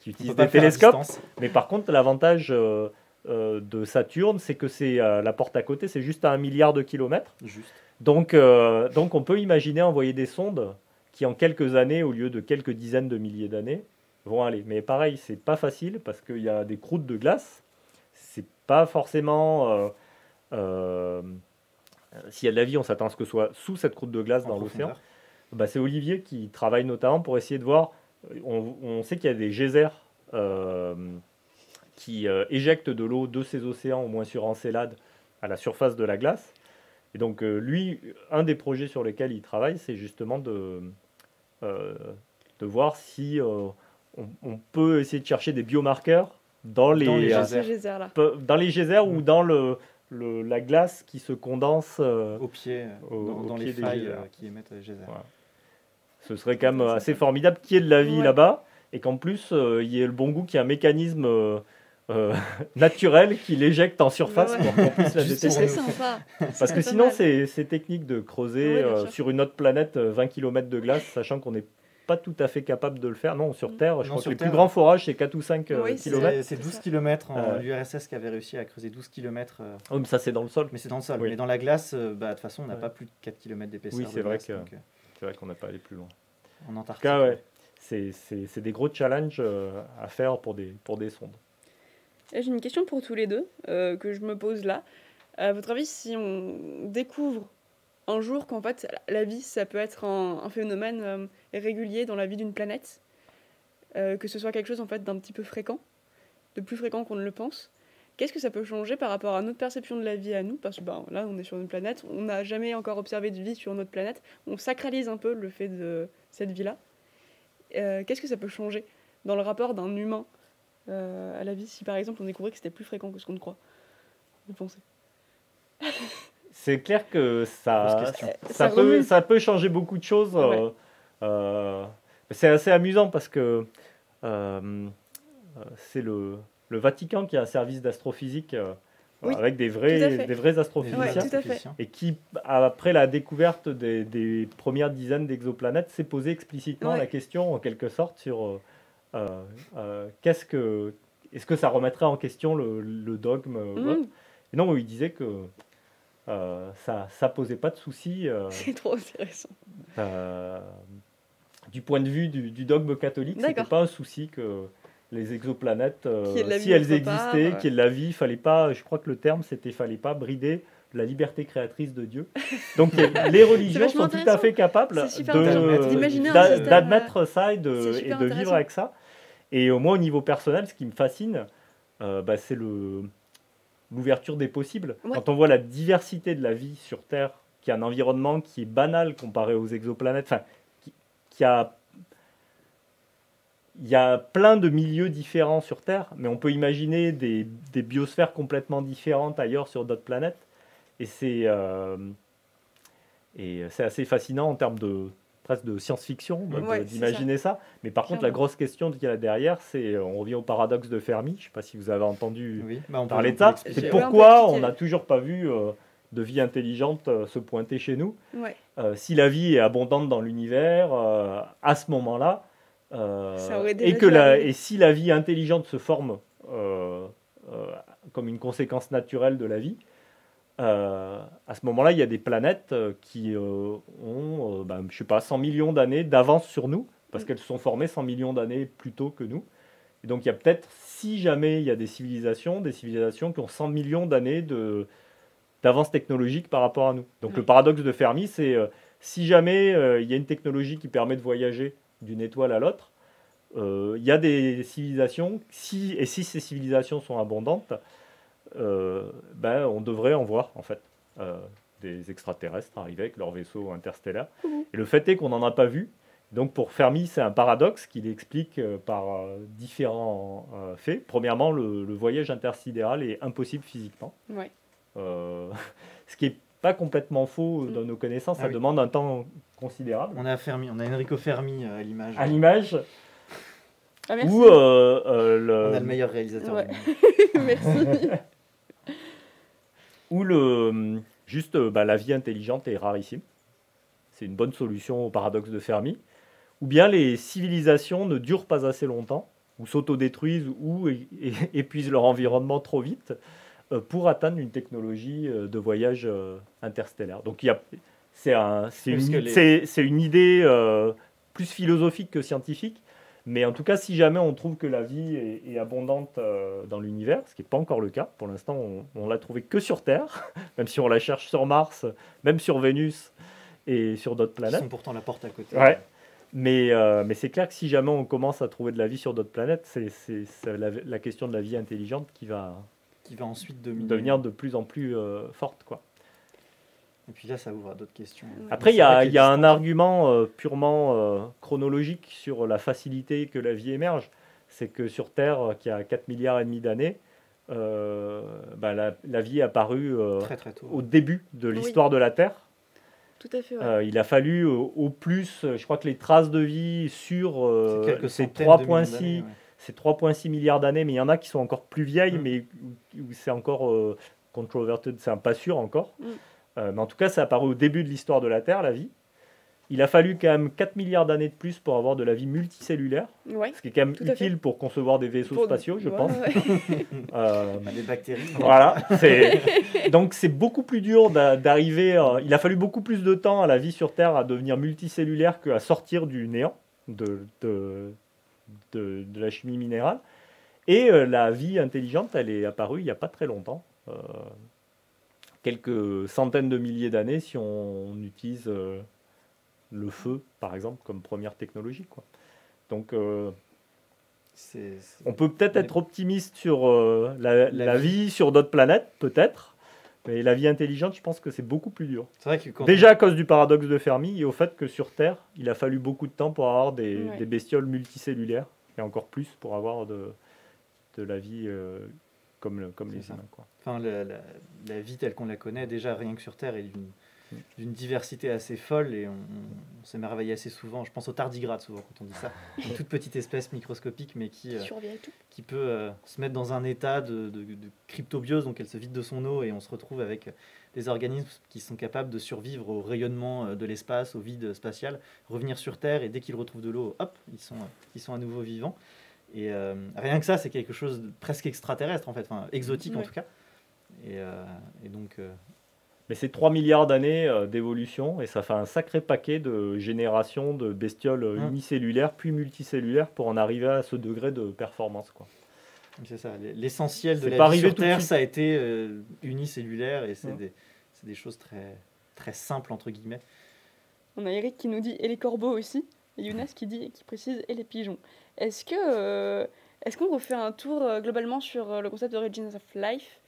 qui utilisent des télescopes. Mais par contre, l'avantage euh, euh, de Saturne, c'est que c'est euh, la porte à côté, c'est juste à un milliard de kilomètres. Juste. Donc, donc on peut imaginer envoyer des sondes qui, en quelques années, au lieu de quelques dizaines de milliers d'années, vont aller. Mais pareil, c'est pas facile parce qu'il y a des croûtes de glace. C'est pas forcément. S'il y a de la vie, on s'attend à ce que ce soit sous cette croûte de glace en dans l'océan. Bah, c'est Olivier qui travaille notamment pour essayer de voir. On, on sait qu'il y a des geysers euh, qui euh, éjectent de l'eau de ces océans, au moins sur Encelade, à la surface de la glace. Et donc, euh, lui, un des projets sur lesquels il travaille, c'est justement de, euh, de voir si euh, on, on peut essayer de chercher des biomarqueurs dans les, Dans les euh, Dans geysers. dans les geysers ou Mm. dans le, le- la glace qui se condense. euh, Au pied, Au- dans, au dans pied les des failles geysers. euh, qui émettent les geysers. Voilà. Ce serait quand même assez formidable qu'il y ait de la vie Ouais. là-bas et qu'en plus euh, il y ait le bon goût, qu'il y ait un mécanisme euh, euh, <laughs> naturel qui l'éjecte en surface ouais. pour qu'on puisse la <laughs> détecter. serait sympa. Parce que sinon c'est c'est technique de creuser Ouais, euh, sur une autre planète euh, 20 km de glace, sachant qu'on n'est pas tout à fait capable de le faire. Non, sur Mm. Terre, je Non, crois que les plus grands forages c'est 4 ou 5 Oui, c'est km. C'est c'est C'est 12 ça. km en Euh. l'URSS qui avait réussi à creuser 12 km. Oh, mais ça c'est dans le sol. mais c'est dans le sol. Oui. Mais dans la glace, euh, bah, de toute façon, on n'a Ouais. pas plus de 4 km d'épaisseur. Oui, c'est vrai glace, que- donc, euh, C'est vrai qu'on n'a pas allé plus loin. en En Antarctique. tout cas, ouais, c'est c'est- c'est des gros challenges euh, à faire pour des, pour des sondes. Et J'ai une question pour tous les deux euh, que je me pose là. À votre avis, si on découvre un jour qu'en fait la vie, ça peut être un, un phénomène euh, régulier dans la vie d'une planète, euh, que ce soit quelque chose en fait d'un petit peu fréquent, de plus fréquent qu'on ne le pense, qu'est-ce que ça peut changer par rapport à notre perception de la vie à nous? Parce que ben, là, on est sur une planète, on n'a jamais encore observé de vie sur notre planète, on sacralise un peu le fait de cette vie-là. Euh, qu'est-ce que ça peut changer dans le rapport d'un humain euh, à la vie? Si par exemple on découvrait que c'était plus fréquent que ce qu'on ne croit Vous pensez? <laughs> C'est clair que ça, question. ça, Ça peut, remue. ça peut changer beaucoup de choses. Ouais. euh, euh, c'est assez amusant parce que euh, euh, c'est le, le Vatican qui a un service d'astrophysique euh, Oui, avec des vrais, des vrais astrophysiciens. et qui, après la découverte des, des premières dizaines d'exoplanètes, s'est posé explicitement Ouais. la question, en quelque sorte, sur euh, euh, qu'est-ce que, est-ce que ça remettrait en question le, le dogme autre? Et non, il disait que euh, ça, ça posait pas de souci euh, <laughs> C'est trop intéressant. euh, du point de vue du, du dogme catholique. C'était pas un souci que les exoplanètes, euh, si elles existaient, qu'il y ait de la vie, fallait pas. Je crois que le terme c'était fallait pas brider la liberté créatrice de Dieu. Donc <laughs> les religions sont tout à fait capables d'admettre ça et de, et de vivre avec ça. Et au moins au niveau personnel, ce qui me fascine, euh, bah, c'est le l'ouverture des possibles. Ouais. Quand on voit la diversité de la vie sur Terre, qui a un environnement qui est banal comparé aux exoplanètes, enfin, qui, qui a il y a plein de milieux différents sur Terre, mais on peut imaginer des, des biosphères complètement différentes ailleurs sur d'autres planètes. Et c'est euh, et c'est assez fascinant en termes de presque de science-fiction Ouais, d'imaginer ça. Mais par contre, la grosse question qu'il y a derrière, c'est on revient au paradoxe de Fermi. Je ne sais pas si vous avez entendu Oui, bah, on parler de ça. C'est pourquoi on n'a toujours pas vu euh, de vie intelligente euh, se pointer chez nous. Ouais. Euh, si la vie est abondante dans l'univers, euh, à ce moment-là, euh, et, déjà que la, et si la vie intelligente se forme euh, euh, comme une conséquence naturelle de la vie, euh, à ce moment-là, il y a des planètes euh, qui euh, ont, euh, ben, je sais pas, 100 millions d'années d'avance sur nous, parce Mm. qu'elles se sont formées 100 millions d'années plus tôt que nous. Et donc, il y a peut-être, si jamais il y a des civilisations, des civilisations qui ont 100 millions d'années de, d'avance technologique par rapport à nous. Donc, le paradoxe de Fermi, c'est euh, si jamais euh, il y a une technologie qui permet de voyager d'une étoile à l'autre, euh, il y a des civilisations, si, et si ces civilisations sont abondantes, euh, ben, on devrait en voir, en fait, euh, des extraterrestres arriver avec leurs vaisseaux interstellaires. Mhm. Et le fait est qu'on n'en a pas vu. Donc pour Fermi, c'est un paradoxe qu'il explique par différents faits. Premièrement, le, le voyage intersidéral est impossible physiquement. Ouais. <laughs> Ce qui n'est pas complètement faux dans nos connaissances. Ah ça oui. demande un temps considérable. On a Fermi, on a Enrico Fermi euh, à l'image. À l'image, Ah, euh, euh, le- On a le meilleur réalisateur Ouais. du monde. <laughs> merci. <laughs> où le, juste euh, bah, la vie intelligente est rarissime. C'est une bonne solution au paradoxe de Fermi. Ou bien les civilisations ne durent pas assez longtemps, ou s'autodétruisent, ou <laughs> épuisent leur environnement trop vite euh, pour atteindre une technologie euh, de voyage euh, interstellaire. Donc c'est, un- une, les- idée euh, plus philosophique que scientifique. Mais en tout cas, si jamais on trouve que la vie est, est abondante euh, dans l'univers, ce qui n'est pas encore le cas, pour l'instant on, on l'a trouvé que sur Terre, <laughs> même si on la cherche sur Mars, même sur Vénus et sur d'autres planètes. sont pourtant la porte à côté. Ouais. Mais, euh, mais c'est clair que si jamais on commence à trouver de la vie sur d'autres planètes, c'est, c'est- c'est la, la question de la vie intelligente qui va Qui va ensuite dominer. devenir de plus en plus euh, forte. Quoi. Et puis là, ça ouvre à d'autres questions. Après, il y a, y un argument euh, purement euh, chronologique sur la facilité que la vie émerge. C'est que sur Terre, qui a 4 milliards et demi d'années, euh, bah, la, la vie est apparue euh, Très très tôt. au début de Oui. l'histoire de la Terre. Tout à fait. ouais. Euh, il a fallu au, au plus, je crois que les traces de vie sur euh, ces centaines de millions 3,6 d'années, ouais. C'est 3,6 milliards d'années, mais il y en a qui sont encore plus vieilles, Mm. mais où, c'est encore euh, controverted, c'est un pas sûr encore. Mm. Euh, mais en tout cas, ça apparu au début de l'histoire de la Terre, la vie. Il a fallu quand même 4 milliards d'années de plus pour avoir de la vie multicellulaire, Ouais. ce qui est quand même utile pour concevoir des vaisseaux Pour- spatiaux, je ouais, pense. ouais. Euh, <laughs> Bah, des bactéries. voilà. c'est- <laughs> Donc c'est beaucoup plus dur d'a- d'arriver. euh, il a fallu beaucoup plus de temps à la vie sur Terre à devenir multicellulaire qu'à sortir du néant de, de, de- de la chimie minérale. Et euh, la vie intelligente, elle est apparue il n'y a pas très longtemps. euh, quelques centaines de milliers d'années si on, utilise euh, le feu, par exemple, comme première technologie. Quoi. Donc on peut peut-être être optimiste sur la, La la vie. vie sur d'autres planètes, peut-être. Mais la vie intelligente, je pense que c'est beaucoup plus dur. C'est vrai que quand Déjà à cause du paradoxe de Fermi et au fait que sur Terre, il a fallu beaucoup de temps pour avoir des, Ouais. des bestioles multicellulaires et encore plus pour avoir de, de la vie euh, comme, le- comme les ça. humains. Quoi. Enfin, la, la- la vie telle qu'on la connaît, déjà rien que sur Terre, est d'une d'une diversité assez folle et on, on s'émerveille assez souvent. Je pense au tardigrade souvent quand on dit ça. <laughs> Une toute petite espèce microscopique mais qui, euh, qui peut euh, se mettre dans un état de, de- de cryptobiose, donc elle se vide de son eau et on se retrouve avec des organismes qui sont capables de survivre au rayonnement euh, de l'espace, au vide spatial, revenir sur Terre et dès qu'ils retrouvent de l'eau, hop, ils sont, ils sont à nouveau vivants. Et euh, rien que ça, c'est quelque chose de presque extraterrestre en fait, enfin exotique en tout cas. Et, et donc, Mais c'est 3 milliards d'années euh, d'évolution et ça fait un sacré paquet de générations de bestioles euh, Mm. unicellulaires puis multicellulaires pour en arriver à ce degré de performance. Quoi. c'est ça, l'essentiel de la pas vie sur Terre, ça a été euh, unicellulaire et c'est Mm. des, choses très, très simples entre guillemets. On a Eric qui nous dit et les corbeaux aussi, et Younes qui dit qui précise et les pigeons. Est-ce que euh, est-ce qu'on refait un tour euh, globalement sur le concept d'Origins of Life?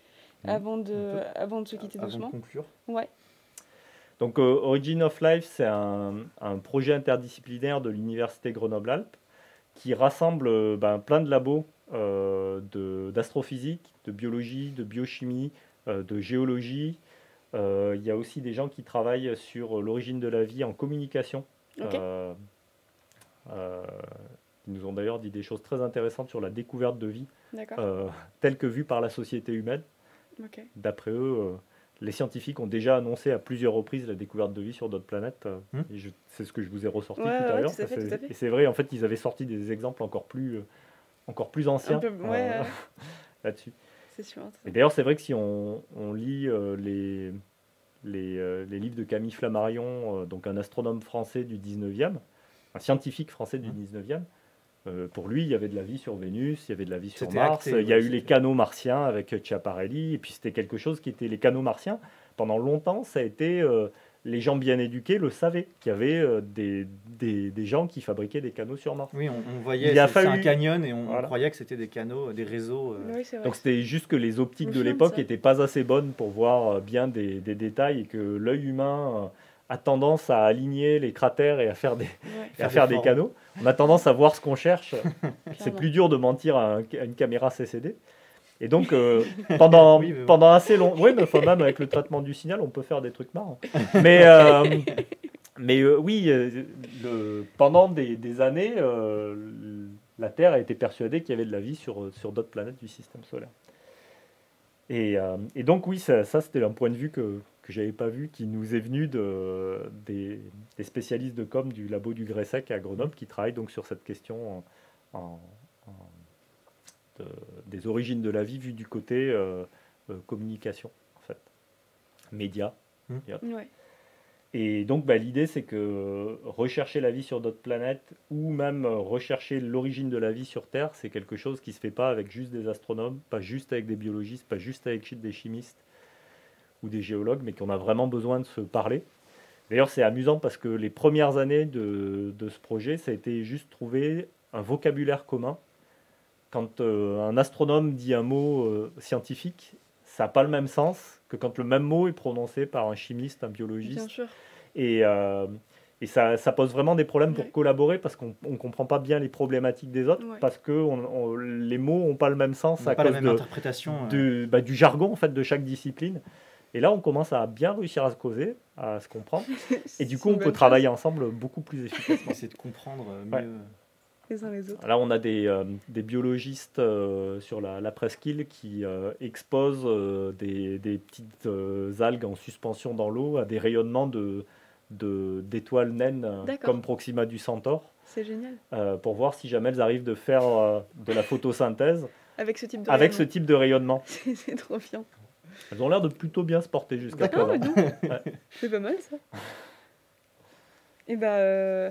Mhm, avant de avant de se quitter Avant de conclure. Ouais. Donc euh, Origin of Life, c'est un, un projet interdisciplinaire de l'Université Grenoble-Alpes qui rassemble euh, ben, plein de labos euh, de- d'astrophysique, de, biologie, de biochimie, euh, de géologie. Il y a aussi des gens qui travaillent sur l'origine de la vie en communication. Ok. Euh, ils nous ont d'ailleurs dit des choses très intéressantes sur la découverte de vie euh, telle que vue par la société humaine. Ok. D'après eux, euh, les scientifiques ont déjà annoncé à plusieurs reprises la découverte de vie sur d'autres planètes. euh, Hmm. et je- C'est ce que je vous ai ressorti Ouais, tout à ouais, l'heure. Et c'est vrai, en fait, ils avaient sorti des exemples encore plus, euh, encore plus anciens ouais, euh, <laughs> là-dessus. c'est sûr. Et d'ailleurs, c'est vrai que si on, on lit euh, les, les, euh, les livres de Camille Flammarion, euh, donc un astronome français du 19e, un scientifique français du Mhm. 19e, euh, pour lui, il y avait de la vie sur Vénus, il y avait de la vie sur Mars, acté, il y a eu les canaux martiens avec Schiaparelli, et puis c'était quelque chose qui était les canaux martiens. Pendant longtemps, ça a été, euh, les gens bien éduqués le savaient, qu'il y avait euh, des, des, des gens qui fabriquaient des canaux sur Mars. Oui, on, on voyait Il a c'est- c'est un fallu- canyon et on, croyait que c'était des canaux, des réseaux. euh, Oui, c'est vrai. Donc c'était juste que les optiques de l'époque n'étaient pas assez bonnes pour voir bien des, des détails et que l'œil humain euh, a tendance à aligner les cratères et à faire des, Ouais. <laughs> et à Faire des canaux. On a tendance à voir ce qu'on cherche. <laughs> C'est plus dur de mentir à, un- à une caméra CCD. Et donc euh, <laughs> pendant, Oui, mais bon. pendant assez long, oui, mais enfin, même avec le traitement du signal, on peut faire des trucs marrants. Mais euh, mais euh, oui, euh, le- pendant des, des années, euh, la Terre a été persuadée qu'il y avait de la vie sur, sur d'autres planètes du système solaire. Et, euh, et donc oui, ça, ça, c'était un point de vue que, que j'avais pas vu, qui nous est venu de, des, des spécialistes de com du labo du Gressec à Grenoble, qui travaillent donc sur cette question en- en- en- de- des origines de la vie vue du côté euh, euh, communication, en fait, médias. Ouais. Et donc, bah, l'idée, c'est que euh, rechercher la vie sur d'autres planètes ou même rechercher l'origine de la vie sur Terre, c'est quelque chose qui se fait pas avec juste des astronomes, pas juste avec des biologistes, pas juste avec des chimistes ou des géologues, mais qu'on a vraiment besoin de se parler. D'ailleurs, c'est amusant parce que les premières années de, de ce projet, ça a été juste trouver un vocabulaire commun. Quand euh, un astronome dit un mot euh, scientifique, ça n'a pas le même sens que quand le même mot est prononcé par un chimiste, un biologiste. Bien sûr. Et, euh, et ça, ça pose vraiment des problèmes pour Ouais. collaborer parce qu'on ne comprend pas bien les problématiques des autres Ouais. parce que on- on- les mots n'ont pas le même sens on à pas la cause même de, interprétation. euh, du, bah, du jargon en fait, de chaque discipline. Et là, on commence à bien réussir à se causer, à se comprendre. <laughs> Et du coup, on peut travailler ensemble beaucoup plus efficacement. essayer de comprendre euh, Ouais. mieux. les uns les autres. Là, on a des, euh, des biologistes euh, sur la, la presqu'île qui euh, exposent euh, des, des petites euh, algues en suspension dans l'eau à des rayonnements de de- d'étoiles naines comme Proxima du Centaure C'est génial. euh, pour voir si jamais elles arrivent de faire euh, de la photosynthèse Avec ce type de avec ce rayonnement. type de rayonnement. C'est <laughs> c'est trop bien. Elles ont l'air de plutôt bien se porter jusqu'à présent. donc, Ouais. c'est pas mal ça. Et bah, euh,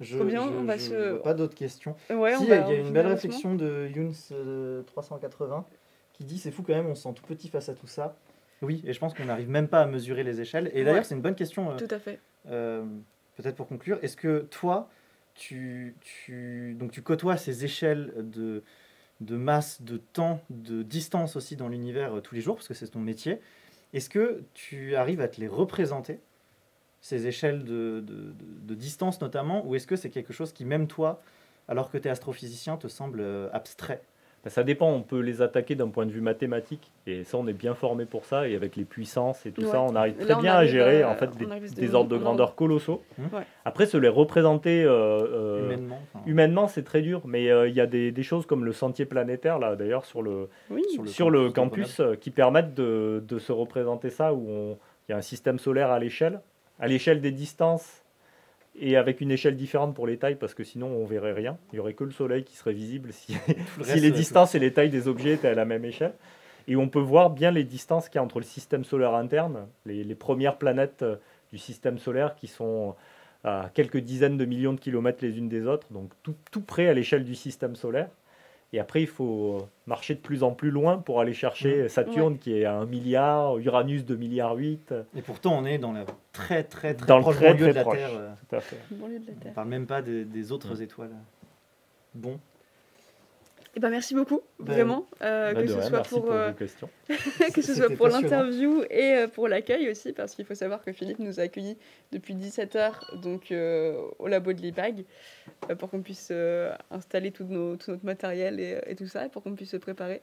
Je, Trop bien, je- on va je se- vois Pas d'autres questions. ouais, si, il y a une belle réflexion de Younes euh, 380 qui dit c'est fou quand même, on se sent tout petit face à tout ça. Oui, et je pense qu'on n'arrive même pas à mesurer les échelles. Et d'ailleurs, Ouais. c'est une bonne question, euh, Tout à fait. euh, peut-être pour conclure. Est-ce que toi, tu, tu, donc tu côtoies ces échelles de, de masse, de temps, de distance aussi dans l'univers euh, tous les jours, parce que c'est ton métier. Est-ce que tu arrives à te les représenter, ces échelles de, de- distance notamment, ou est-ce que c'est quelque chose qui, même toi, alors que tu es astrophysicien, te semble euh, abstrait? Ça dépend, on peut les attaquer d'un point de vue mathématique, et ça, on est bien formé pour ça, et avec les puissances et tout Ouais. ça, on arrive Là, très on bien à gérer à- en fait des, ordres de grandeur colossaux. Mmh. Ouais. Après, se les représenter euh, euh, Humainement. enfin, humainement, c'est très dur, mais euh, il y a des, des choses comme le sentier planétaire, là, d'ailleurs, sur le, Oui, Sur le sur le campus campus, euh, qui permettent de, de se représenter ça, où il y a un système solaire à l'échelle, à l'échelle des distances, et avec une échelle différente pour les tailles, parce que sinon on verrait rien. Il y aurait que le soleil qui serait visible si, le <laughs> les euh, distances et les tailles des objets étaient à la même échelle. Et on peut voir bien les distances qu'il y a entre le système solaire interne, les, les premières planètes euh, du système solaire qui sont à quelques dizaines de millions de kilomètres les unes des autres, donc tout, tout près à l'échelle du système solaire. Et après, il faut marcher de plus en plus loin pour aller chercher Saturne qui est à 1 milliard, Uranus 2 milliards 8. Et pourtant, on est dans la très très très Dans le proche très, banlieue très de la proche. Terre. euh, Tout à fait. banlieue de la On Terre. parle même pas des, des autres étoiles. Bon, Eh ben, merci beaucoup, Ben, vraiment, euh, <laughs> que ce rien, pour, euh, que ce soit pour l'interview et euh, pour l'accueil aussi, parce qu'il faut savoir que Philippe nous a accueillis depuis 17h donc, euh, au labo de l'IPAG euh, pour qu'on puisse installer tout, nos- tout notre matériel et, et tout ça, et pour qu'on puisse se préparer.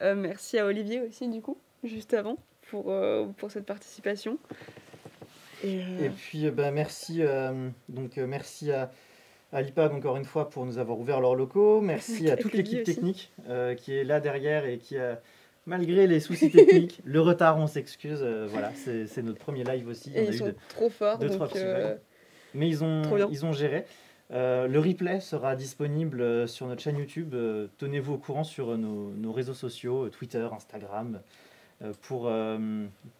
Merci à Olivier aussi, du coup, juste avant, pour, pour cette participation. Et, Et puis, bah, merci, donc, merci à, à l'IPAG encore une fois pour nous avoir ouvert leurs locaux. Merci <laughs> à toute l'équipe technique euh, qui est là derrière et qui a, malgré les soucis techniques, <laughs> le retard, on s'excuse. euh, voilà, c'est notre premier live aussi. et on a ils eu sont de- trop forts, donc euh. Mais ils ont, ils ont géré. Le replay sera disponible sur notre chaîne YouTube. Tenez-vous au courant sur nos, nos réseaux sociaux, Twitter, Instagram, pour,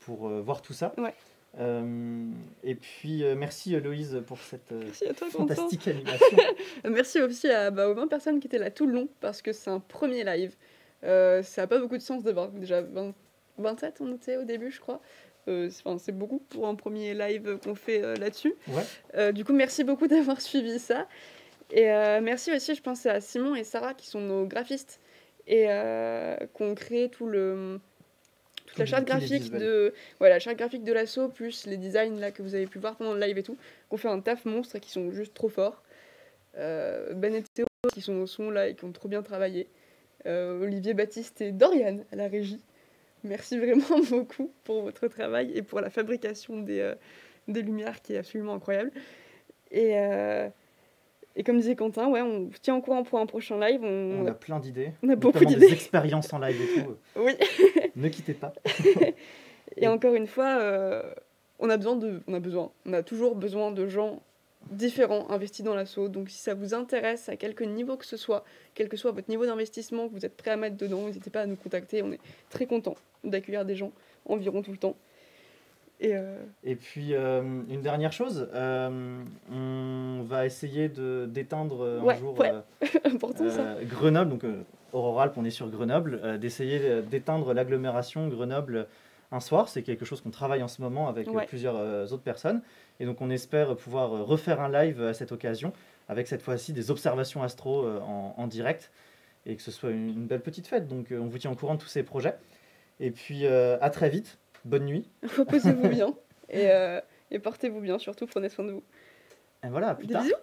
pour voir tout ça. Ouais. Euh, et puis, euh, merci euh, Loïse pour cette euh, merci toi, fantastique animation. <laughs> Merci aussi à, bah, aux 20 personnes qui étaient là tout le long parce que c'est un premier live. Ça n'a pas beaucoup de sens d'avoir déjà 20 27 on était au début, je crois. C'est- beaucoup pour un premier live qu'on fait là-dessus. Ouais. Du coup, merci beaucoup <laughs> d'avoir suivi ça. Et merci aussi, je pense, à Simon et Sarah qui sont nos graphistes et qui ont créé tout le, toute la charte graphique de voilà, charte graphique de l'assaut plus les designs là que vous avez pu voir pendant le live et tout, qui ont fait un taf monstre et qui sont juste trop forts. Euh, ben et Théo qui sont au son là et qui ont trop bien travaillé. Euh, Olivier Baptiste et Dorian à la régie. Merci <laughs> vraiment beaucoup pour votre travail et pour la fabrication des, euh, des lumières qui est absolument incroyable. Et, euh, et comme disait Quentin, ouais, on tient au courant pour un prochain live. On, On a plein d'idées. on a beaucoup d'idées. des expériences en live et tout. <laughs> Oui. <laughs> ne quittez pas. <laughs> Et encore une fois, euh, on a besoin de, on a besoin, on a toujours besoin de gens différents investis dans l'assaut. Donc si ça vous intéresse à quelque niveau que ce soit, quel que soit votre niveau d'investissement que vous êtes prêt à mettre dedans, n'hésitez pas à nous contacter. On est très content d'accueillir des gens environ tout le temps. Et euh, Et puis, euh, une dernière chose, euh, on va essayer de d'éteindre un Ouais, jour ouais. <laughs> important ça. Grenoble, donc Auroralp, on est sur Grenoble, d'essayer d'éteindre l'agglomération Grenoble un soir. C'est quelque chose qu'on travaille en ce moment avec Ouais. plusieurs autres personnes. Et donc, on espère pouvoir refaire un live à cette occasion, avec cette fois-ci des observations astro en, en direct, et que ce soit une, une belle petite fête. Donc, on vous tient au courant de tous ces projets. Et puis, à très vite. Bonne nuit. <laughs> Reposez-vous bien <laughs> et, euh, et portez-vous bien, surtout prenez soin de vous. Et voilà, à plus Des tard. bisous